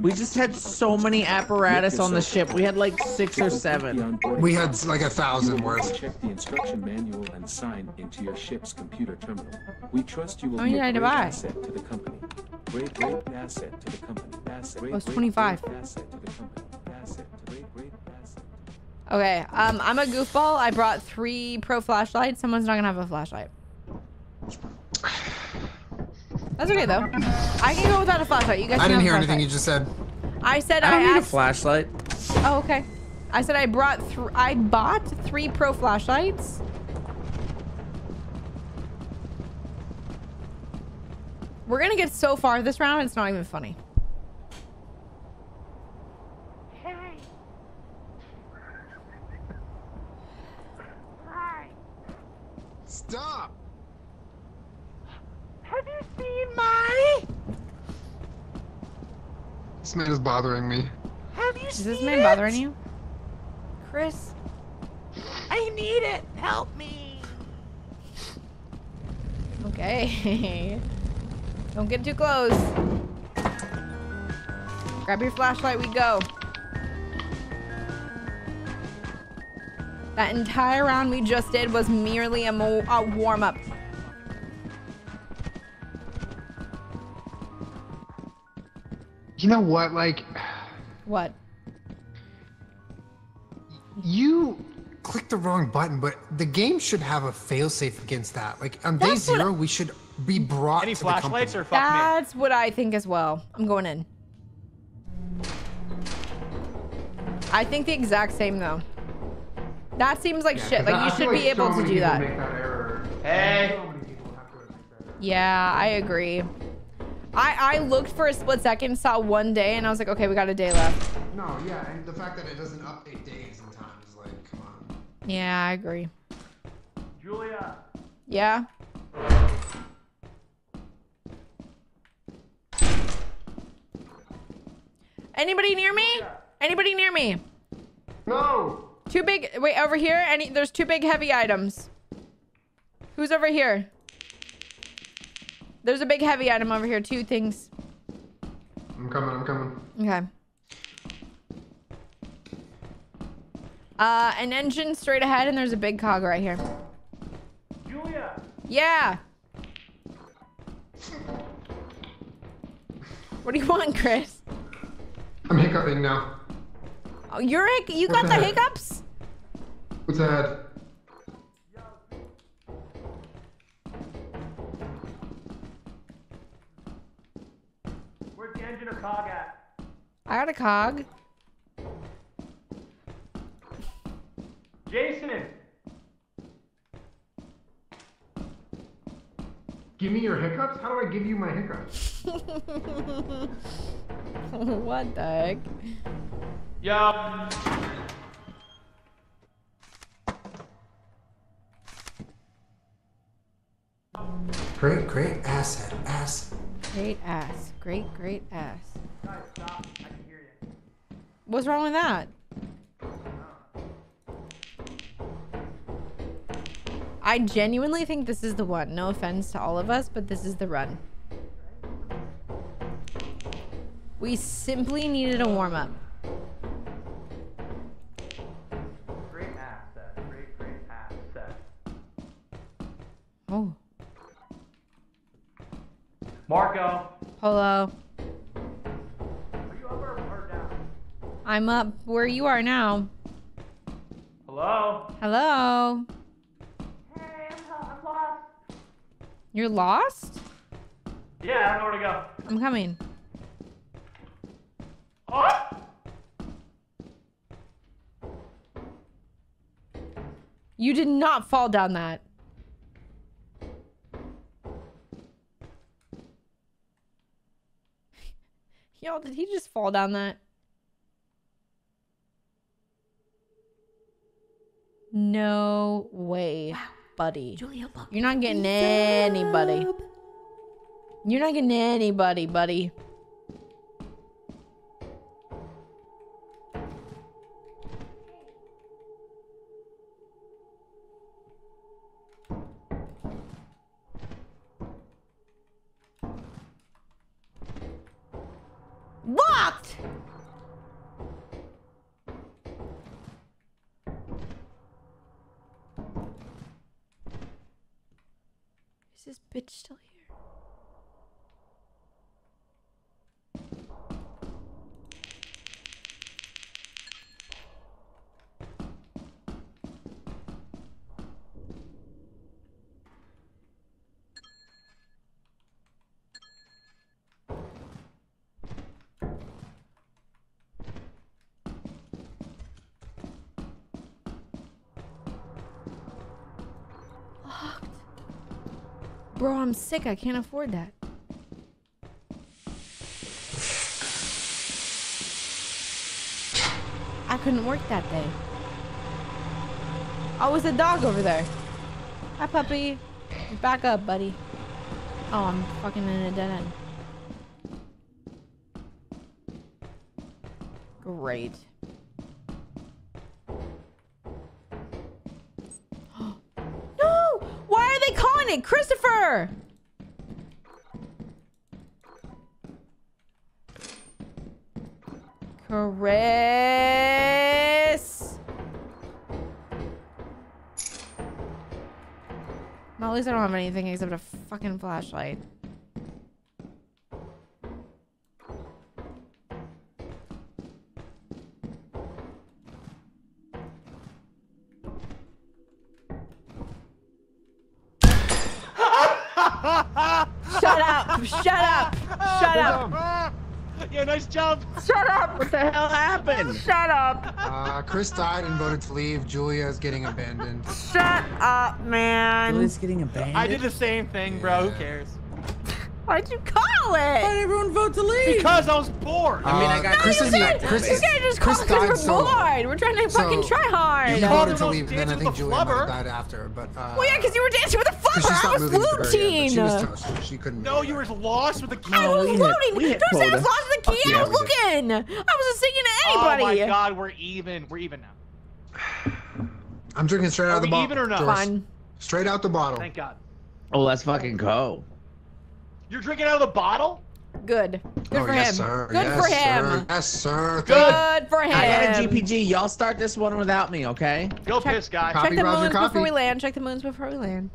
We just had so many apparatus on the ship. We had like six or seven. We had like a thousand worth. Check the instruction manual and sign into your ship's computer terminal. We trust you will How be many I great asset to the company. Great, great asset to the company. Asset, great, was great, 25. great asset to the company. Okay. Um, I'm a goofball. I brought three pro flashlights. Someone's not gonna have a flashlight. That's okay though. I can go without a flashlight. You guys. I didn't hear a anything you just said. I said I I, don't need a flashlight. oh, okay. I said I brought. Th- I bought three pro flashlights. We're gonna get so far this round. It's not even funny. Stop. Have you seen my? This man is bothering me. Have you Is seen this man it? bothering you, Chris? I need it. Help me. Okay. (laughs) Don't get too close. Grab your flashlight, we go. That entire round we just did was merely a, mo- a warm up. You know what? Like, What? you clicked the wrong button, but the game should have a failsafe against that. Like on day That's what- zero, we should be brought Any to the flashlights company. or fuck me? That's what I think as well. I'm going in. I think the exact same though. That seems like shit. Like you should be able to do that. Hey. Yeah, I agree. I I looked for a split second, saw one day, and I was like, okay, we got a day left. No, yeah, and the fact that it doesn't update days and time is like, come on. Yeah, I agree. Julia. Yeah. Anybody near me? Anybody near me? No. Two big. Wait, over here. Any? There's two big heavy items. Who's over here? There's a big heavy item over here. Two things. I'm coming. I'm coming. Okay. Uh, an engine straight ahead, and there's a big cog right here. Julia. Yeah. What do you want, Chris? I'm hiccuping now. Oh, you're hic- you What got the the heck? hiccups? What's ahead? Where's the engine or cog at? I got a cog. Jason. Give me your hiccups? How do I give you my hiccups? (laughs) what the heck? Yup. Great, great asset. Ass. Great ass. Great, great ass. Guys, stop. I can hear you. What's wrong with that? I genuinely think this is the one. No offense to all of us, but this is the run. We simply needed a warm Oh. Marco. Hello. Are you up or, or down? I'm up where you are now. Hello? Hello. Hey, I'm, I'm lost. You're lost? Yeah, I don't know where to go. I'm coming. Oh! You did not fall down that. Y'all, did he just fall down that? No way, buddy. Julia, You're not getting anybody. You're not getting anybody, buddy. Bitch still here? Locked. Bro, I'm sick. I can't afford that. I couldn't work that day. Oh, it's a dog over there. Hi, puppy. Back up, buddy. Oh, I'm fucking in a dead end. Great. Least I don't have anything except a fucking flashlight. Chris died and voted to leave. Julia is getting abandoned. Shut up, man. Julia's getting abandoned. I did the same thing, bro. Who cares? Why'd you call it? Why'd everyone vote to leave? Because I was bored. I mean, I Uh, got Chris is distracted. the- Chris You is- guys just Chris called because died we're solo. bored. We're trying to So, fucking try hard. You called voted him to those leave, then I dancing think with the Julien might have died after, but uh, Well, yeah, because you were dancing with a because she flubber. I was moving at the very end, looting. but she was toast. She couldn't. No, you were lost with the key. I was we looting. Don't say I was lost in the key. Yeah, I was we did. looking. I wasn't singing to Oh my god, we're even. We're even now. I'm drinking straight out Are of the we bottle. even or not? Doris. Fine. Straight out the bottle. Thank God. Oh, let's fucking go. You're drinking out of the bottle? Good. Good oh, for yes, him. Sir. Good yes, for him. Sir. Yes, sir. Good for him. I got a GPG. Y'all start this one without me, okay? Go Check- piss, guy. Copy, Check the Roger, moons copy. before we land. Check the moons before we land.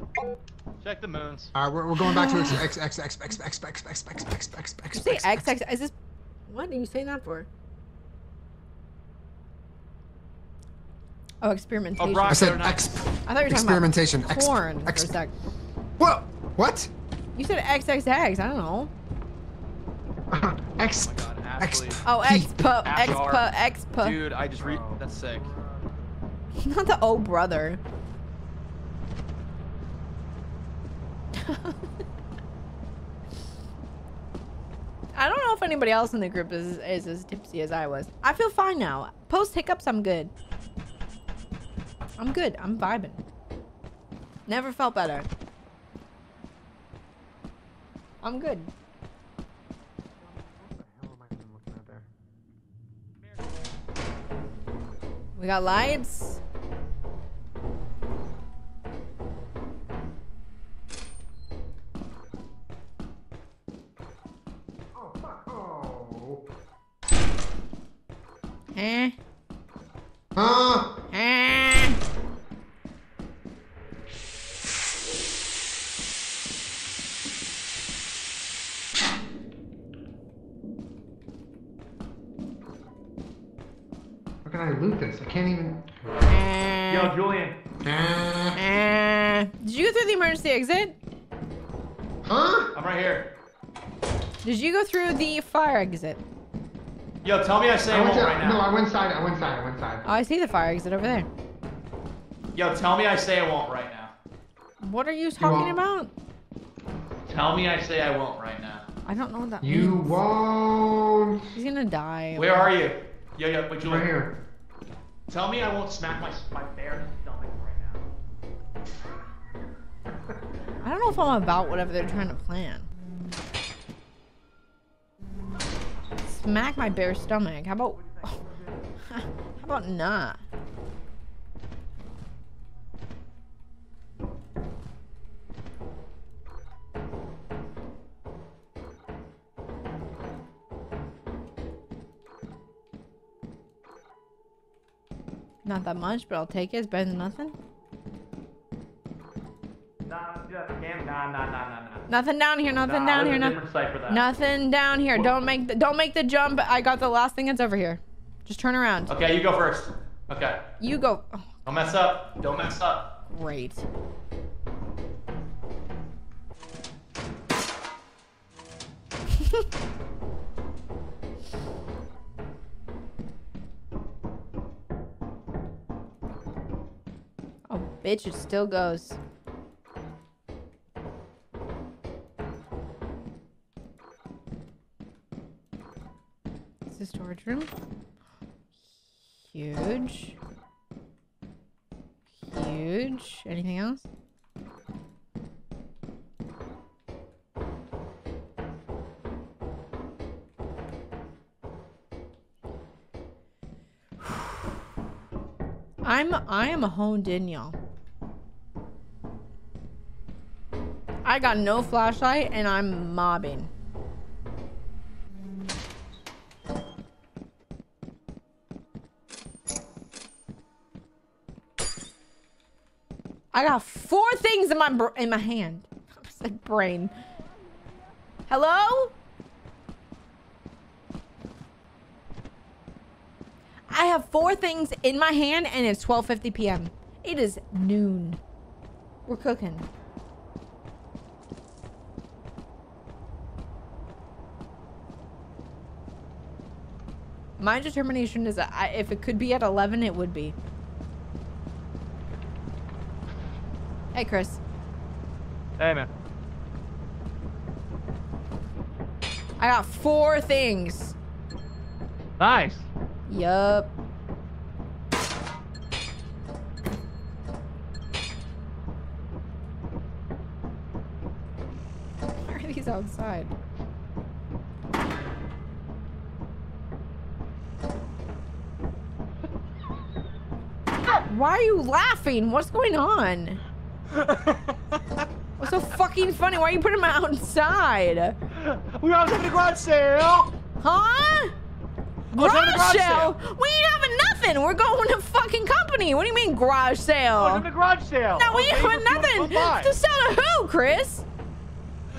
Check the moons. All right, we're, we're going back to X X X X X X X X X X X X X. Did you say X X? Is this? What are you saying that for? Oh, experimentation. Oh, Brock, I said they're not- X. I thought you were talking experimentation. about X- porn X- for a sec. What? What? You said XXX. I don't know. (laughs) X. Oh my god, X. Oh, He- expo, expo, expo. Dude, I just read. That's sick. (laughs) Not the old brother. (laughs) I don't know if anybody else in the group is, is as tipsy as I was. I feel fine now. Post hiccups, I'm good. I'm good. I'm vibing. Never felt better. I'm good. We got lights. Oh. Eh. Eh. I loot this? I can't even. Eh. Yo, Julien. Ah. Eh. Did you go through the emergency exit? Huh? I'm right here. Did you go through the fire exit? Yo, tell me I say I, I won't to, right no, now. I went side. I went side. I went side. Oh, I see the fire exit over there. Yo, tell me I say I won't right now. What are you talking won't. about? Tell me I say I won't right now. I don't know what that You means. won't. He's gonna die. Where are you? Yo, yo, wait, Julien. Right here. Tell me I won't smack my my bare stomach right now. I don't know if I'm about whatever they're trying to plan. Smack my bare stomach. How about? (laughs) How about not? Not that much, but I'll take it. It's better than nothing. Nah, nah, nah. Nothing down here. Nothing down here. a Nothing. different site for that. Nothing down here. What? Don't make the don't make the jump. I got the last thing that's over here. Just turn around. Okay, you go first. Okay. You go. Oh, Don't mess up. Don't mess up. great. (laughs) bitch! It still goes. Is the storage room? Huge. Huge. Anything else? (sighs) I'm I am a honed in, y'all. I got no flashlight and I'm mobbing. I got four things in my in my hand. (laughs) I said brain. Hello? I have four things in my hand and it's 12:50 p.m. It is noon. We're cooking. My determination is that I, if it could be at 11, it would be. Hey, Chris. Hey, man. I got four things. Nice. Yup. Why are these outside? Why are you laughing? What's going on? (laughs) What's so fucking funny? Why are you putting them outside? We were having a garage sale. Huh? was having a Garage garage sale? We ain't having nothing. We're going to fucking company. What do you mean garage sale? Was having a garage sale. No, we ain't having nothing. To sell to who, Chris?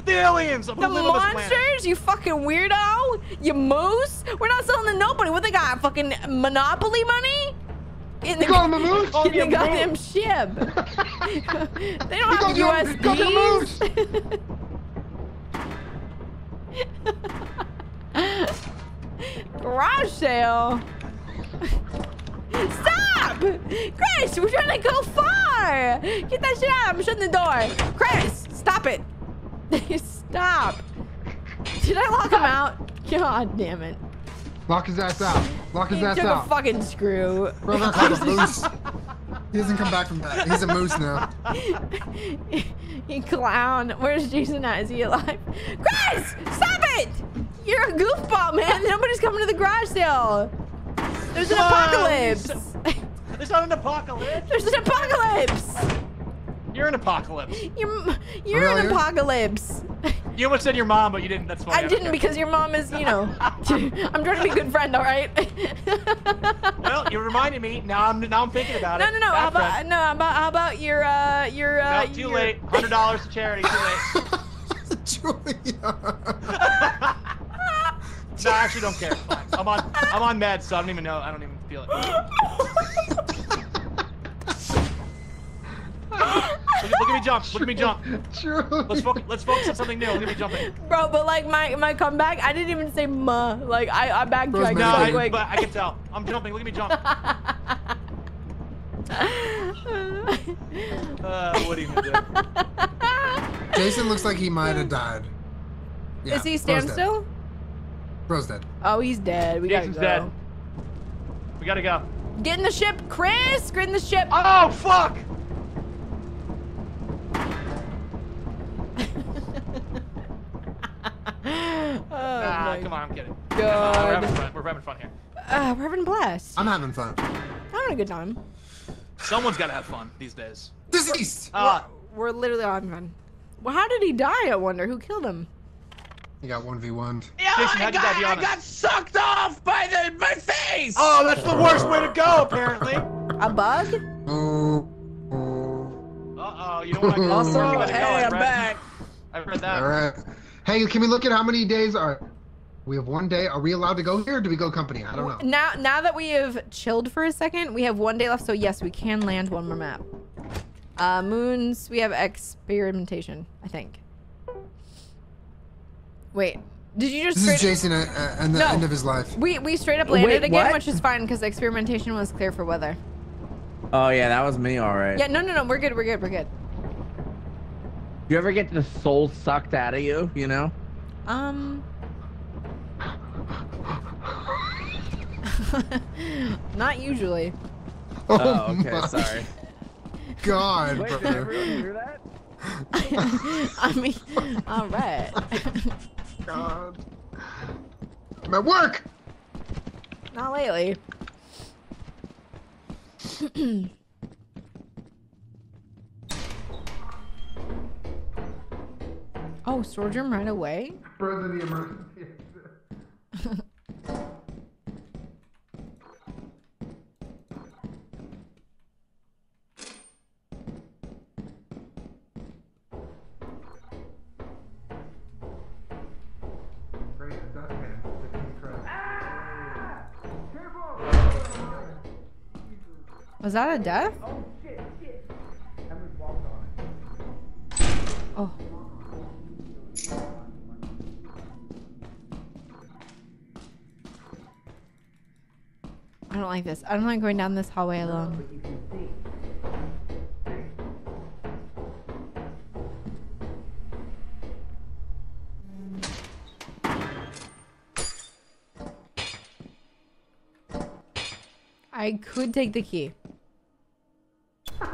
The aliens. The live on this planet. monsters? You fucking weirdo? You moose? We're not selling to nobody. What they got? Fucking monopoly money? In the, him a moose? Call in the goddamn ship. they don't have you a- he you a moose. USBs. (laughs) Garage sale. Stop! Chris, we're trying to go far! Get that shit out! I'm shutting the door. Chris, stop it! (laughs) stop! Did I lock him out? God damn it. Lock his ass out. Lock his ass out. He ass took a fucking screw. Bro got called a moose. He doesn't come back from that. He's a moose now. (laughs) you clown. Where's Jason at? Is he alive? Chris! Stop it! You're a goofball, man. Nobody's coming to the garage sale. There's an Come on, apocalypse. There's not an apocalypse. There's an apocalypse. You're an apocalypse. (laughs) You're, you're an apocalypse. (laughs) You almost said your mom, but you didn't. That's funny. I didn't care. because your mom is, you know. (laughs) I'm trying to be a good friend, all right? Well, you reminded me. Now I'm now I'm thinking about No, it. no, no. Bad How about friend. no? How about how about your uh your uh? No, too your- late. Hundred dollars to charity. Too late. Julia. No, I actually don't care. Fine. I'm on I'm on meds, so I don't even know. I don't even feel it. Look, at- look at me jump. Look at me jump. (laughs) Let's focus. Let's focus on something new. Look at me jumping. Bro, but like my my comeback, I didn't even say ma. Like I I backtracked No, so I, quick. but I can tell. I'm jumping. Look at me jump. (laughs) Uh, what are you gonna do? Jason looks like he might have died. Yeah, Is he bro's stand still? Bro's dead. Oh, he's dead. We Jason's gotta go. dead. We gotta go. Get in the ship, Chris. Get in the ship. Oh fuck! Oh, Nah, come on. I'm kidding. God. Uh, we're, having fun. we're having fun here. Uh, we're having a blast. I'm having fun. I'm having a good time. Someone's gotta have fun these days. Deceased. Ah, We're literally having fun. Well, how did he die? I wonder who killed him. He got one v one. Yeah, Jason, I got, I got sucked off by the my face. oh, that's the worst way to go. Apparently. A bug? Oh. Uh oh, you don't want to (laughs) go. Also, You're gonna go, hey, I I'm read- back. I read that. All right. Hey, can we look at how many days are? We have one day. Are we allowed to go here? or Do we go company? I don't know. Now, now that we have chilled for a second, we have one day left. So yes, we can land one more map. Uh, moons. We have experimentation. I think. Wait. Did you just? This is Jason at, at at the No. end of his life. We we straight up landed Wait, again, what? which is fine because experimentation was clear for weather. Oh yeah, that was me, all right. Yeah, no, no, no, we're good, we're good, we're good. You ever get the soul sucked out of you? You know? Um. (laughs) Not usually. Oh, okay, my sorry. God, Wait, did brother. everyone hear that? (laughs) I mean, all right. God. I'm at work. Not lately. (clears throat) oh, storage room right away? In the emergency. Great, the dustpan. The king crab. Was that a death? Oh. I don't like this. I don't like going down this hallway alone. I could take the key. I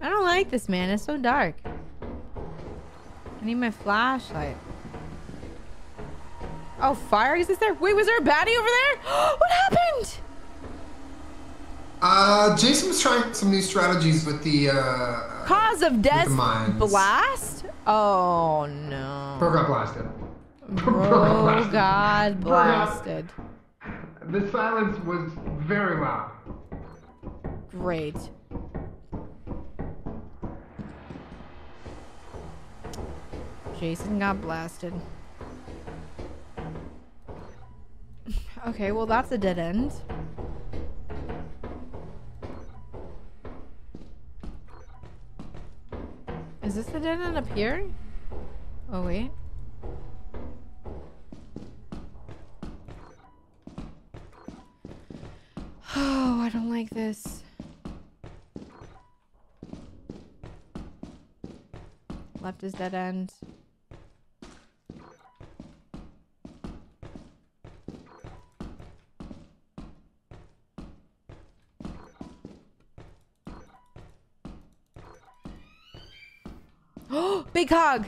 don't like this, man. It's so dark. I need my flashlight. Oh, fire is this there? Wait, was there a baddie over there? (gasps) what happened? Uh, Jason was trying some new strategies with the uh, Cause of death blast? Oh no. Bro got blasted. (laughs) Oh God, Bro got- blasted. The silence was very loud. Great. Jason got blasted. Okay, well that's a dead end. Is this the dead end up here? Oh wait. Oh, I don't like this. Left is dead end. (gasps) big hog.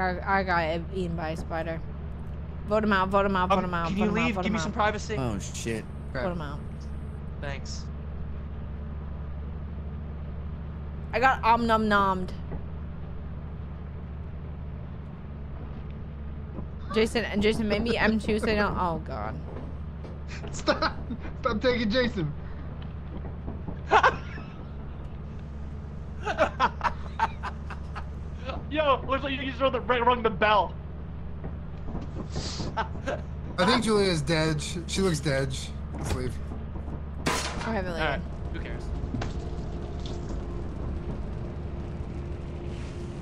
I got, I got eaten by a spider. Vote him out, vote him out, vote um, him out, Can vote you him out, leave? vote Give me out. some privacy. Oh shit. Vote him out. Thanks. I got om num nommed. Jason and Jason maybe M2 say no. Oh god. (laughs) Stop! Stop taking Jason. Yo, looks like you just rung the, rung the bell. I think Julia's dead. She, she looks dead. Let's leave. I haven't All right, who cares?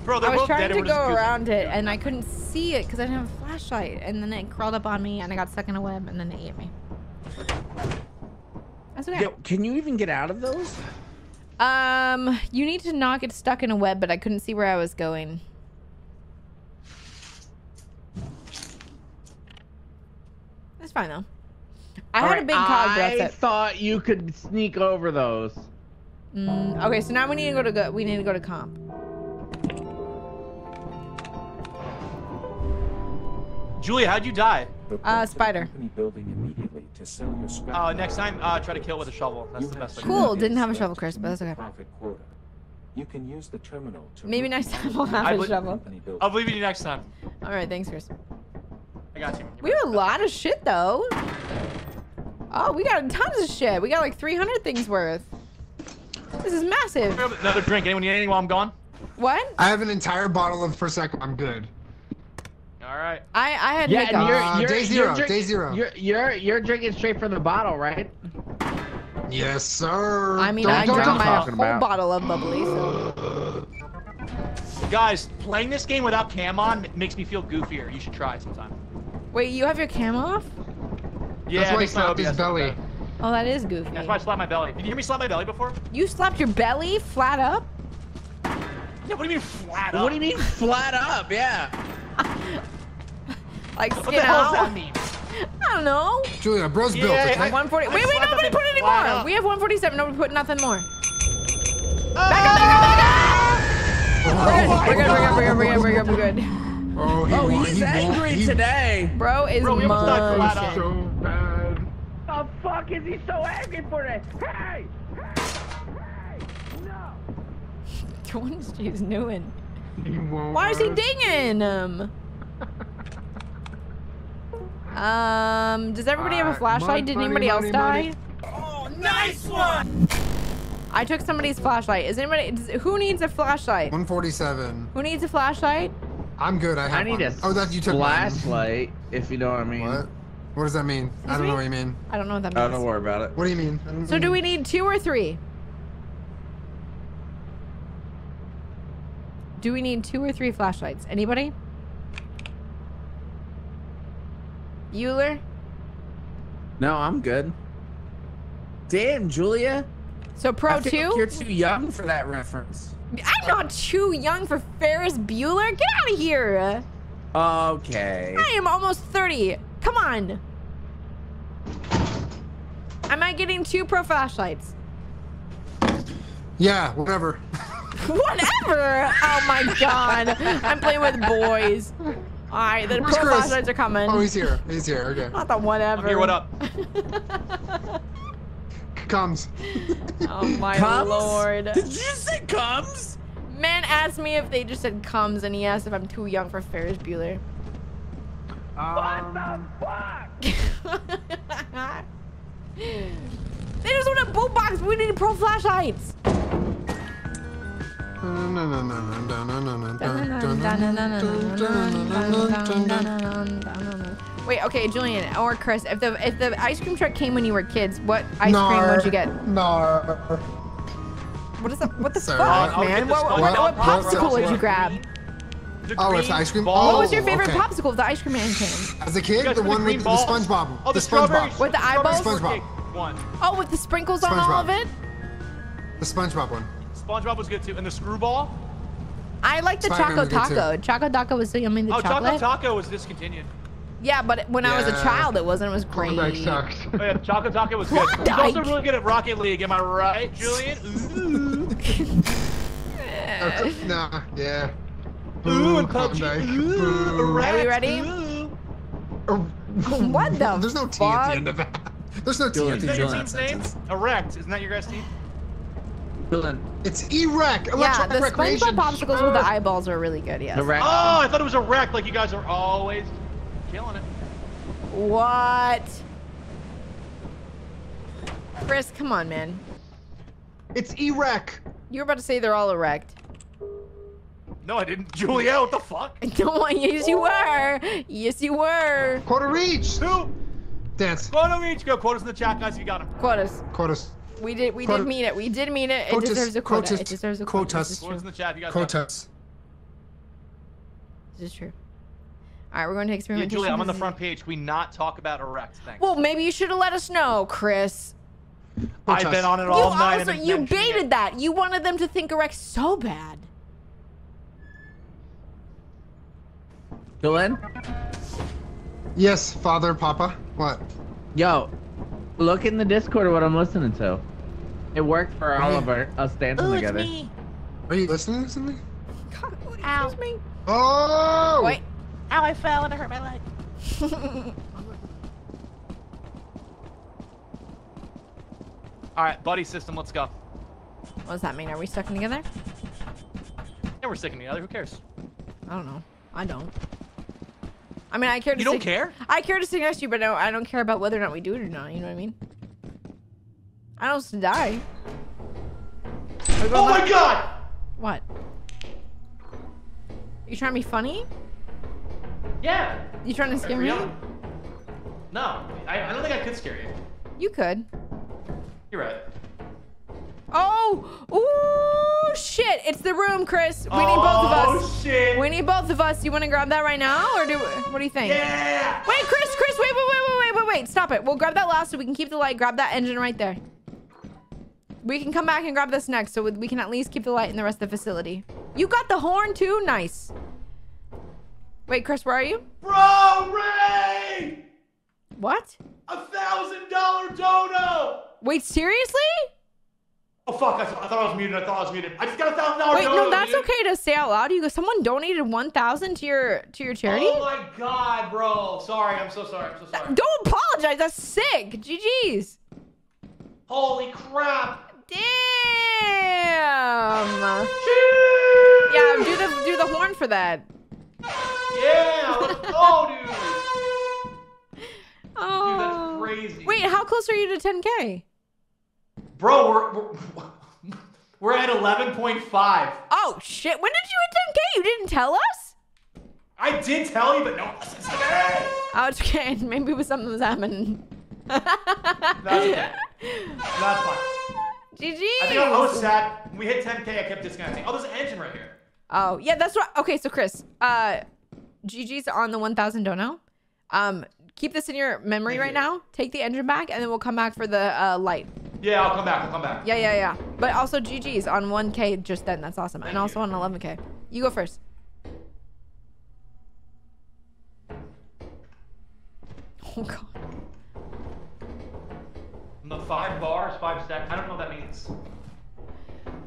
Bro, they're I was both trying dead to and we're just go around it and I couldn't see it because I didn't have a flashlight. And then it crawled up on me and I got stuck in a web and then it ate me. That's okay. Yo, can you even get out of those? Um, you need to not get stuck in a web, but I couldn't see where I was going. Fine though. I had a big cog, I that's it. thought you could sneak over those. Mm, okay, so now we need to go to go. We need to go to comp. Julia, how'd you die? Uh, spider. Company building immediately to sell your scrap. Uh, next time, uh, try to kill with a shovel. That's the best way. Cool. it. Didn't have a shovel, Chris, but that's okay. Profit quota. You can use the terminal to Maybe next time we'll have I a shovel. I'll believe in you next time. All right, thanks, Chris. I got you. We have a lot of shit though. Oh, we got tons of shit. We got like 300 things worth. This is massive. Another drink. Anyone need anything while I'm gone? What? I have an entire bottle of Prosecco. I'm good. All right. I I had Yeah, hiccups. and you're, Uh, you're, day you're zero, drink- day zero. You're, you're you're drinking straight from the bottle, right? Yes, sir. I mean, Don't- I don't- drank my whole about. bottle of bubbly. So. Guys, playing this game without cam on makes me feel goofier. You should try it sometime. Wait, you have your cam off? Yeah, That's why he makes my slapped his belly. Oh, that is goofy. That's why I slapped my belly. Did you hear me slap my belly before? You slapped your belly flat up? Yeah, what do you mean flat up? What do you mean flat up? Yeah. (laughs) Like What the hell out? does that mean? (laughs) I don't know. Julia, bro's built. Yeah, Okay? 140. I Wait, wait, nobody put any thing more. up. We have 147. Nobody put nothing more. Oh, Back up, back up, back up! Oh, we're good, we're good, we're good, we're good, we're good, we're good. Oh, he Oh, he's He angry He- today. Bro is Bro, we almost died flat munching. So bad. The fuck is he so angry for this? Hey! Hey! Hey! No! What is he's doing? Why is he dinging him? (laughs) Um, does everybody have a flashlight? money, Did money, anybody else money, die? Oh, nice one! I took somebody's flashlight. Is anybody? Does, who needs a flashlight? 147. Who needs a flashlight? I'm good. I have I need one. a Oh, that you took mine. flashlight, if you know what I mean. What? What does that mean? I don't know what you mean. I don't know what that Oh, means. don't worry about it. What do you mean? I don't So do we need two or three? Do we need two or three flashlights? Anybody? Bueller? No, I'm good. Damn, Julia. So pro I feel two? like you're too young for that reference. I'm not too young for Ferris Bueller. Get out of here. Okay. I am almost 30. Come on. Am I getting two pro flashlights? Yeah, whatever. (laughs) Whatever. Oh my god. I'm playing with boys. All right, the Where's pro Chris? flashlights are coming. Oh, he's here. He's here. Okay. Not the whatever. I'm here. What up? (laughs) Comes. Oh my Comes? lord. Did you say comes? Man asked me if they just said comes, and he asked if I'm too young for Ferris Bueller. Um, What the fuck? (laughs) they just want a boot box. We need pro flashlights. Wait, okay, Julien or Chris, if the if the ice cream truck came when you were kids, what ice cream would you get? Nar. What is that? What the Sorry. fuck, I'll man? get the What, what, what popsicle would you grab? Oh, it's ice cream? ball. Oh, what was your Oh, favorite okay. popsicle if the ice cream man came? As a kid, guys the one green with the? SpongeBob. Oh, the, the. SpongeBob. With the strawberry eyeballs? shortcake One. Oh, with the sprinkles on all of it? The SpongeBob one. SpongeBob was good too, and the screwball. I like the Spider-Man Choco was good, too. Taco. Choco Taco was so yummy, the Oh, chocolate. Choco Taco was discontinued. Yeah, but when I was a child, it wasn't. It was great. Klondike sucks. Oh, yeah, Choco Taco was good. He's also really good at Rocket League. Am I right, Julien? Ooh, nah, yeah. Ooh, and Klondike. PUBG. Ooh, Boo. erect. Are you ready? Ooh. What the There's no T at the end of that. There's no T Dylan, at the end of that team's name? sentence. Erect. Isn't that your guys' team? Dylan, It's E-Rec. Yeah, the SpongeBob popsicles with the eyeballs are really good. Yes. the. Oh, I thought it was erect. Like you guys are always killing it. What? Chris, come on, man. It's E-Rec. You were about to say they're all erect. No, I didn't. (laughs) Julia, what the fuck? I don't yes you were. Yes you were. Quota reach. Two. Dance. Quota each. Go. Quotas in the chat, guys. If you got them. Quotas. Quotas. We did. We Quota- did mean it. We did mean it. It deserves a quota. quotas, it deserves a quota. quotas. This. Quotas in the chat. You guys got 'em. Quotas. This is true. All right, we're going to Yeah, experimentation. Julia, I'm on the front page. Can we not talk about erect? Thanks. Well, maybe you should have let us know, Chris. I've been on it You all night. Also, you baited it. that. You wanted them to think erect so bad. Dylan, Yes, father, papa. What? yo, look in the Discord what I'm listening to. It worked for all of our us dancing Ooh, it's together. me. Are you listening to something? Ow. Excuse me. Oh! Wait. Ow, I fell and I hurt my leg. All right, buddy system. Let's go. What does that mean? Are we stuck together? Yeah, we're sticking together. Who cares? I don't know. I don't. I mean, I care to You don't care? I care to sit next to you, but no, I don't care about whether or not we do it or not. You know what I mean? I don't want to die. Are we going Oh my god! What? You trying to be funny? Yeah. You trying to scare Are me? No, I, I don't think I could scare you. You could. You're right. Oh! Ooh! Shit! It's the room, Chris. We need both of oh, us. Oh shit! We need both of us. You want to grab that right now, or do? What do you think? Yeah! Wait, Chris, Chris, wait, wait, wait, wait, wait, wait, wait. Stop it. We'll grab that last so we can keep the light. Grab that engine right there. We can come back and grab this next so we can at least keep the light in the rest of the facility. You got the horn too? Nice. Wait, Chris, where are you? Bro, Ray! What? A thousand dollar dono! Wait, seriously? Oh fuck! I, I thought I was muted. I thought I was muted. I just got a thousand dollar Wait, no, that's okay to say out loud. You go. Someone donated one thousand to your to your charity. Oh my god, bro! Sorry, I'm so sorry. I'm so sorry. Don't apologize. That's sick. GG's. Holy crap! Damn. Yeah, do the do the horn for that. Yeah, let's go, dude. Oh. (laughs) Dude, that's crazy. Wait, how close are you to 10k? Bro, we're, we're We're at 11.5. Oh shit! When did you hit 10k? You didn't tell us. I did tell you, but no one listens to me. Oh, it's okay. (laughs) Maybe it was something was happening. That's okay. That's fine. GG. I think I was sad. When we hit 10k, I kept disconnecting. Oh, there's an engine right here. Oh yeah, that's what. Okay, so Chris, uh, GG's on the 1,000 dono. Um, keep this in your memory Thank right you. now. Take the engine back, and then we'll come back for the uh, light. Yeah, I'll come back. I'll come back. Yeah, yeah, yeah. But also GG's on 1k just then. That's awesome. and also on 11k. You go first. Oh god. The five bars, five seconds. I don't know what that means.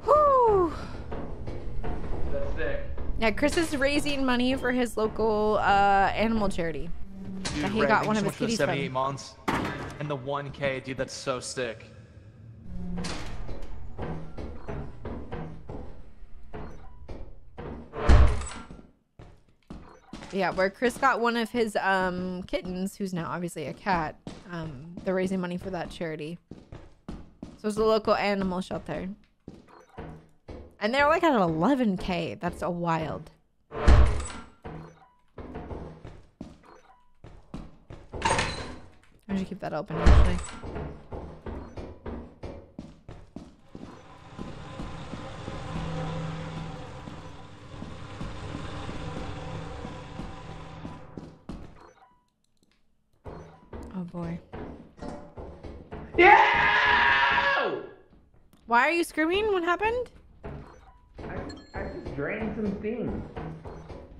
Whew. That's sick. Yeah, Chris is raising money for his local uh, animal charity. Dude, he Ray, got one of his kitties 78 from. months. And the 1k, dude, that's so sick. Yeah, where Chris got one of his um kittens, who's now obviously a cat. Um, they're raising money for that charity. So it's a local animal shelter. And they're like at 11k. That's a wild. I should keep that open actually. Oh boy. Yeah! Why are you screaming? What happened? Drained some steam.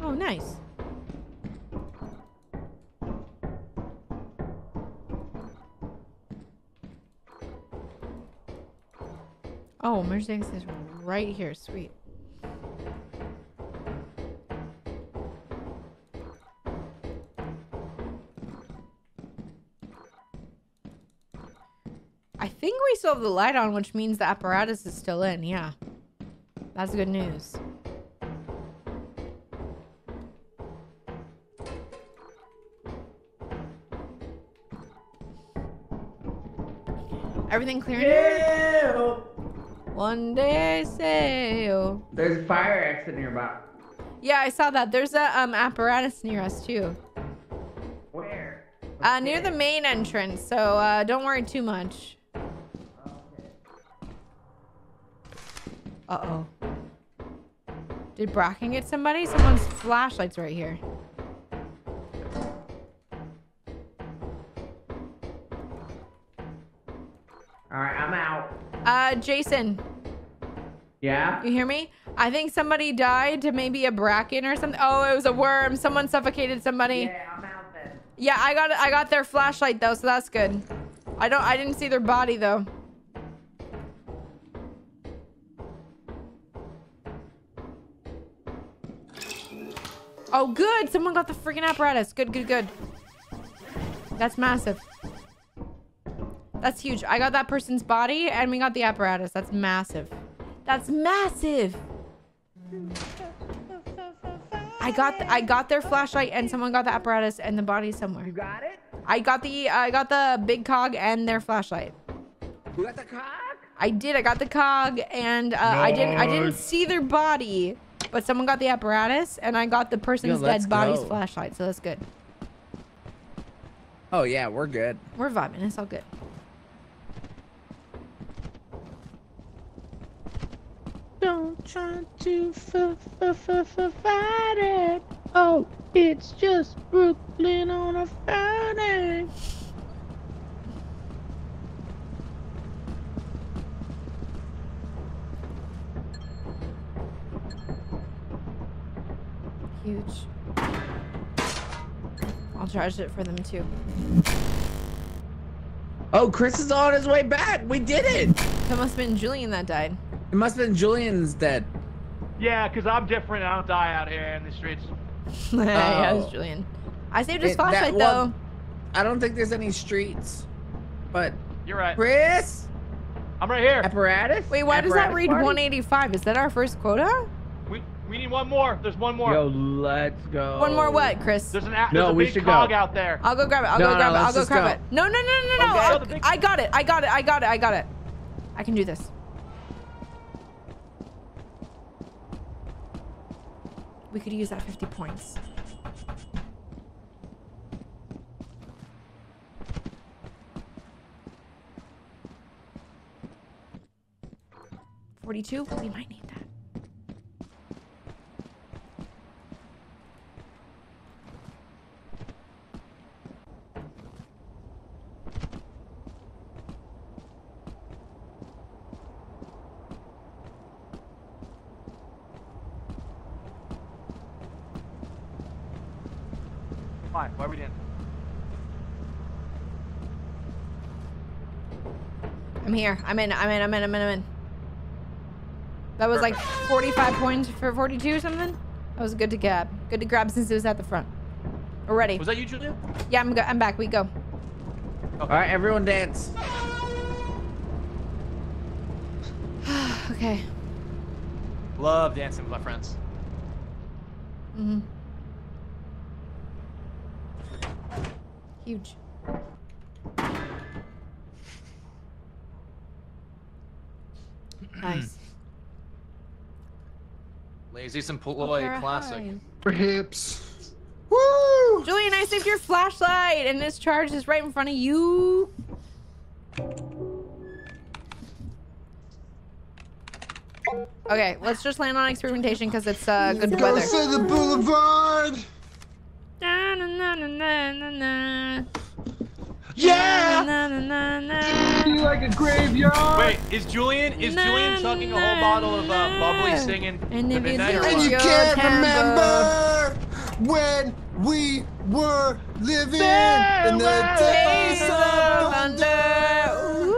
Oh, nice. Oh, Mercedes is right here. Sweet. I think we still have the light on, which means the apparatus is still in. Yeah. That's good news. Everything clear in here? One day I sail. There's a fire exit nearby. Yeah, I saw that. There's a um apparatus near us too. Where? Uh, near the main entrance. So uh, don't worry too much. Uh oh. Did Bracken get somebody? Someone's flashlight's right here. All right, I'm out. Uh, Jason, Yeah? you hear me? I think somebody died to maybe a bracken or something. Oh, it was a worm. Someone suffocated somebody. Yeah, I'm out then. Yeah, I got I got their flashlight though, so that's good. I don't I didn't see their body though. Oh good, someone got the freaking apparatus. Good, good, good. That's massive. That's huge. I got that person's body and we got the apparatus. That's massive. That's massive. I got th- I got their flashlight and someone got the apparatus and the body somewhere. You got it? I got the I got the big cog and their flashlight. You got the cock? I did. I got the cog and uh, I didn't I didn't see their body, but someone got the apparatus and I got the person's let's dead body's go. flashlight. So that's good. Oh yeah, we're good. We're vibing. It's all good. Don't try to f f f f fight it. Oh, it's just Brooklyn on a Friday. Huge. I'll charge it for them too. Oh, Chris is on his way back. We did it. That must have been Julien that died. It must have been Julien's dead. Yeah, because I'm different. I don't die out here in the streets. (laughs) yeah, it was Oh. Julien. I saved his It- that flashlight one- though. I don't think there's any streets. But You're right. Chris, I'm right here. apparatus. Wait, why does that read party? 185? Is that our first quota? We we need one more. There's one more. Yo, let's go. One more what, Chris? There's an a- No, there's a we big should cog go. out there. I'll go grab it. I'll No, go no, grab it. I'll go grab go. it. No, no, no, no, no. Okay. I'll- the big- I got it. I got it. I got it. I got it. I got it. I can do this. We could use that 50 points. Forty-two. We might need that. Why? Why are we doing? I'm here. I'm in. I'm in. I'm in. I'm in. I'm in. That was like 45 points for 42 or something. That was good to grab. Good to grab since it was at the front. We're ready. Was that you, Julia? Yeah, I'm. Go I'm back. We go. All right, everyone dance. (sighs) okay. Love dancing with my friends. Mm-hmm. Huge. Lazy Simploy Opera classic. High. For hips. Woo! Julian, I saved your flashlight, and this charge is right in front of you. Okay, let's just land on experimentation because it's uh, good Go weather. to the boulevard. Na, na, na, na, na, na, na. Yeah! Na, na, na, na. You like a graveyard. Wait, is Julian is Julian chugging a whole bottle of uh, bubbly singing And the if you midnight or And you can't remember when we were living There in the days Days of of thunder. Ooh.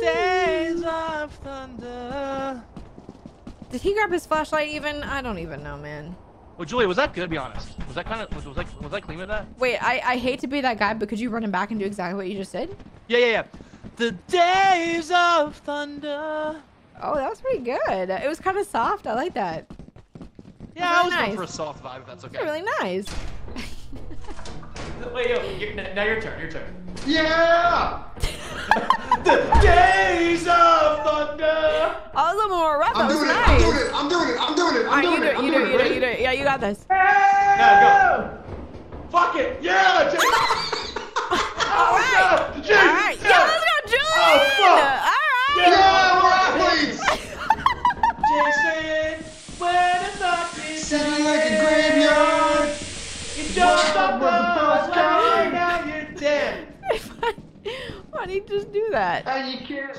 Days of thunder. Did he grab his flashlight even? I don't even know, man. Well, Julia, was that good? Be honest. Was that kind of was, was was that clean with that? Wait, I, I hate to be that guy, but could you run him back and do exactly what you just did? Yeah, yeah, yeah. The days of thunder. Oh, that was pretty good. It was kind of soft. I like that. Yeah, I was going for a soft vibe. If that's okay. Really nice. (laughs) (laughs) Wait, yo, you- now your turn. Your turn. Yeah! (laughs) (laughs) The days of thunder. A little more rough. That I'm was doing it. nice. I'm doing it. I'm doing it. I'm doing it. I'm All right, you doing do it. it. I'm You do doing it. You do it. Ready? You do it. Yeah, you got this. Now go. Fuck it. Yeah, Jay. All right. go. Jay. All right. Yeah, Yeah. let's go, Julian. Oh, fuck. All right. Yeah, we're athletes. Jason, when the night is Sitting like a graveyard. You don't stop Where the us. Now you're dead. (laughs) Why did you just do that? And you can't.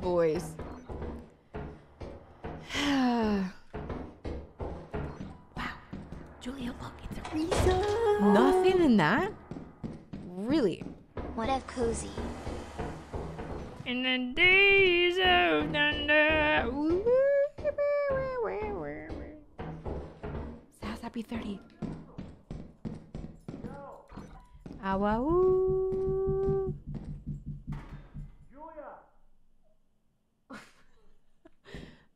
Boys. (sighs) wow. Julia, look, it's a reason. Nothing in that? Really? What of cozy? In the days of thunder. How's that be 30? Ah, wah, ooh.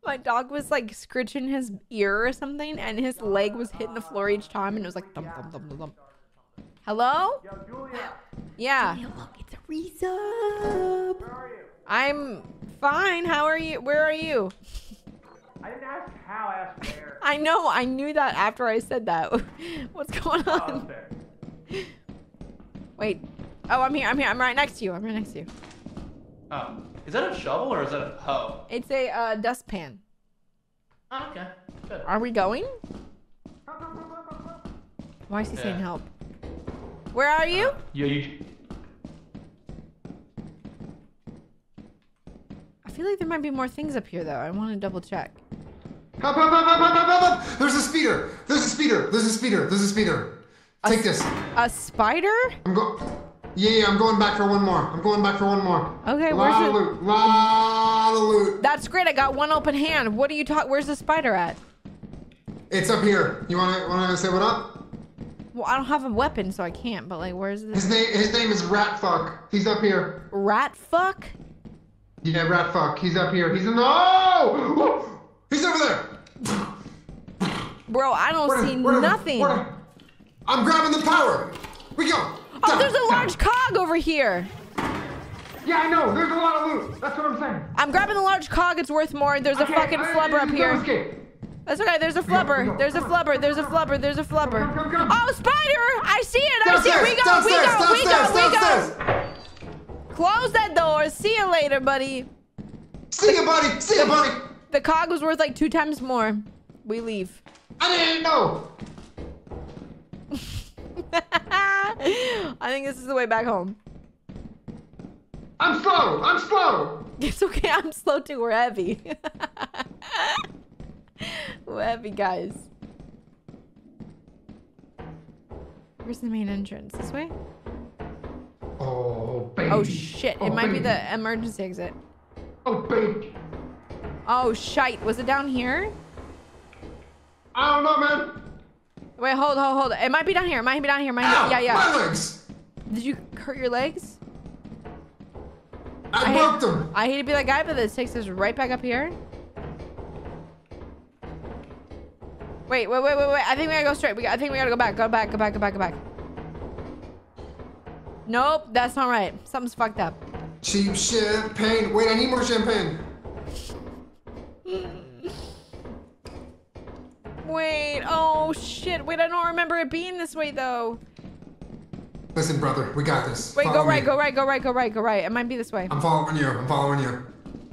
My dog was like scritching his ear or something, and his leg was hitting the floor each time, and it was like thump, thump, thump, thump. Hello? Yeah. look, it's a resub. I'm fine. How are you? Where are you? I didn't ask how, I asked where. I know. I knew that after I said that. (laughs) What's going on? Wait. Oh, I'm here. I'm here. I'm right next to you. I'm right next to you. Oh, is that a shovel or is that a hoe? It's a uh, dustpan. Oh, okay. Good. Are we going? Why is he saying help? Where are you? Yeah, you. Feel like there might be more things up here, though. I want to double check. There's a speeder. There's a speeder. There's a speeder. There's a speeder. Take this. A spider? I'm go. Yeah, yeah, I'm going back for one more. I'm going back for one more. Okay, lot where's it? loot. Lot of loot. That's great. I got one open hand. What are you talking? Where's the spider at? It's up here. You wanna wanna say what up? Well, I don't have a weapon, so I can't. But like, where's His name his name is Ratfuck. He's up here. Rat? Fuck. He's up here. He's in the oh! He's over there. Bro, I don't Where- see where- nothing. where- I'm grabbing the power. We go. Oh, there's a large cog over here. Yeah, Yeah, I know. There's a lot of loot. That's what I'm saying. I'm grabbing the large cog. It's worth more. There's a Okay, fucking uh, I- flubber up here. escape. That's okay. There's a flubber. There's a flubber. There's a flubber. There's a flubber. come, come. Oh, spider! I see it. I see it. We go. We downstairs, go. We go. downstairs, We go. downstairs. Close that door. See you later, buddy. See ya, buddy. See ya, buddy. The cog was worth like two times more. We leave. I didn't know. (laughs) I think this is the way back home. I'm slow. I'm slow. It's okay. (laughs) I'm slow too. We're heavy. (laughs) We're heavy, guys. Where's the main entrance? This way? Oh, oh, baby. Oh shit! It Oh, might be the emergency exit. Oh, baby. Oh shite! Was it down here? I don't know, man. Wait, hold, hold, hold. It might be down here. It might be down here. Might Ow, yeah, yeah. My legs. Did you hurt your legs? I, I broke hate, them. I hate to be that guy, but this takes us right back up here. Wait, wait, wait, wait, wait. I think we gotta go straight. We, I think we gotta go back. Go back. Go back. Go back. Go back. Nope, that's not right. Something's fucked up. Cheap champagne. Wait, I need more champagne. Wait. Oh shit. Wait, I don't remember it being this way though. Listen, brother, we got this. Wait, go Follow right. me. Go right. Go right. Go right. Go right. It might be this way. I'm following you. I'm following you.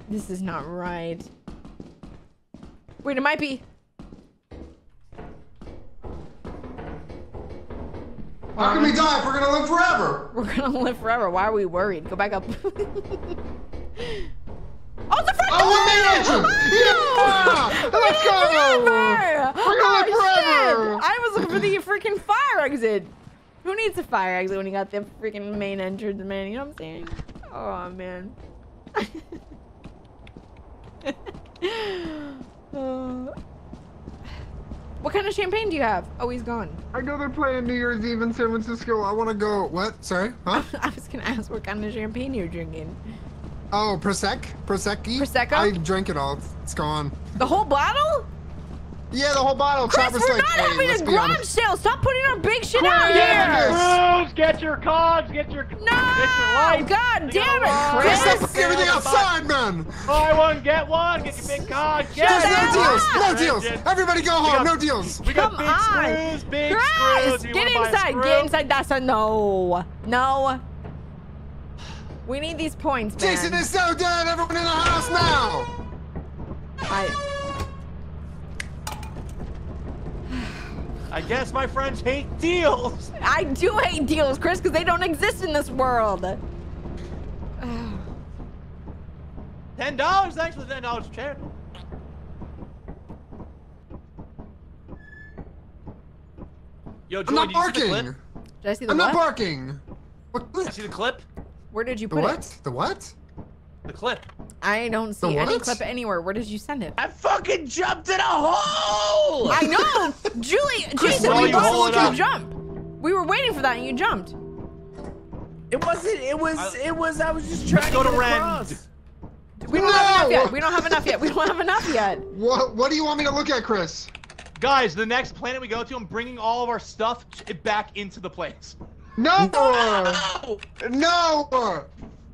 This is not right. Wait, it might be. How can we die if we're gonna live forever? (laughs) We're gonna live forever. Why are we worried? Go back up. (laughs) oh, the front Oh, made door! entrance! Oh! Yeah! Let's go! forever! We're gonna live Oh, forever! shit! I was looking for the freaking fire exit. Who needs a fire exit when you got the freaking main entrance, man? You know what I'm saying? Oh man. Uh, (laughs) what kind of champagne do you have? Oh, he's gone. I know they're playing New Year's Eve in San Francisco. I want to go. What? Sorry? Huh? (laughs) I was gonna ask what kind of champagne you're drinking. Oh, Prosec? Prosecco? Prosecco? I drank it all. It's gone. The whole bottle? Yeah, the whole bottle. Chris, Chopper's we're like, not hey, having a be garage sale. Stop putting our big shit out here. it. Get your cogs, get your get your No! God damn it, walk Chris! around, Stop everything outside, man! Buy one, get one. Get your big cogs. Get There's no deals! up. No deals! Everybody go home! got- No deals! We got Come big on. screws, big Chris, screws. Get wanna buy a inside. Get inside. That's a no. No. We need these points, man. Jason is so dead! Everyone in the house now! I, I guess my friends hate deals. I do hate deals, Chris, because they don't exist in this world. (sighs) Ten dollars. Thanks for the ten dollars charity. Yo, Joy, I'm not did you see the barking! clip? Did I see the I'm what? not barking! What Did you see the clip? Where did you put The put what? it? The what? The clip. I don't The see any what? clip anywhere. Where did you send it? I fucking jumped in a hole! I know, (laughs) Julie, Chris, Jason, while we you both looked you up- jump. We were waiting for that, and you jumped. It wasn't. It was. I- it was. I was just trying Go to to get Rend. across. We don't have enough yet. We don't have enough yet. We don't have enough yet. What, what do you want me to look at, Chris? Guys, the next planet we go to, I'm bringing all of our stuff back into the place. No! Oh! No!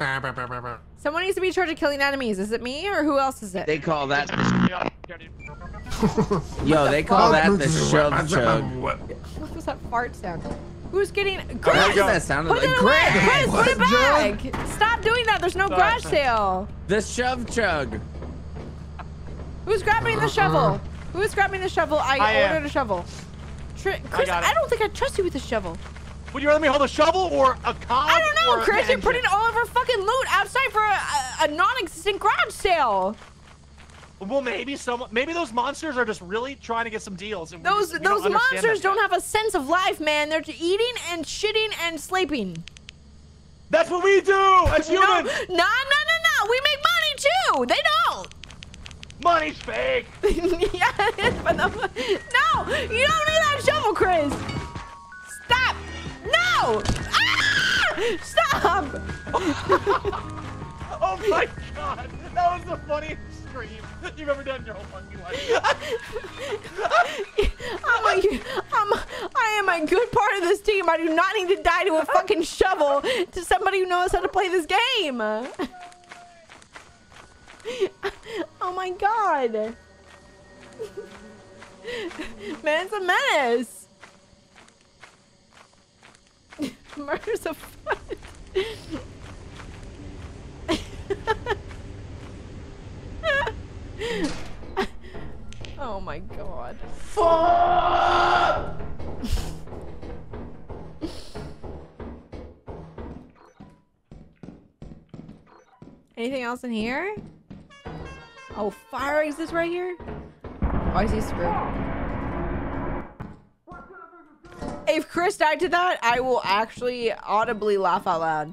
(laughs) Someone needs to be in charge of killing enemies. Is it me or who else is it? They call that. (laughs) Yo, they call that the shove chug. What was that fart sound? Who's getting? What Chris, does that sound put like? it away. Greg! Chris, put it What, back. Stop doing that. There's no Sorry. garage sale. The shove chug. Who's grabbing the shovel? Who's grabbing the shovel? I, I am. ordered a shovel. Tri- Chris, got I, don't think I trust you with a shovel. Would you rather me hold a shovel or a cog? I don't know, Chris. You're putting all of our fucking loot outside for a, a, a non-existent garage sale. Well, maybe some. Maybe those monsters are just really trying to get some deals. and Those just- we don't those monsters don't have a sense of life, man. They're eating and shitting and sleeping. That's what we do as No, no, no, no, no. We make money too. They don't. Money's fake. (laughs) yeah, but the, no, you don't need that shovel, Chris. Stop. No. Ah! Stop. (laughs) oh my god, that was the funniest scream that you've ever done in your whole fucking life. (laughs) I'm a, I'm, I am a good part of this team. I do not need to die to a fucking shovel to somebody who knows how to play this game. (laughs) oh my god. Man, it's a menace. (laughs) Murder's a fun. (laughs) oh my god. Fuck! (laughs) Anything else in here? Oh, fire exits right here? Oh, I see screw. If Chris died to that, I will actually audibly laugh out loud.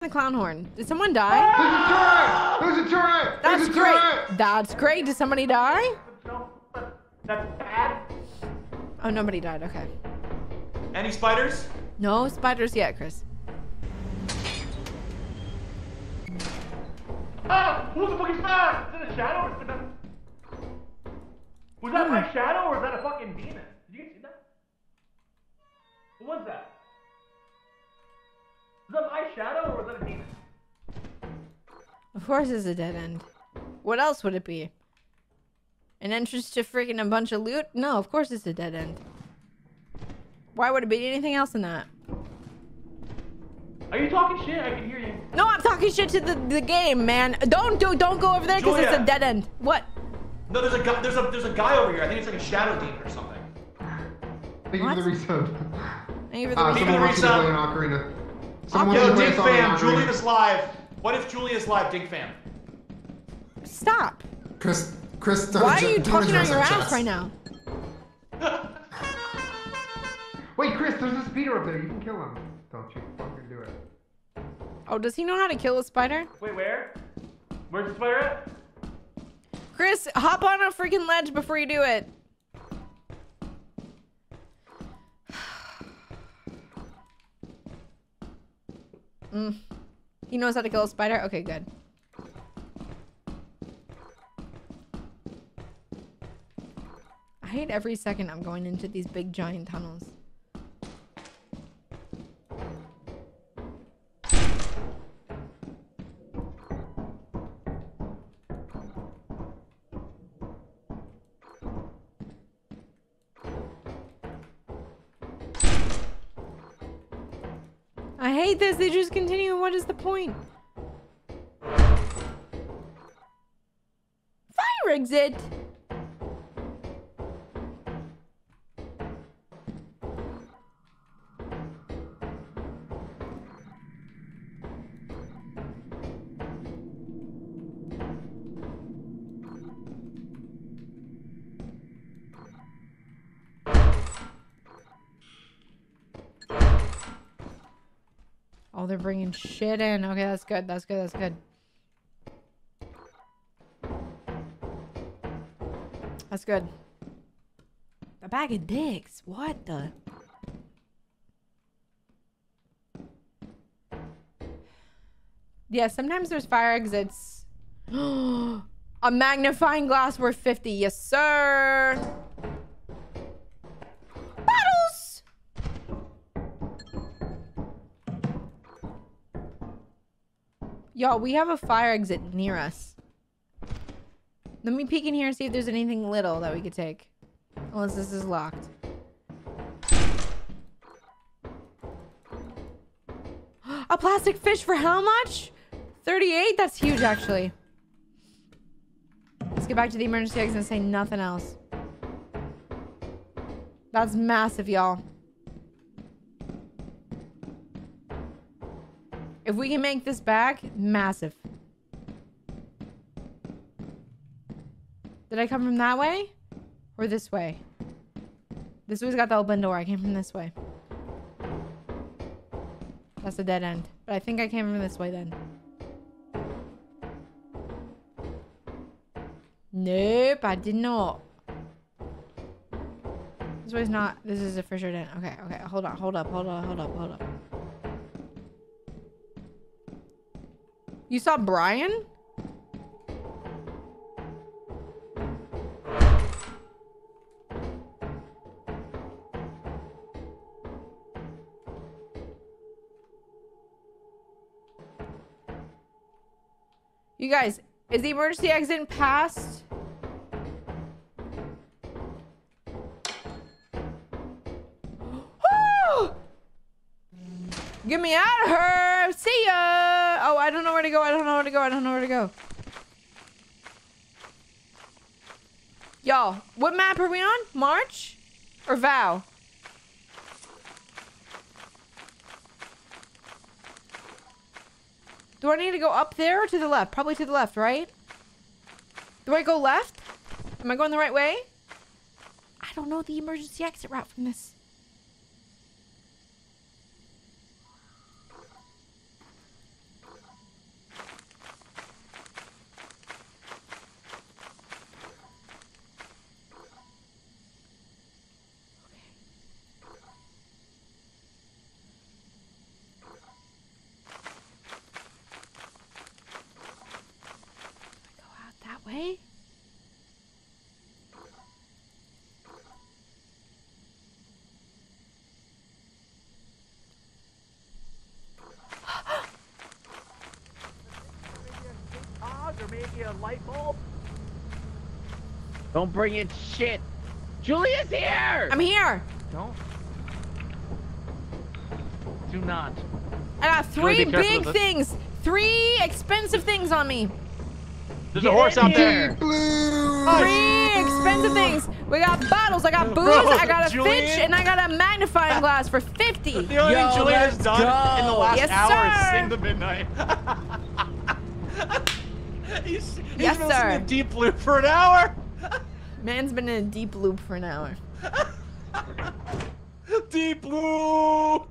The clown horn. Did someone die? There's a turret! There's a turret! That's There's a great. turret! That's great. Did somebody die? That's bad. Oh, nobody died. Okay. Any spiders? No spiders yet, Chris. Ah! Who's the fucking spider? Is it a shadow or is a... Was that my shadow or is that a fucking demon? Did you guys see that? What was that? Is that my shadow or was that a demon? Of course it's a dead end. What else would it be? An entrance to freaking a bunch of loot? No, of course it's a dead end. Why would it be anything else than that? Are you talking shit? I can hear you. No, I'm talking shit to the, the game, man. Don't do don't go over there because it's a dead end. What? No, there's a guy. There's a there's a guy over here. I think it's like a shadow demon or something. Thank you for the resub. Thank you for the Uh, resub. someone wants to Resub. play an ocarina. Someone Yo, wants to play Dink in fam, Ocarina. Julia's live. What if Julia's live, Dink fam? Stop. Chris, Chris, don't Why are you talking on your ass right now? (laughs) (laughs) Wait, Chris, there's a speeder up there. You can kill him. Don't you fucking do it. Oh, does he know how to kill a spider? Wait, where? Where's the spider at? Chris, hop on a freaking ledge before you do it. (sighs) Mm. He knows how to kill a spider? Okay, good. I hate every second I'm going into these big giant tunnels. I hate this. They just continue. What is the point? Fire exit. Oh, they're bringing shit in. Okay, that's good. That's good. That's good. That's good. A bag of dicks. What the? Yeah, sometimes there's fire exits. (gasps) A magnifying glass worth 50. Yes, sir. Y'all, we have a fire exit near us. Let me peek in here and see if there's anything little that we could take. Unless this is locked. (gasps) A plastic fish for how much? 38? That's huge, actually. Let's get back to the emergency exit and say nothing else. That's massive, y'all. If we can make this back, massive. Did I come from that way? Or this way? This way's got the open door. I came from this way. That's a dead end. But I think I came from this way then. Nope, I did not. This way's not. This is a for sure. Okay, okay. Hold on, hold up, hold on, hold up, hold up. You saw Brian? You guys, is the emergency exit past? Get (gasps) me out of her! See ya! Oh, I don't know where to go. I don't know where to go. I don't know where to go. Y'all, what map are we on? March? Or Vow? Do I need to go up there or to the left? Probably to the left, right? Do I go left? Am I going the right way? I don't know the emergency exit route from this. Go out that way? Or maybe a light bulb. Don't bring in shit. Julia's here. I'm here. Don't. Do not. I got three be big things. Three expensive things on me. There's a horse out there. Three expensive things. We got bottles. I got booze. Bro, I got a Julian? fish, and I got a magnifying glass for fifty. The only thing Julian has done in the last yes, hour sir. is sing the midnight. (laughs) he's he's Yes, been sir. listening to Deep Blue for an hour. Man's been in a deep loop for an hour. (laughs) Deep Blue.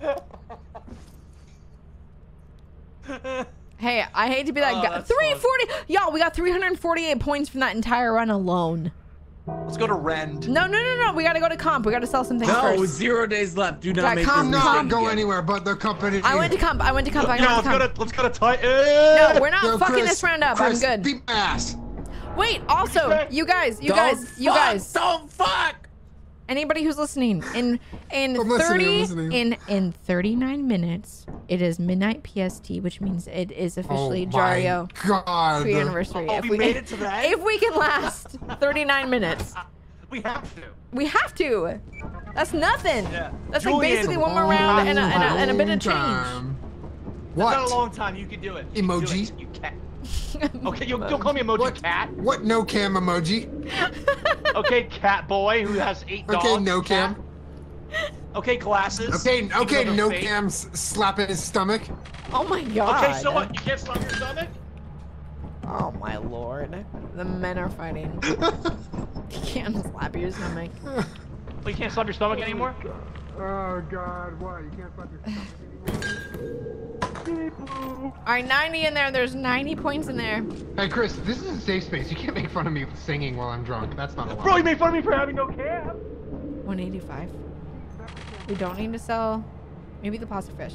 (laughs) Hey, I hate to be that Oh, guy. 340. Y'all, we got 348 points from that entire run alone. Let's go to Rend. No, no, no, no. We gotta go to comp. We gotta sell some things No, first. zero days left. Do not Got make comp, this comp. mistake Not go again. anywhere but the company. I went to comp. I went to comp. I Yo, went let's to go to let's go to Titan. No, we're not Yo, fucking Chris, this round up. Chris, I'm good. Beat my ass. Wait, also, you guys, you Don't guys, you fuck, guys. Don't fuck. Anybody who's listening, in in I'm 30 listening. in in 39 minutes, it is midnight PST, which means it is officially oh my Jario God. pre anniversary. Oh, if we made it to that? If we can last 39 minutes, (laughs) We have to. we have to. That's nothing. Yeah. That's Julian, like basically one more round and a, and a, and a bit of change. time. It's not a What? long time. You can do it. You can do it, You cat. (laughs) Okay, you don't call me emoji What? cat. What no cam emoji? (laughs) Okay, cat boy who has eight dogs. Okay, no cat. cam. Okay, glasses. Okay, okay, no fake. cam s- slapping his stomach. Oh my god. Okay, so what? You can't slap your stomach? Oh my lord. The men are fighting. (laughs) you can't slap your stomach. Well, you can't slap your stomach oh anymore? Oh God, why? You can't slap your stomach All right, 90 in there. There's 90 points in there. Hey Chris, this is a safe space. You can't make fun of me singing while I'm drunk. That's not allowed. Bro, you made fun of me for having no cam. 185. We don't need to sell. Maybe the plastic fish.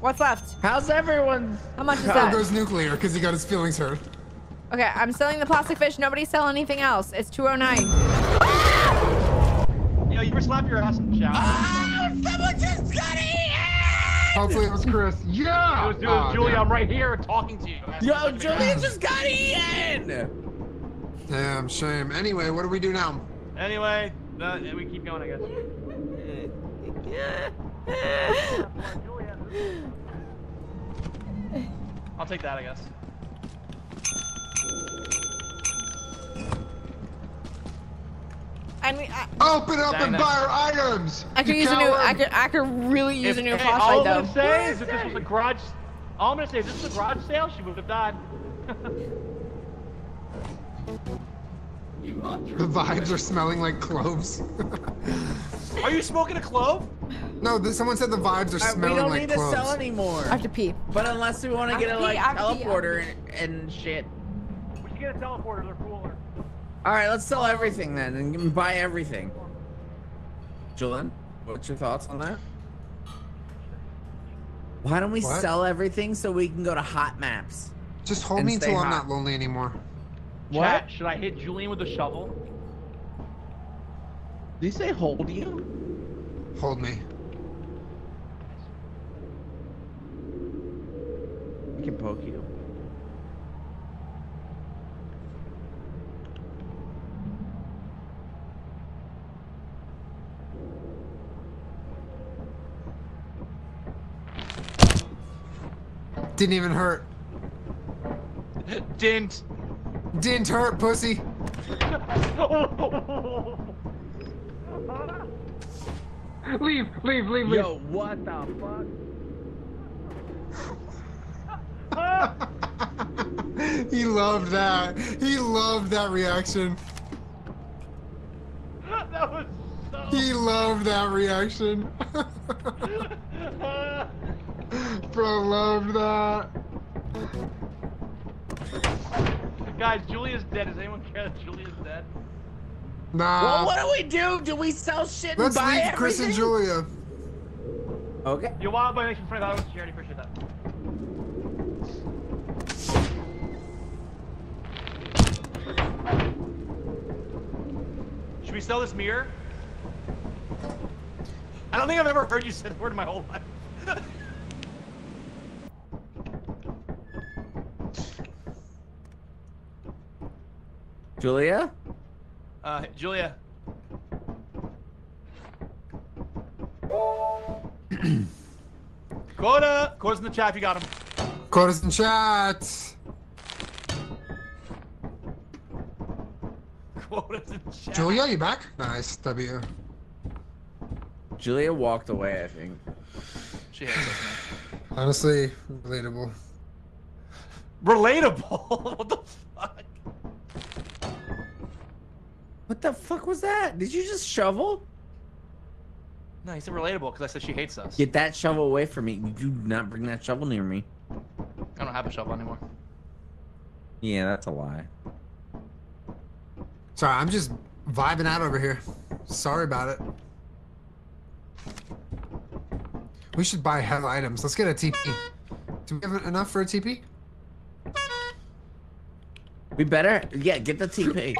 What's left? How's everyone? How much is Phil that? goes nuclear because he got his feelings hurt. Okay, I'm selling the plastic fish. Nobody sell anything else. It's 209. Ah! Yo, you ever slap your ass in the shower? Oh, someone just got eaten! Hopefully it was Chris. Yeah. It was, it was Oh, Julie, damn. I'm right here talking to you. Yo, Julia just got eaten! Damn shame. Anyway, what do we do now? Anyway, uh, we keep going, I guess. (laughs) I'll take that, I guess. I mean, I, Open up and buy our items. I could you use a new. coward. I could. I could really use If- a new hey, all flashlight I'm gonna say is if this was a garage, all I'm gonna say is if this was a garage sale, she would have died. The vibes are smelling like cloves. Are you smoking a clove? no, th- someone said the vibes are Uh, smelling like cloves. we don't like need to sell anymore. I have to pee. But unless we want to get a like pee, I have to pee, I have to teleporter and, and shit. We should get a teleporter. They're cooler. All right, let's sell everything then and buy everything. Julian, what's your thoughts on that? Why don't we What? sell everything so we can go to hot maps? Just hold me stay until I'm not lonely anymore. Chat, should I hit Julian with a shovel? Did you say hold you? Hold me. We can poke you. Didn't even hurt. Didn't. Didn't hurt, pussy. leave, leave, leave, leave. Yo, what the fuck? (laughs) he loved that. He loved that reaction. (laughs) that was so. He loved that reaction. (laughs) Bro, loved that. Guys, Julia's dead. Does anyone care that Julia's dead? Nah. well, what do we do? Do we sell shit and Let's buy leave everything? Chris and Julia. Okay. Your wild boy makes me friend. I was charity. Appreciate that. Should we sell this mirror? I don't think I've ever heard you say the word in my whole life. (laughs) Julia? Uh, Julia. (clears throat) Quota! Quota's in the chat if you got him. Quotas in chat. Quota's in chat. Julia, you back? Nice. W. Julia walked away, I think. She hates us, man. Honestly, relatable. Relatable? (laughs) what the What the fuck was that? Did you just shovel? No, he said relatable because I said she hates us. Get that shovel away from me. You do not bring that shovel near me. I don't have a shovel anymore. Yeah, that's a lie. Sorry, I'm just vibing out over here. Sorry about it. We should buy hell items. Let's get a TP. Do we have enough for a TP? We better, yeah, get the TP.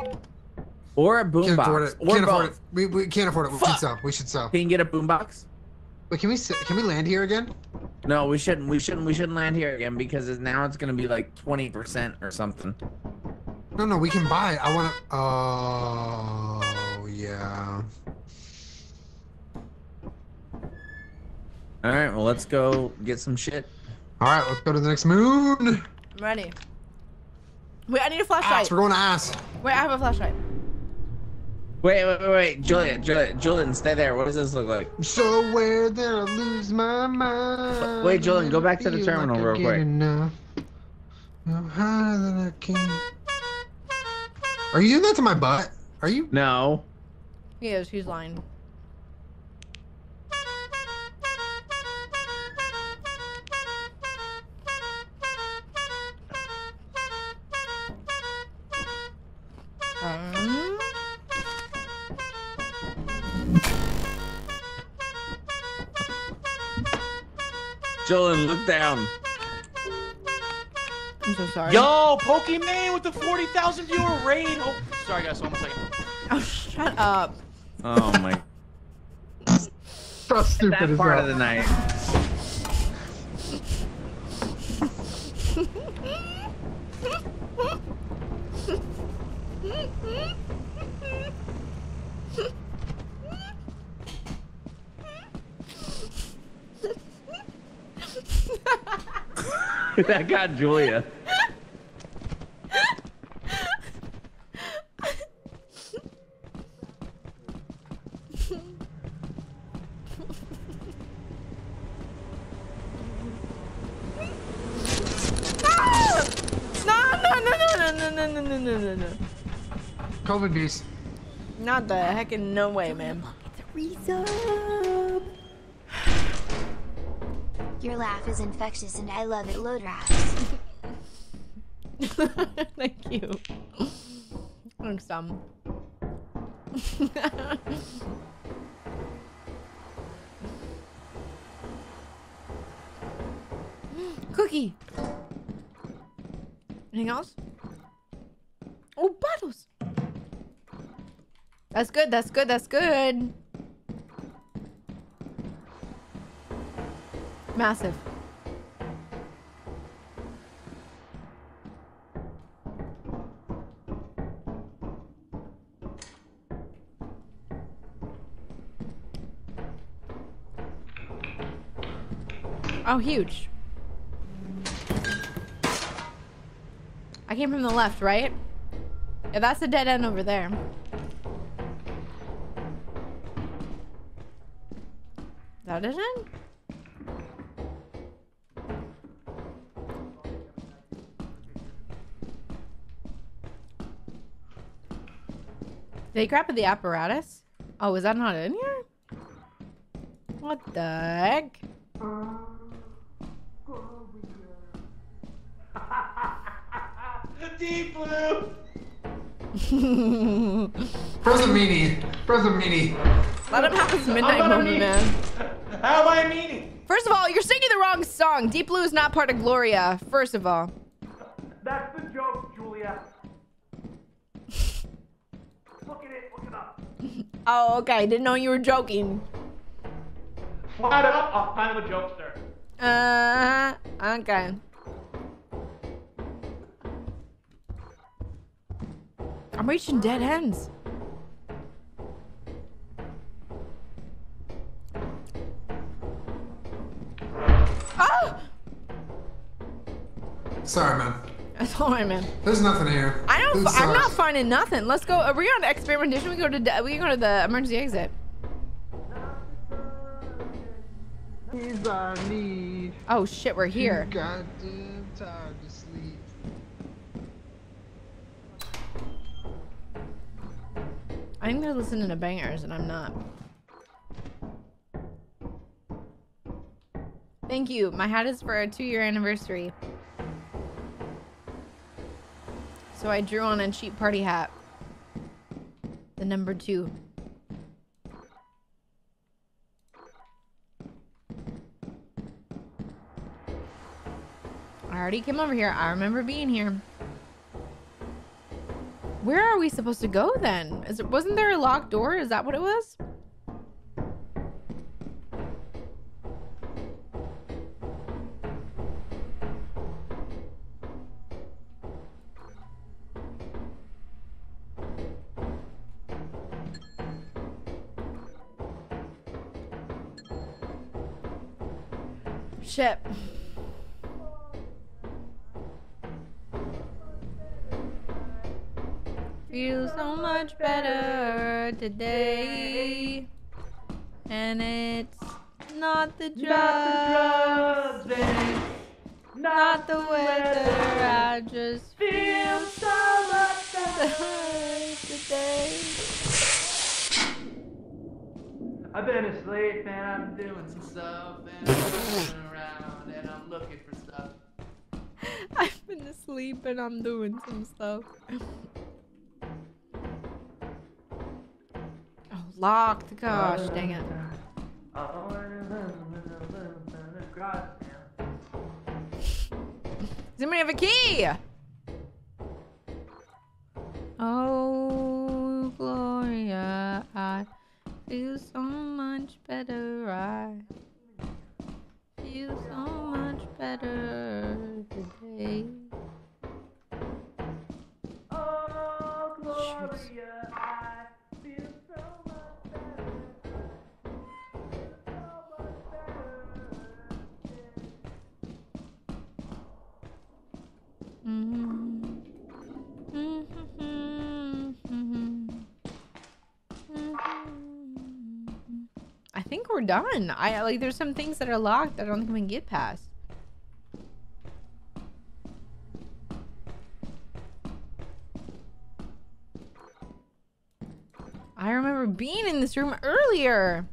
Or a Can't afford boombox. it. Or Can't afford it. We, we can't afford it. We Fuck. should sell. We should sell. Can you get a boombox? Wait, can we can we land here again? No, we shouldn't. We shouldn't. We shouldn't land here again because now it's gonna be like twenty percent or something. No, no, we can buy. It. I want to. Oh, yeah. All right. Well, let's go get some shit. All right, let's go to the next moon. I'm ready. Wait, I need a flashlight. Ass, we're going to ass. Wait, I have a flashlight. Wait, wait, wait, wait, Julian, Julian, Julian, stay there. What does this look like? So where that I lose my mind. Wait, Julian, go back to the terminal like real get quick. enough. I'm higher than I can. Are you doing that to my butt? Are you? No. He is. He's lying. Julian, look down. I'm so sorry. Yo, Pokimane with the 40,000 viewer raid. Oh, sorry guys, hold on a second. Oh, shut up. Oh my. How stupid that is part that? of the night. (laughs) that got Julia. COVID beast. Not the heck in no way, man. It's a reason. Your laugh is infectious and I love it, Lodrax. (laughs) Thank you. Thanks, (laughs) Tom. Cookie. Anything else? Oh, bottles. That's good. That's good. That's good. Massive. Oh, huge. I came from the left, right? Yeah, that's a dead end over there. that end? They grab the apparatus? Oh, is that not in here? What the heck? (laughs) Deep blue. (laughs) Present meanie. Present meanie. Let him have his midnight How moment, me? man. (laughs) How am I meaning? First of all, you're singing the wrong song. Deep Blue is not part of Gloria. First of all. That's the joke, Julia. Look at it. Look it up. Oh, okay. Didn't know you were joking. Flat up. I'm kind of a jokester. Uh, okay. I'm reaching dead ends. Oh! Sorry, man. That's all right, man. There's nothing here. I don't. This I'm not finding nothing. Let's go. Uh, Are we on experimentation? We go to. We go to the emergency exit. He's our need. Oh shit, we're here. Goddamn tired to sleep. I think they're listening to bangers, and I'm not. Thank you. My hat is for a two-year anniversary. So I drew on a cheap party hat. The number two. I already came over here. I remember being here. Where are we supposed to go then? Is it wasn't there a locked door? Is that what it was? Shit. Feel so much better today. And it's not the drugs, and it's not the weather. I just feel so much (laughs) better today. I've been asleep and I'm doing some stuff and I'm looking around and I'm looking for stuff. (laughs) I've been asleep and I'm doing some stuff. Oh, locked. Gosh, dang it. Oh, Does anybody have a key? Oh, Gloria, I feel so much better. I feel so much better today. Oh, Gloria, we're done. I like there's some things that are locked that I don't think we can get past. I remember being in this room earlier.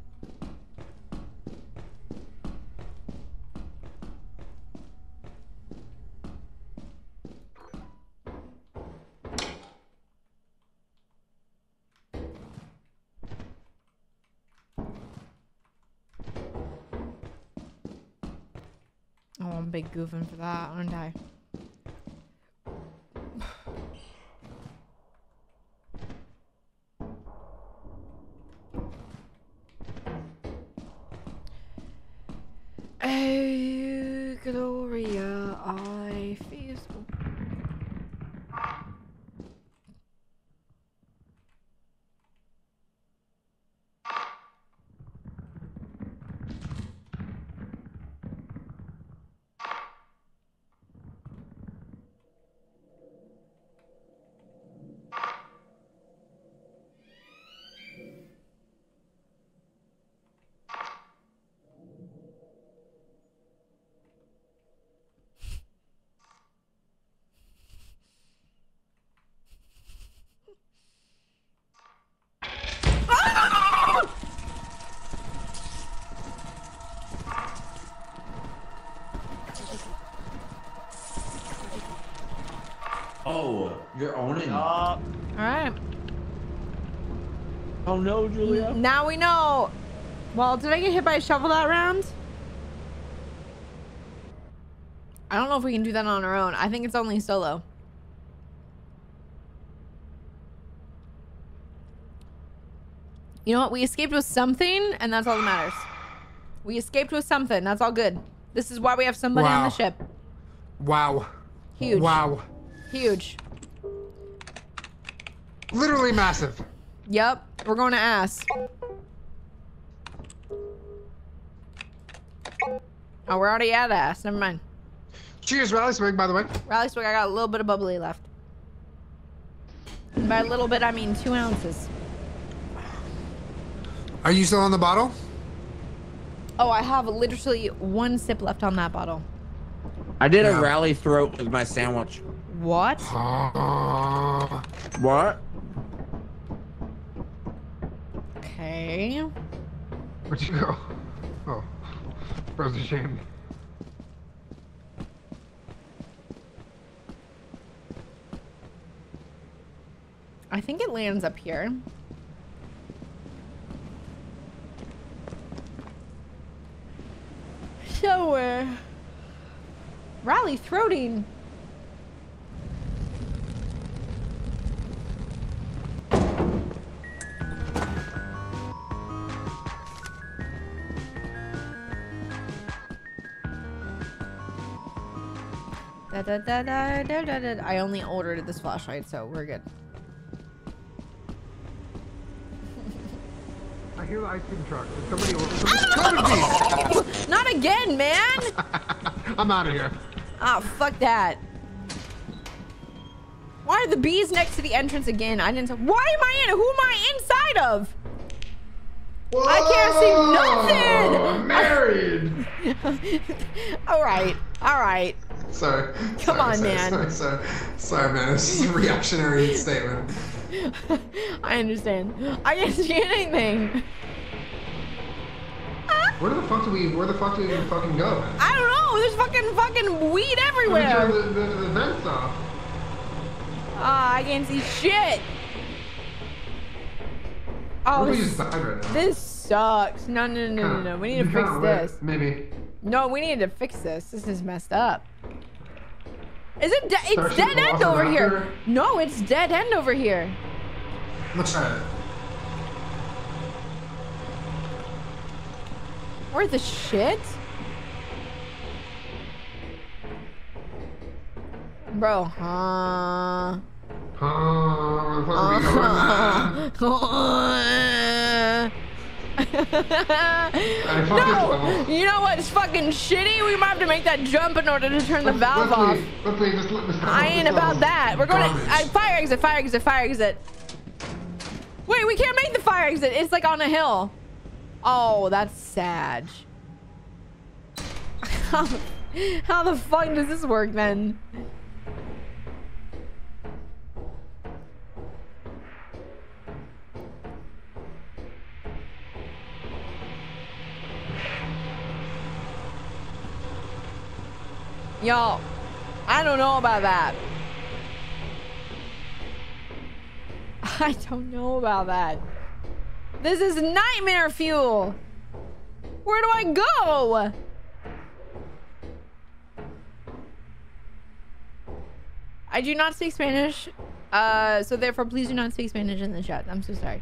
Big goofing for that, aren't I? Oh, Gloria, I feel so. Oh, you're owning. All right. Oh no, Julia. Now we know. Well, did I get hit by a shovel that round? I don't know if we can do that on our own. I think it's only solo. You know what? We escaped with something, and that's all that matters. We escaped with something. That's all good. This is why we have somebody on the ship. Wow. Huge. Wow. Huge. Literally massive. Yep. We're going to ass. Oh, we're already at ass. Never mind. Cheers, Rally Swig, by the way. Rally swig, I got a little bit of bubbly left. And by a little bit, I mean two ounces. Are you still on the bottle? Oh, I have literally one sip left on that bottle. I did Yeah. a rally throat with my sandwich. What? What? Okay. Where'd you go? Oh. Bros shame. I think it lands up here. So, uh, rally throating. Da, da, da, da, da, da, da. I only ordered this flashlight, so we're good. (laughs) I hear the ice cream truck. Somebody, somebody's coming (laughs) Not again, man! (laughs) I'm out of here. Ah, fuck that. Why are the bees next to the entrance again? I didn't. Why am I in? Who am I inside of? I can't see nothing. Married. all right, all right. Sorry. Come Sorry, on, sorry, man. Sorry, sorry, sorry, man. This is a reactionary (laughs) statement. I understand. I can't see anything. Where the fuck do we? Where the fuck do we even fucking go? Man? I don't know. There's fucking fucking weed We everywhere. turn the, the, the vents off. Ah, I can't see shit. Oh, What if we this, just right now? this sucks. No, no, no, no, no. We need to fix this. Maybe. No, we need to fix this. This is messed up. Is it? De- it's dead end over here. No, it's dead end over here. Let's try it. Where the shit? Bro, huh? Oh, where the (laughs) no, you know what's fucking shitty? We might have to make that jump in order to turn the valve let's off. leave. Let's leave. Let's, let's, I ain't about that. We're going to. I, fire exit, fire exit, fire exit. Wait, we can't make the fire exit. It's like on a hill. Oh, that's sad. How, (laughs) how the fuck does this work then? Y'all, I don't know about that. (laughs) I don't know about that. This is nightmare fuel. Where do I go? I do not speak Spanish. Uh, so therefore, please do not speak Spanish in the chat. I'm so sorry.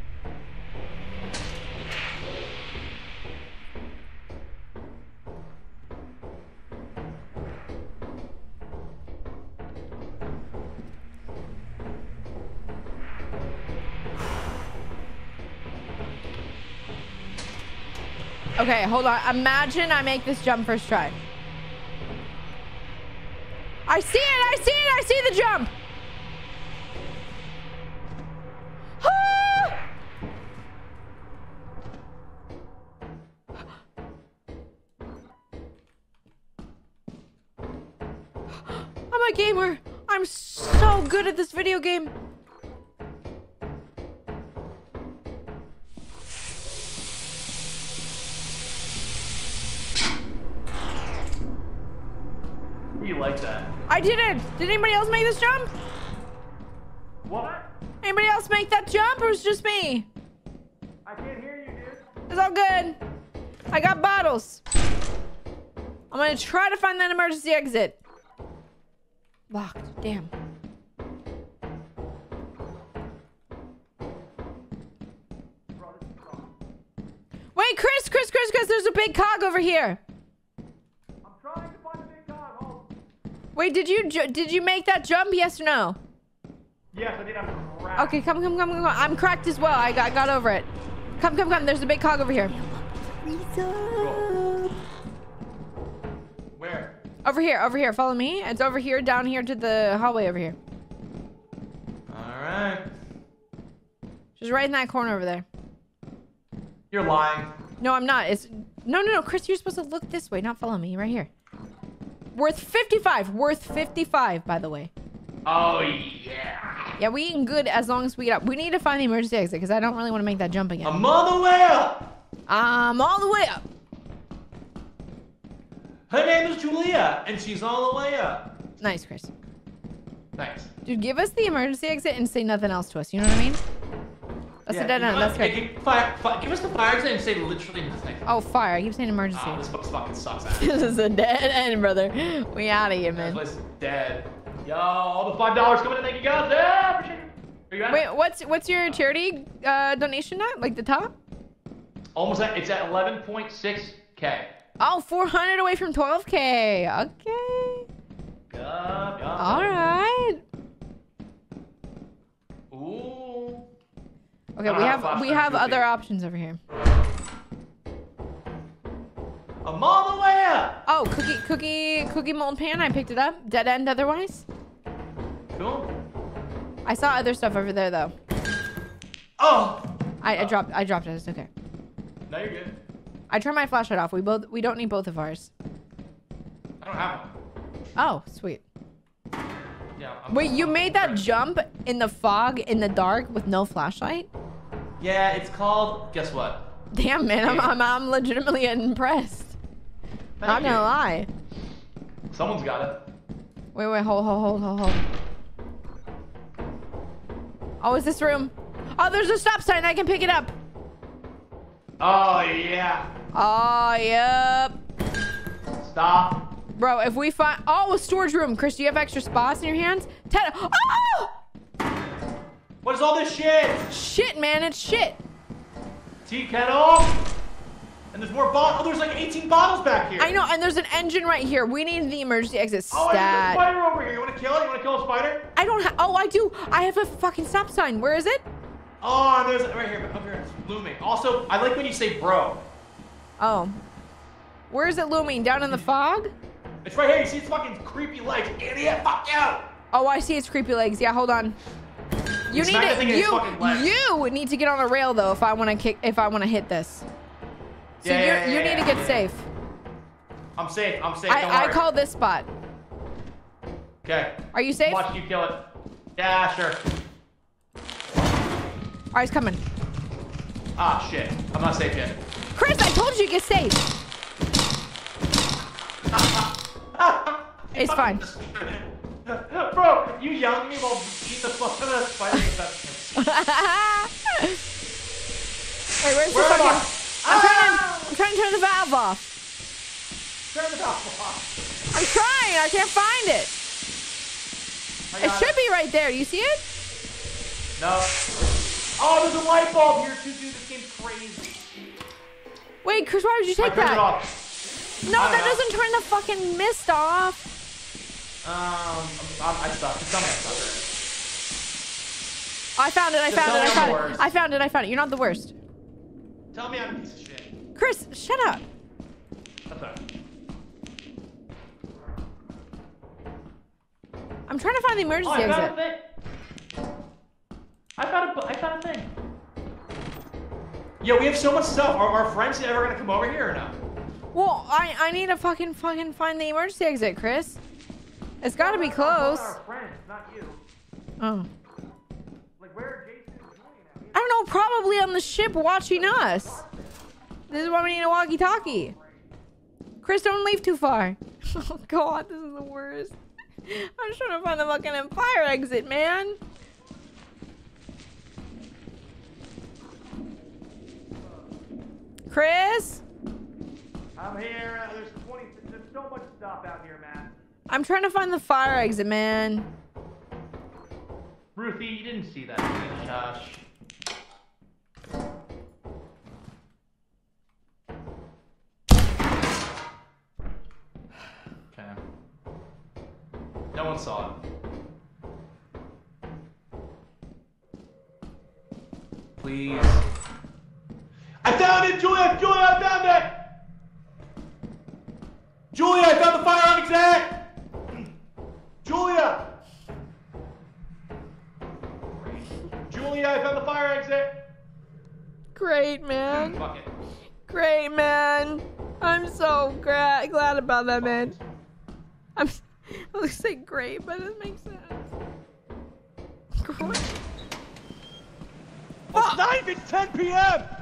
Okay, hold on. Imagine I make this jump first try. I see it! I see it! I see the jump! (gasps) I'm a gamer. I'm so good at this video game. You like that? I did it. Did anybody else make this jump? What? Anybody else make that jump or was it just me? I can't hear you, dude. It's all good. I got bottles. I'm gonna try to find that emergency exit. Locked. Damn. Wait, Chris, Chris, Chris, Chris, there's a big cog over here. Wait, did you did you make that jump? Yes or no? Yes, I did. I'm cracked. Okay, come, come, come, come, come. I'm cracked as well. I got, I got over it. Come, come, come. There's a big cog over here. Where? Over here, over here. Follow me. It's over here, down here to the hallway over here. All right. Just right in that corner over there. You're lying. No, I'm not. It's no, no, no. Chris, you're supposed to look this way, not follow me. Right here. Worth 55. Worth 55, by the way. Oh yeah. Yeah, we eating good as long as we get up. We need to find the emergency exit because I don't really want to make that jump again. I'm all the way up. I'm all the way up. Her name is Julia, and she's all the way up. Nice, Chris. Nice. Dude, give us the emergency exit and say nothing else to us. You know what I mean? That's Yeah, a dead end. That's good. Give, fire, fi- give us the fire exit and say literally nothing. Oh, fire. I keep saying emergency. Oh, this book fucking sucks. (laughs) this is a dead end, brother. We out of here, This man. place is dead. Yo, all the five dollars coming in. Thank you guys. Yeah, appreciate it. Are you? Wait, what's what's your charity uh, donation at? Like the top? Almost at. It's at 11.6k. Oh, 400 away from 12k. Okay. Yup. All right. Ooh. Okay, we have ah, have we have goofy. other options over here. I'm all the way up. Oh, cookie cookie cookie mold pan. I picked it up. Dead end otherwise. Cool. I saw other stuff over there though. Oh. I, I dropped I dropped it. It's okay. No, you're good. I turned my flashlight off. We both we don't need both of ours. I don't have one. Oh, sweet. Yeah. I'm, Wait, you made that jump in the fog in the dark with no flashlight? Yeah, it's called. Guess what? Damn, man, I'm I'm, I'm legitimately impressed. Not Thank you. gonna lie. Someone's got it. Wait, wait, hold, hold, hold, hold, hold. Oh, is this room? Oh, there's a stop sign. I can pick it up. Oh yeah. Oh, yep. Stop. Bro, if we find... Oh, a storage room. Chris, do you have extra spots in your hands? Ten... Oh! What is all this shit? Shit, man. It's shit. Tea kettle. And there's more bottles. Oh, there's like 18 bottles back here. I know, and there's an engine right here. We need the emergency exit Oh, and there's a spider over here. You want to kill it? You want to kill a spider? I don't have... Oh, I do. I have a fucking stop sign. Where is it? Oh, there's right here. Over here. It's looming. Also, I like when you say bro. Oh. Where is it looming? Down in the fog? It's right here. You see its fucking creepy legs. Idiot. Fuck you. Oh, I see its creepy legs. Yeah, hold on. You You need to its you you need to get on a rail though if I want to kick if I want to hit this. So Yeah, you yeah, you yeah, need to get yeah. safe. I'm safe. I'm safe. I I call this spot. Okay. Are you safe? Watch you kill it. Yeah, sure. All right, he's coming. Ah, shit. I'm not safe yet. Chris, I told you to get safe. (laughs) It's fine. (laughs) Bro, you yelling at me while eating the fucking uh, spider infection. (laughs) Wait, where's Where the fucking? I'm trying to. I'm trying to turn the valve off. Turn the valve off. I'm trying. I can't find it. It should be right there. Do you see it? No. Oh, there's a light bulb here too, dude. This game's crazy. Wait, Chris, why would you I take that? No, I that know. doesn't turn the fucking mist off. Um, I'm, I'm, I suck. Tell me I. I found it. I found it. I found it. I found it. I found it. You're not the worst. Tell me I'm a piece of shit. Chris, shut up. Alright. I'm trying to find the Oh, emergency I found exit. a thing. I found a, I found a thing. Yo, we have so much stuff. Are our friends ever gonna come over here or no? Well, I I need to fucking fucking find the emergency exit, Chris. It's got to be close. Our friends, not you. Oh. Like where are Jason and Julien at? I don't know. Probably on the ship watching us. This is why we need a walkie-talkie. Chris, don't leave too far. (laughs) Oh God, this is the worst. (laughs) I'm just trying to find the fucking fire exit, man. Chris, I'm here. Uh, There's 20. There's so much stuff out here, man. I'm trying to find the fire exit, man. Ruthie, you didn't see that. did you? Okay. No one saw it. Please. I found it, Julia! Julia, I found it! Julia, I found the firearm exit! Julia! Julia, I found the fire exit! Great, man. Fuck it. Great, man. I'm so gra- glad about that, man. I'm. (laughs) I was say great, but it makes sense. Great. It's not even 10 p.m. (laughs)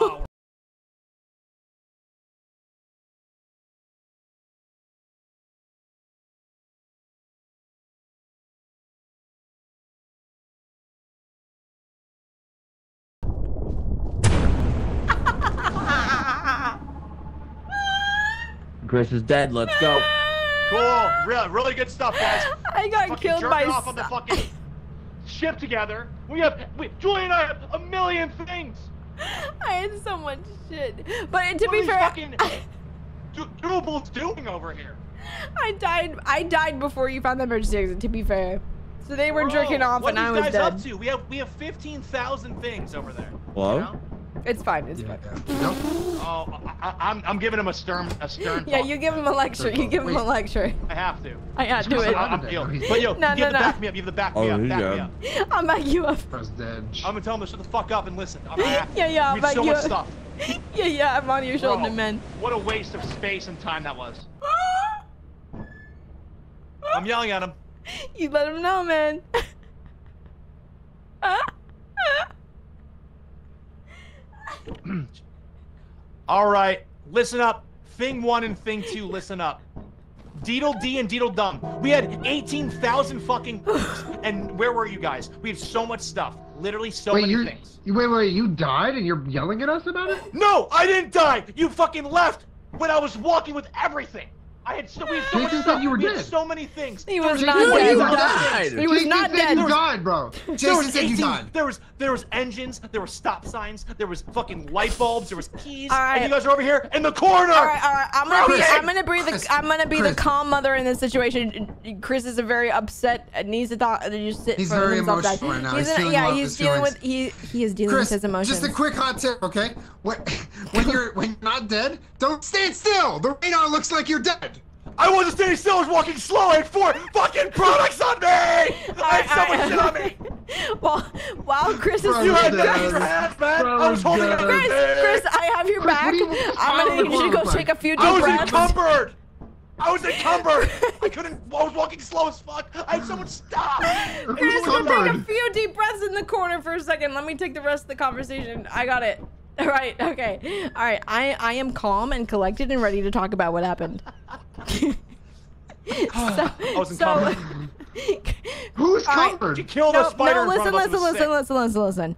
Oh. Chris is dead. Let's go. cool. Really, really good stuff, guys. I got fucking killed jerking by off on the fucking ship together. We have, we, Julie and I have a million things. I had so much shit. But to What be are these fair, fucking (laughs) do- doodles doing over here? I died. I died before you found the emergency exit. To be fair, so they were jerking Bro, off what and are I these was guys up to? We have we have 15,000 things over there. Hello? You know? It's fine. It's fine. Nope. Oh, I, I, I'm I'm giving him a stern a stern. Yeah, you give him a lecture. You give him a lecture. I have to. I yeah, do it. I, I'm, yo, but yo, No, you have no, to back me up. You have to back Oh, me up. he's Back me up. (laughs) I'll back you up. I'm gonna tell him to shut the fuck up and listen. I'm, I have, (laughs) Yeah, yeah, I'll we have back so you much up. stuff. (laughs) Yeah, yeah, I'm on your shoulder, Bro, man. What a waste of space and time that was. I'm yelling at him. You let him know, man. (clears throat) All right, listen up. Thing one and thing two, listen up. Deedle D and Deedle Dumb. We had 18,000 fucking. (sighs) (clears throat) and where were you guys? We had so much stuff. Literally so Wait, many you things. you wait, wait, you died and you're yelling at us about it? No, I didn't die. You fucking left when I was walking with everything. I had so, we had so Jason much said stuff. you were we had dead. so many things. He was was not Jason, dead. you He died. He was Jason not said dead. you died, bro. There Jason was said you died. There was there was engines, there were stop signs, there was fucking light bulbs, there was keys, All right. and you guys are over here in the corner. All right, all right. I'm gonna be. I'm gonna be the. Chris, I'm gonna be the calm mother in this situation. Chris is a very upset. and Needs to talk. Uh, just sit He's for very himself. emotional down. right now. He's He's in- yeah, he's dealing feelings. with. He he is dealing Chris, with his emotions. just a quick hot tip, okay? When, (laughs) when you're when you're not dead, don't stand still. The radar looks like you're dead. I wasn't standing still, I was walking slow. I had four fucking products on me. I had so much shit on me. (laughs) While while Chris is. Bro, You had dead. extra hands, man. I was holding dead. everything. Chris, Chris, I have your Chris, back. you- I'm gonna need you to go take a few deep breaths. I was breaths. encumbered. I was encumbered. (laughs) I couldn't. I was walking slow as fuck. I had so much stuff. Chris, go take a few deep breaths in the corner for a second. Let me take the rest of the conversation. I got it. All (laughs) right. Okay. All right. I I am calm and collected and ready to talk about what happened. (laughs) (laughs) so, I was so- encumbered. Who's right. covered? You killed a no, spider no, in listen, of us. It listen, listen, listen, listen, listen.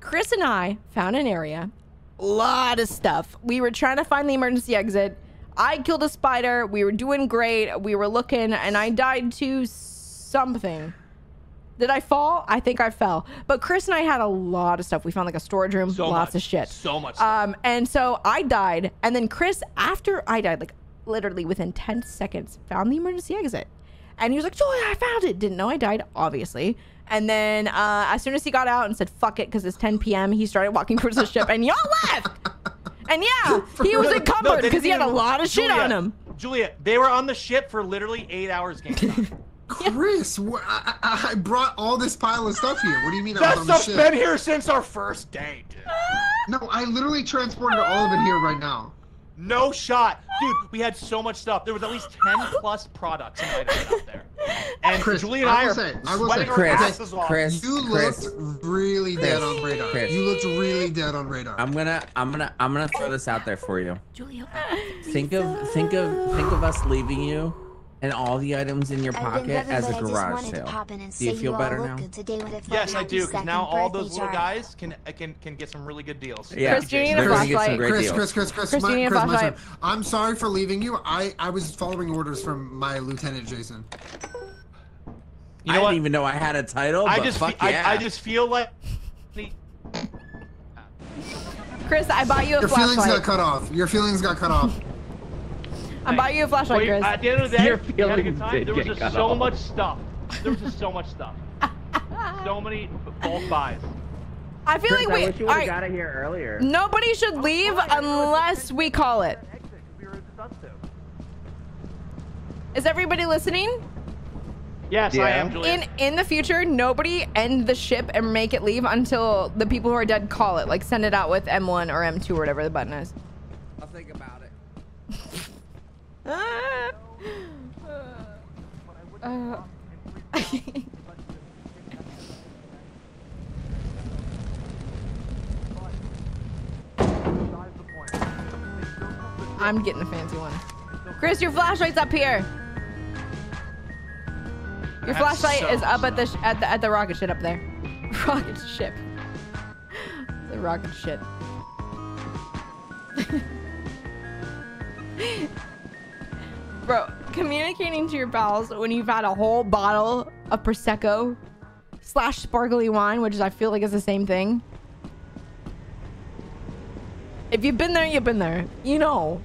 Chris and I found an area, A lot of stuff. We were trying to find the emergency exit. I killed a spider. We were doing great. We were looking, and I died to something. Did I fall? I think I fell. But Chris and I had a lot of stuff. We found like a storage room, So lots much. of shit. So much. Um, and so I died, and then Chris, after I died, like literally within 10 seconds, found the emergency exit. And he was like, Julia, I found it. Didn't know I died, obviously. And then uh, as soon as he got out and said, fuck it, because it's 10 p.m., he started walking towards the ship, and y'all left. And yeah, he was (laughs) No, encumbered because he had a lot of shit Julia, on him. Julia, they were on the ship for literally eight hours. (laughs) GameStop. Chris, wh- I, I I brought all this pile of stuff here. What do you mean? I that was on the stuff's ship? been here since our first date. No, I literally transported all of it here right now. No shot, dude. We had so much stuff. There was at least ten plus products and items out there. And Chris, Julie and I I, will are say- I will sweating say, our Chris, asses off. Chris, You Chris, looked really dead on radar. Chris. You looked really dead on radar. I'm gonna, I'm gonna, I'm gonna throw this out there for you. Julia, Think of, think of, think of us leaving you, and all the items in your pocket as a garage sale. Do you feel better now? Yes, I do. Because now all those little guys can uh, can can get some really good deals. Yeah, Chris, do you need a get some flashlight? great Chris, deals. Chris, Chris, Chris, Chris, my, you need a Chris, my I'm sorry for leaving you. I, I was following orders from my lieutenant Jason. You I know what? didn't even know I had a title, I but just fuck yeah. I, I just feel like Chris, I bought you a Your feelings got cut off. Your feelings got cut off. I bought you a flashlight, Chris. at the end of the day, Your we had a good feelings time. There was just so off. much stuff. There was just so much stuff. (laughs) so many bulk buys. I feel Chris, like we. I wish you all would have right, got it here earlier. nobody should leave unless we call it. Is everybody listening? Yes, I am, Julia. In in the future, nobody end the ship and make it leave until the people who are dead call it. Like send it out with M1 or M2 or whatever the button is. I'll think about it. Uh, (laughs) I'm getting a fancy one. Chris, your flashlight's up here. Your That's flashlight so is up at the sh- at the at the rocket ship up there. (laughs) Rocket ship. the rocket ship. (laughs) Bro, communicating to your pals when you've had a whole bottle of prosecco slash sparkly wine, which I feel like is the same thing. If you've been there, you've been there. You know.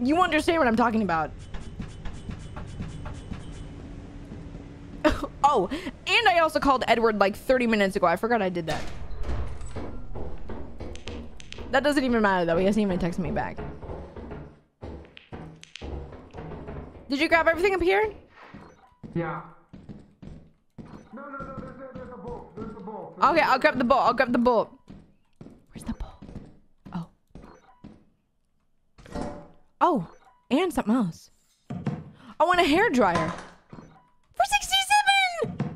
You understand what I'm talking about. (laughs) oh, and I also called Edward like 30 minutes ago. I forgot I did that. That doesn't even matter though. He hasn't even texted me back. Did you grab everything up here? Yeah. No, no, no. There's a, there's a bolt. There's a bolt. Okay, I'll grab the bolt. I'll grab the bolt. Where's the bolt? Oh. Oh, and something else. I want a hair dryer. For 67!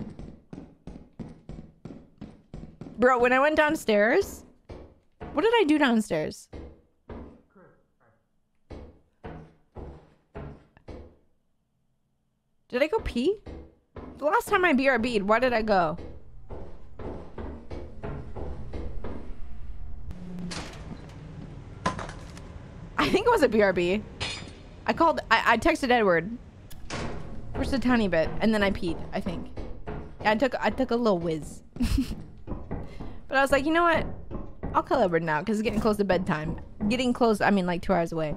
Bro, when I went downstairs, what did I do downstairs? Did I go pee? The last time I BRB'd, why did I go? I think it was a BRB. I called, I, I texted Edward. First a tiny bit, and then I peed, I think. Yeah, I took, I took a little whiz. (laughs) but I was like, you know what? I'll call Edward now, because it's getting close to bedtime. Getting close, I mean like two hours away.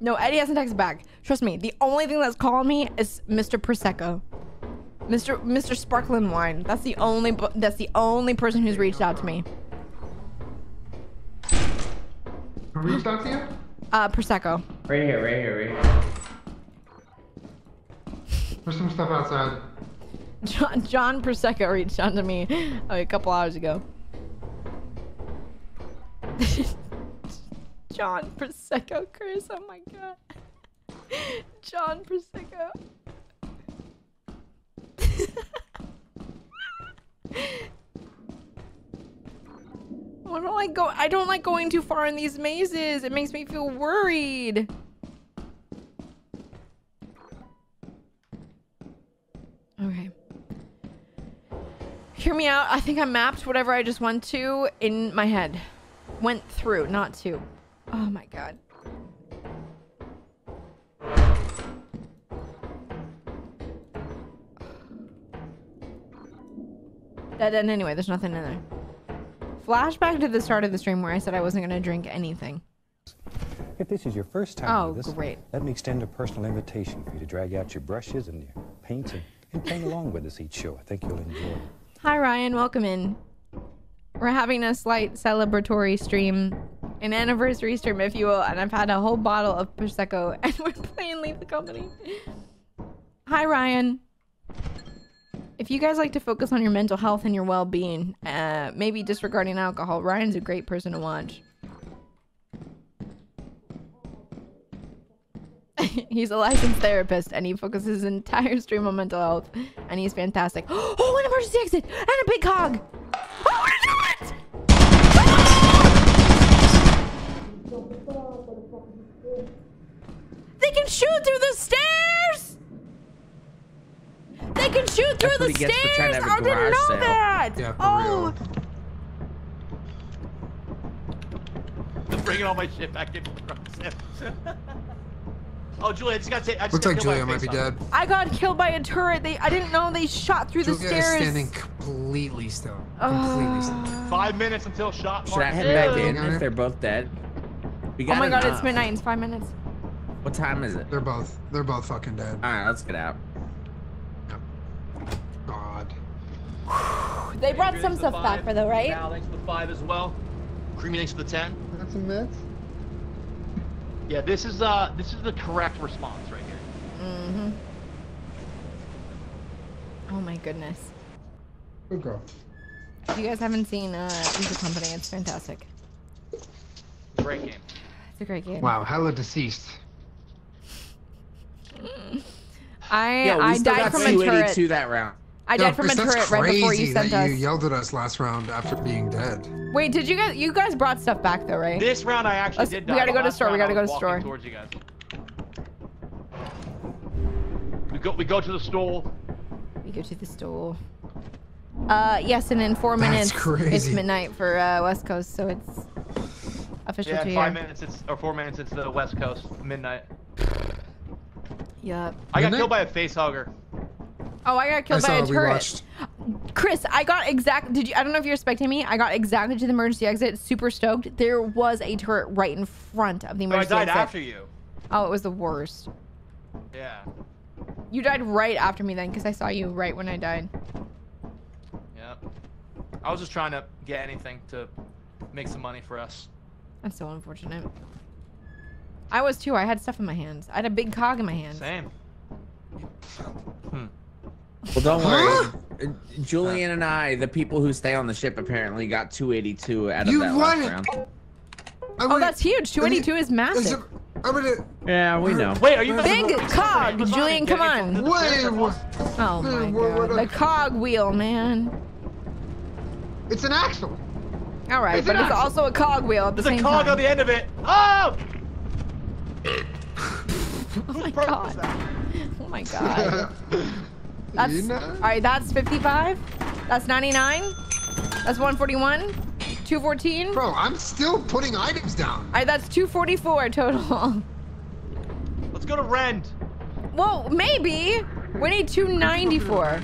No, Eddie hasn't texted back. Trust me, the only thing that's calling me is Mr. Prosecco. Mr. Mr. Sparkling Wine. That's the only that's the only person who's reached out to me. Who reached out to you? Uh, Prosecco. Right here, right here, right here. There's some stuff outside. John John Prosecco reached out to me a couple hours ago. (laughs) John Prosecco, Chris. Oh my god. John Prosecco. I don't like go. I don't like going too far in these mazes. It makes me feel worried. Okay. Hear me out. I think I mapped whatever I just went to in my head. Went through, not to. Oh my god. Dead end anyway. There's nothing in there. Flashback to the start of the stream where I said I wasn't going to drink anything. If this is your first time Oh, with us, great. let me extend a personal invitation for you to drag out your brushes and your paints and, and paint along with us each show. I think you'll enjoy it. Hi, Ryan. Welcome in. We're having a slight celebratory stream, an anniversary stream, if you will, and I've had a whole bottle of Prosecco, (laughs) and we're playing Lethal Company. Hi, Ryan. If you guys like to focus on your mental health and your well-being, uh, maybe disregarding alcohol, Ryan's a great person to watch. (laughs) he's a licensed therapist, and he focuses his entire stream on mental health, and he's fantastic. (gasps) Oh, an emergency exit and a big hog. Oh, what do it! They can shoot through the stairs. They can shoot through That's what the he gets for trying stairs. to have I a didn't know sale. that. Yeah, for oh, I'm (laughs) bringing all my shit back into the (laughs) oh, Julia, I just got to say, I just Looks got like Julia might be face-hugger. dead. I got killed by a turret. They, I didn't know they shot through the Julia is stairs. standing completely still. Oh. Completely still. Five minutes until shot Should I head back in if they're both dead? We Oh my got god, it's midnight. It's five minutes. What time is it? They're both. They're both fucking dead. All right, let's get out. God. They brought Thanks some for the stuff back for though, right? Cal, thanks for the five as well. Creamy, thanks for the ten. That's a myth. Yeah, this is uh, this is the correct response right here. Mm-hmm. Oh my goodness. Good girl. If you guys haven't seen uh Easy Company, it's fantastic. Great game. It's a great game. Wow, hella deceased. (laughs) I Yo, I died from a turret. 282 that round. I Yo, died from a turret right before you crazy sent that us. You yelled at us last round after being dead. Wait, did you guys you guys brought stuff back though, right? This round I actually Let's- did. we gotta go to store, we gotta go was to walking store. Towards you guys. We go. We go to the store. We go to the store. Uh yes, and in four That's minutes it's midnight for uh West Coast, so it's official Yeah, to five here. minutes. It's or four minutes. It's the West Coast midnight. Yep. I got Midnight? killed by a face hugger. Oh, I got killed I by saw a we turret. watched. Chris, I got exact. Did you? I don't know if you're expecting me. I got exactly to the emergency exit. Super stoked. There was a turret right in front of the No, I emergency died exit. after you. Oh, it was the worst. Yeah. You died right after me then, because I saw you right when I died. Yep. I was just trying to get anything to make some money for us. That's so unfortunate. I was too. I had stuff in my hands. I had a big cog in my hands. Same. Hmm. Well, don't worry. Uh, Julien and I, the people who stay on the ship, apparently got 282 out of You that what? last round. I Oh, that's huge. 282 is Is massive. it- I'm gonna. Yeah, we know. Wait, are you Big cog, Julien, come on. Wait. Oh my Hey, what- what god. The cog wheel, man. It's an axle. All right, It's but an it's also a cog wheel at the There's a cog time. on the end of it. Oh! (laughs) Oh, oh my god. Oh my god. That's You know? all right. That's 55. That's 99. That's 141. 214. Bro, I'm still putting items down. All right, that's 244 total. Let's go to Rend. Well, maybe we need 294.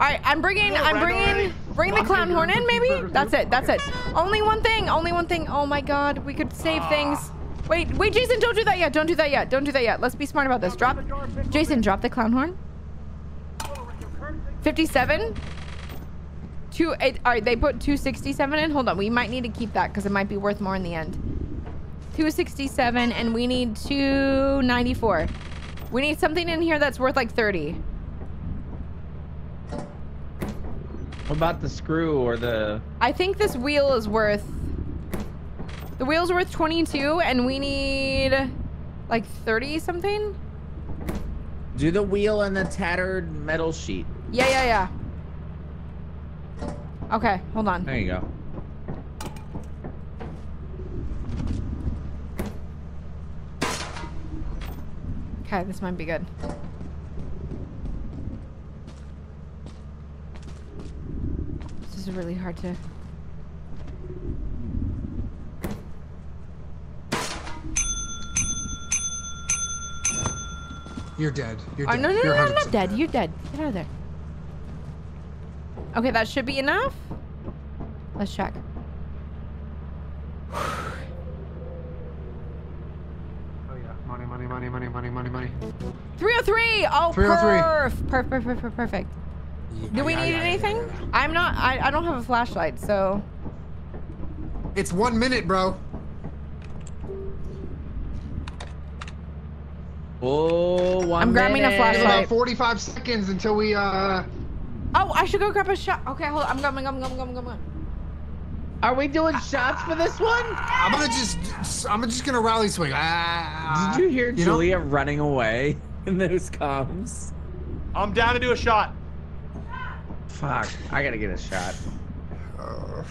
All right, I'm bringing. I'm bringing. Bring the clown horn in, maybe. That's it. That's it. Only one thing. Only one thing. Oh my God, we could save things. Wait, wait, Jason, don't do that yet. Don't do that yet. Don't do that yet. Let's be smart about this. Drop, Jason, drop the clown horn. 57. Two eight. All right, they put 267 in. Hold on, we might need to keep that because it might be worth more in the end. 267, and we need 294. We need something in here that's worth like 30. What about the screw or the... I think this wheel is worth... The wheel's worth 22 and we need like 30 something. Do the wheel and the tattered metal sheet. Yeah, yeah, yeah. Okay, hold on. There you go. Okay, this might be good. Is really hard to. You're dead. You're Oh dead. no no no, You're no! I'm not dead. You're dead. Get out of there. Okay, that should be enough. Let's check. Oh yeah. Money, money, money, money, money, money, money. 303. Oh, 303. perf. Perf, perf, perf, perf, perfect. Do we need yeah, yeah, anything? yeah, yeah. I'm not. I, I don't have a flashlight, so. It's one minute, bro. Oh, one I'm grabbing a minute. flashlight. About 45 seconds until we uh. Oh, I should go grab a shot. Okay, hold on. I'm coming. I'm coming. I'm coming. Are we doing shots for this one? I'm gonna just. I'm just gonna rally swing. Ah, Did you hear know? Julia running away (laughs) in those comms? I'm down to do a shot. Fuck. I gotta get a shot. (laughs)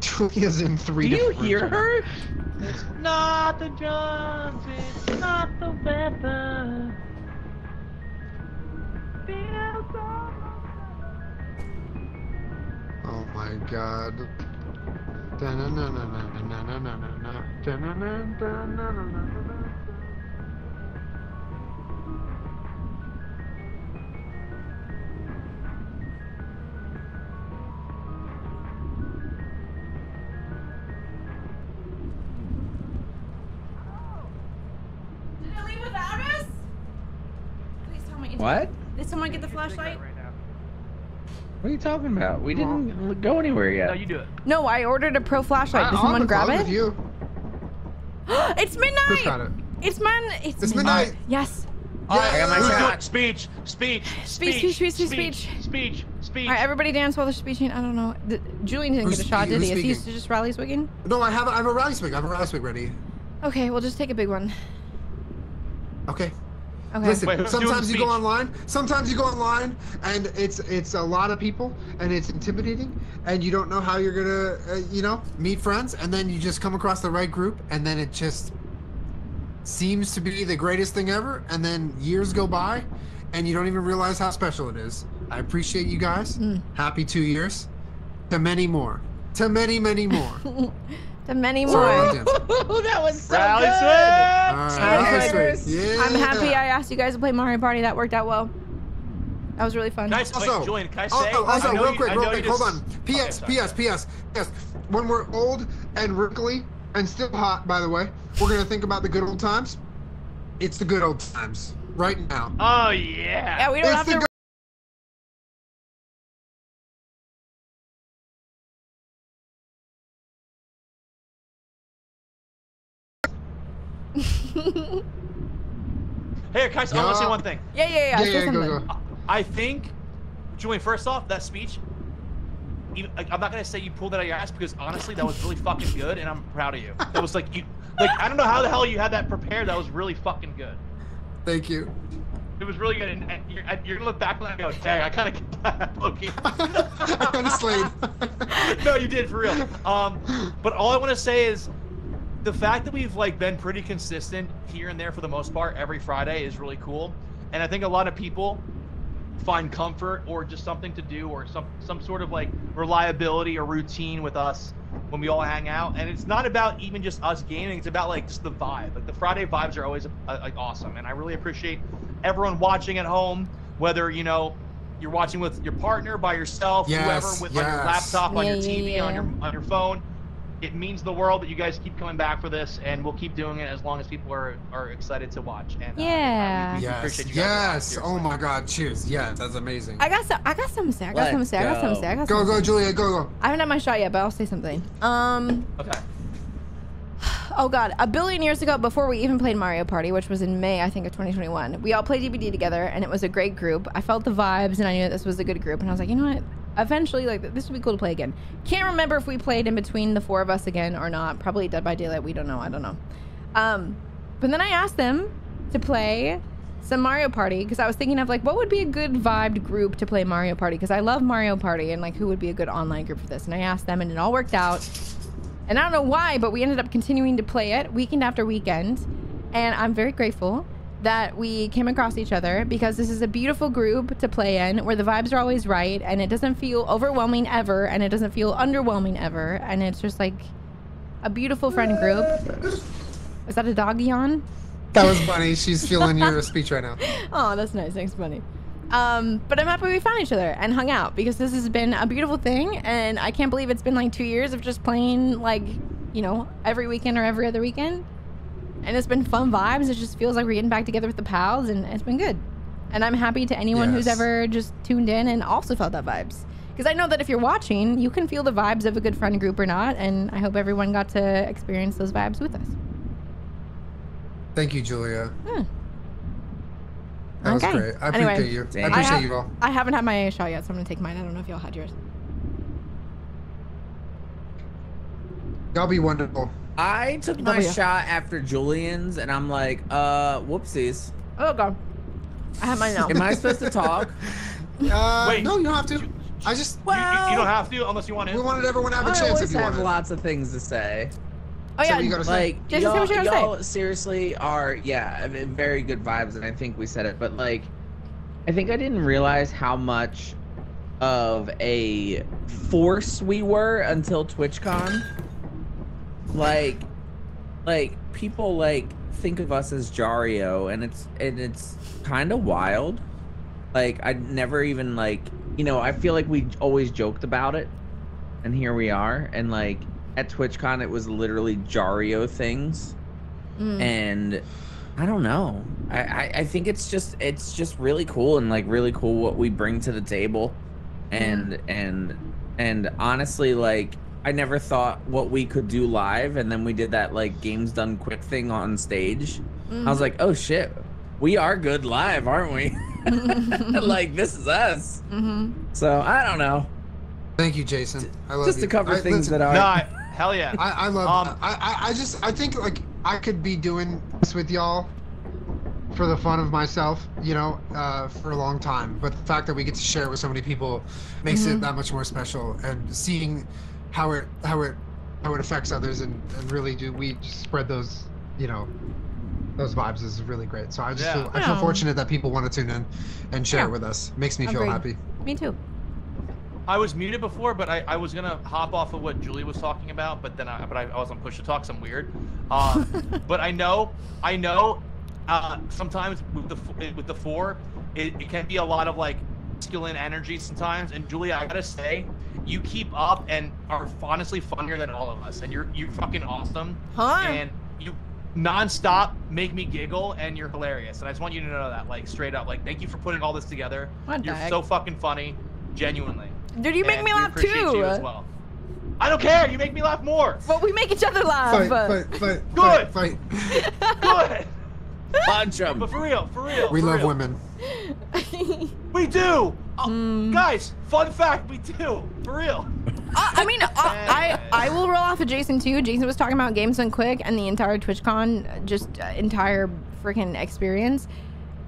Julia's in three Do you hear her? It's not the it's not the. Oh my god. Da -na -na -na What? Did someone get the flashlight? What are you talking about? We didn't go anywhere yet. No, you do it. No, I ordered a pro flashlight. I- Did I'll someone grab it? you. (gasps) it's midnight. Chris got it. It's man. It's, It's midnight. Yes. I got my Who's shot. doing- Speech, speech, Speech, speech, speech, speech, speech. speech, speech. All right, everybody dance while they're speeching. I don't know. The, Julien didn't Who's get a shot, did who's he? Is he used to just rally swigging? No, I have. I have a rally swing. I have a rally swing ready. Okay, we'll just take a big one. Okay. Okay. Listen, Wait, sometimes you go online. Sometimes you go online, and it's it's a lot of people, and it's intimidating, and you don't know how you're gonna, uh, you know, meet friends, and then you just come across the right group, and then it just seems to be the greatest thing ever, and then years go by, and you don't even realize how special it is. I appreciate you guys. Mm. Happy two years. To many more. To many, many more. (laughs) The many more. (laughs) That was so Rally good. Switch! right, rally Cheers. Yeah. I'm happy I asked you guys to play Mario Party. That worked out well. That was really fun. Can I, wait, Also, Julien, can I say? also, also I real you- quick, I real quick, hold just- on. PS, sorry. PS, PS, Yes. When we're old and wrinkly and still hot, by the way, we're gonna think about the good old times. It's the good old times right now. Oh yeah. Yeah, we don't It's have to. (laughs) Hey, can I, s- I want to say one thing. Yeah, yeah, yeah. Yeah, yeah, go, go. I think, Julien, first off, that speech, even, like, I'm not gonna say you pulled that out of your ass because honestly, that was really fucking good, and I'm proud of you. That was like you, like I don't know how the hell you had that prepared. That was really fucking good. Thank you. It was really good, and, and you're, and you're gonna look back and go, "Dang, I kind of get that, (laughs) Loki." (laughs) I kind of slayed. no, you did for real. Um, but all I want to say is the fact that we've like been pretty consistent here and there for the most part every Friday is really cool, and I think a lot of people find comfort or just something to do or some some sort of like reliability or routine with us when we all hang out. And it's not about even just us gaming it's about like just the vibe. Like the friday vibes are always uh, like awesome. And i really appreciate everyone watching at home whether you know you're watching with your partner by yourself Yes, whoever with on your yes. laptop on Yeah, your yeah, tv on your on your phone it means the world that you guys keep coming back for this and we'll keep doing it as long as people are are excited to watch and uh, Yeah. we, we Yes, appreciate you guys a lot, yes. Oh my God, cheers. Yeah, that's amazing. I got some. I got something to say. I got Let's something to say. I got something to say. I got Go, something to go, say. Julia, go, go. I haven't had my shot yet, but I'll say something. Um. okay (sighs) Oh God, a billion years ago, before we even played Mario Party, which was in May, I think, of 2021, we all played DBD together, and it was a great group. I felt the vibes, and I knew that this was a good group, and I was like, you know what? Eventually, like this would be cool to play again. Can't remember if we played in between the four of us again or not. Probably Dead by Daylight. We don't know. I don't know. Um, but then I asked them to play some Mario Party because I was thinking of like what would be a good vibed group to play Mario Party because I love Mario Party and like who would be a good online group for this. And I asked them, and it all worked out. And I don't know why, but we ended up continuing to play it weekend after weekend. And I'm very grateful that we came across each other because this is a beautiful group to play in where the vibes are always right and it doesn't feel overwhelming ever and it doesn't feel underwhelming ever. And it's just like a beautiful friend group. Is that a dog yawn? That was funny. She's feeling your speech right now. (laughs) Oh, that's nice. Thanks, Bunny. Um, but I'm happy we found each other and hung out because this has been a beautiful thing, and I can't believe it's been like two years of just playing like, you know, every weekend or every other weekend, and it's been fun vibes. It just feels like we're getting back together with the pals, and it's been good. And I'm happy to anyone who's ever just tuned in and also felt that vibes. Because I know that if you're watching, you can feel the vibes of a good friend group or not, and I hope everyone got to experience those vibes with us. Thank you, Julia. Hmm. That was Okay. great. I Anyway, appreciate you. I Damn. appreciate have- you all. I haven't had my shot yet, so I'm gonna take mine. I don't know if y'all had yours. Y'all be wonderful. I took my W. shot after Julien's, and I'm like, uh, whoopsies. Oh god, I have mine now. Am I supposed to (laughs) talk? Uh, Wait. No, you don't have to. I just. You, you, you don't have to unless you want to. We wanted everyone to have a I chance always if you have wanted. lots of things to say. Oh yeah, So you gotta say. Like y'all, you're gonna y'all seriously are, yeah, I mean, very good vibes, and I think we said it. But like, I think I didn't realize how much of a force we were until TwitchCon. Like, like people like think of us as Jario, and it's and it's kind of wild. Like I never even like you know I feel like we always joked about it, and here we are. And like at TwitchCon, it was literally Jario things, Mm. and I don't know. I, I I think it's just it's just really cool and like really cool what we bring to the table, and and and honestly like. I never thought what we could do live, and then we did that like games done quick thing on stage. I was Mhm. like, oh shit, we are good live, aren't we? (laughs) (laughs) like this is us. Mhm. So I don't know. Thank you, Jason. I love Just you. to cover I- things listen, that are. Nah, hell yeah. I, I love. Um, I, I I just I think like I could be doing this with y'all for the fun of myself, you know, uh, for a long time. But the fact that we get to share it with so many people makes Mhm. it that much more special. And seeing how it how it how it affects others and, and really do we just spread those you know those vibes is really great. So I just Yeah. feel I feel Yeah. fortunate that people want to tune in and share Yeah. it with us. Makes me feel Agreed. happy. Me too. I was muted before, but I, I was gonna hop off of what Julie was talking about, but then I but I, I was on push to talk, so I'm weird. Um, (laughs) but I know I know uh, sometimes with the with the four, it, it can be a lot of like masculine energy sometimes. And Julia, I gotta say, you keep up and are honestly funnier than all of us, and you're you're fucking awesome. Huh? And you nonstop make me giggle, and you're hilarious. And I just want you to know that, like straight up, like thank you for putting all this together. What you're heck? so fucking funny, genuinely. Dude, you make And me laugh appreciate too. You as well. I don't care. You make me laugh more. But we make each other laugh. Fight, fight, fight, Good. fight, fight. Good. (laughs) Punch 'em. But for real, for real. We for love real. women. (laughs) We do. Oh, Mm. Guys, fun fact, we do. For real. Uh, I mean, I, I I will roll off of Jason too. Jason was talking about Games Done Quick and the entire TwitchCon, uh, just uh, entire freaking experience.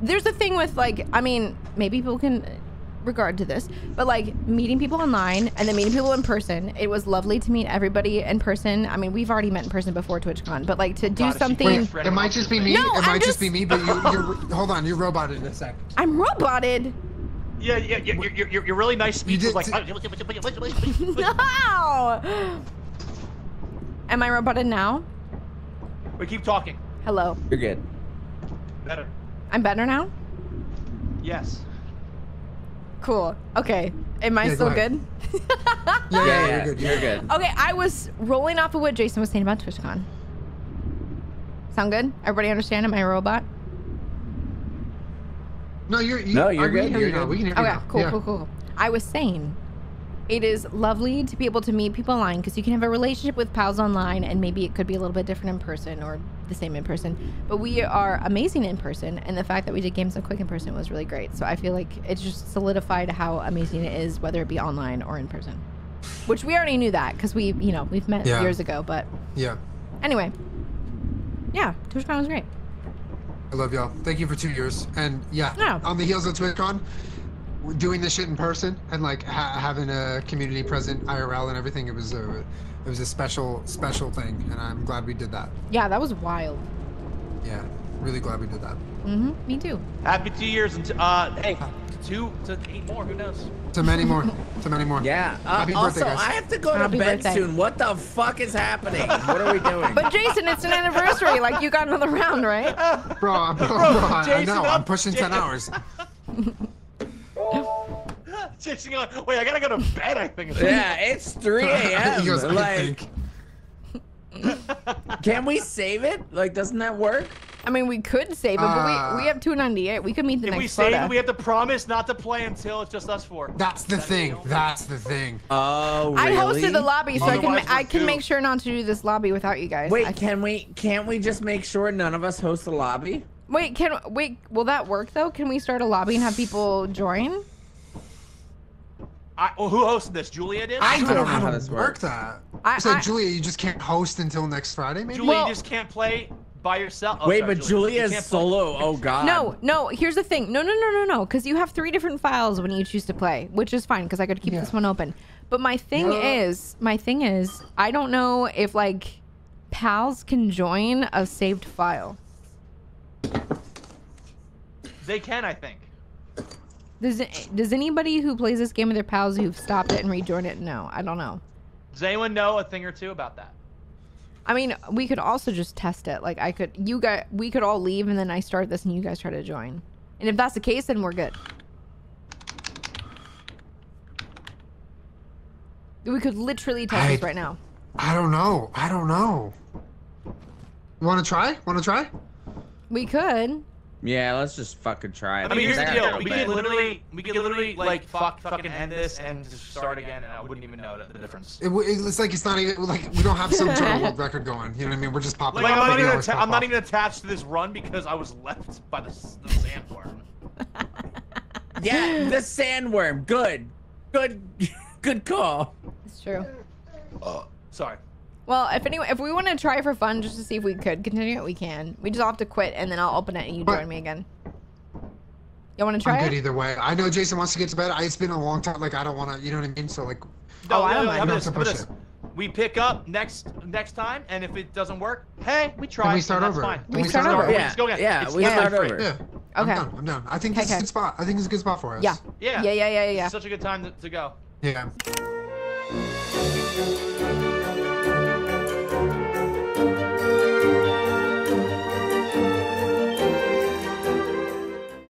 There's a thing with like, I mean, maybe people can regard to this, but like meeting people online and then meeting people in person. It was lovely to meet everybody in person. I mean, we've already met in person before TwitchCon, but like to do God, something. Wait, it might just be me. No, it I'm might just... just- be me, but you, you're hold on, you're roboted in a sec. I'm roboted. Yeah, yeah, yeah. Your, your, your, your really nice speech did was like. No. Am I roboted now? we keep talking. Hello. You're good. Better. I'm better now. Yes. Cool. Okay. Am I Yeah, still ahead. good? Yeah, (laughs) yeah, Yeah, you're good. You're good. Okay, I was rolling off of what Jason was saying about TwitchCon. Sound good? Everybody understand? Am I a robot? No, you're. You, No, you're we can good, hear you're good. We can hear you Okay, now. cool, yeah. cool, cool. I was saying, it is lovely to be able to meet people online because you can have a relationship with pals online, and maybe it could be a little bit different in person or the same in person. But we are amazing in person, and the fact that we did Games Done Quick in person was really great. So I feel like it just solidified how amazing it is, whether it be online or in person. Which we already knew that because we, you know, we've met Yeah. years ago. But Yeah. anyway, yeah, TwitchCon was great. I love y'all. Thank you for two years. And yeah, Yeah. on the heels of TwitchCon, we're doing this shit in person and like ha- having a community present IRL and everything. It was a, it was a special, special thing, and I'm glad we did that. Yeah, that was wild. Yeah, really glad we did that. Mm-hmm. Me too. Happy two years and uh, hey, two to eight more. Who knows? To many more. to many more. Yeah. Uh, Happy also, birthday, guys. I have to go Happy to bed birthday. soon. What the fuck is happening? (laughs) What are we doing? But Jason, it's an anniversary. Like you got another round, right? Bro, I'm- bro, bro, I, I Jason, know. I'm- I'm pushing 10 hours. (laughs) (laughs) Jason going, wait, I gotta go to bed. I think. yeah, it's 3 (laughs) a.m. Goes, like, think. (laughs) can we save it? Like, doesn't that work? I mean, we could save it, but Uh, we we have 298. We could meet the If we next save it, we have to promise not to play until it's just us four. That's the thing. That's the thing. Oh, really? I hosted the lobby, so I can I we're can make sure not to do this lobby without you guys. Wait, I- can we? Can't we just make sure none of us host the lobby? wait, can wait? Will that work though? Can we start a lobby and have people join? I, well, who hosted this? Julia did. I I don't don't know know how how to this work that. I- so, I- Julia, you just can't host until next Friday, maybe? Julia, Well- you just can't play by yourself. Oh, Wait, sorry, but You Julia is can't play- solo. Oh God. No, no. Here's the thing. No, no, no, no, no. Because you have three different files when you choose to play, which is fine because I could keep this one open. But my thing Yeah. is, my thing is, I don't know if like pals can join a saved file. They can, I think. Does does anybody who plays this game with their pals who've stopped it and rejoined it? No, I don't know. Does anyone know a thing or two about that? I mean, we could also just test it. Like I could, you guys, we could all leave and then I start this and you guys try to join. And if that's the case, then we're good. We could literally test this right now. I don't know. I don't know. Want to try? Want to try? We could. Yeah, let's just fucking try it. I mean, here's the deal. We be could literally, we could literally like fuck, fucking end this and just start again, and I wouldn't even know the, the difference. It, w- it's like it's not even like we don't have some sort of (laughs) world record going. You know what I mean? We're just popping. Like, up. I'm not, even pop I'm not even attached to this run because I was left by the, the sandworm. (laughs) Yeah, the sandworm. Good, good, (laughs) good call. It's true. Oh, Sorry. Well, if anyone, if we want to try for fun, just to see if we could continue it, we can. We just all have to quit, and then I'll open it, and you But- join me again. You want to try I'm good it? either way. I know Jason wants to get to bed. I, it's been a long time. Like I don't want to. You know what I mean? So like, No, Oh, I no, don't no, mind. how about this? don't have this? We pick up next next time, and if it doesn't work, hey, we tried. we start over. Fine. We we start start over. over. Yeah, just go again. yeah, It's we start over. Yeah. I'm Okay. done. I'm done. I think this is a good spot. I think it's a good spot for us. Yeah. Yeah. Yeah, yeah, yeah, yeah, yeah. It's such a good time to, to go. Yeah.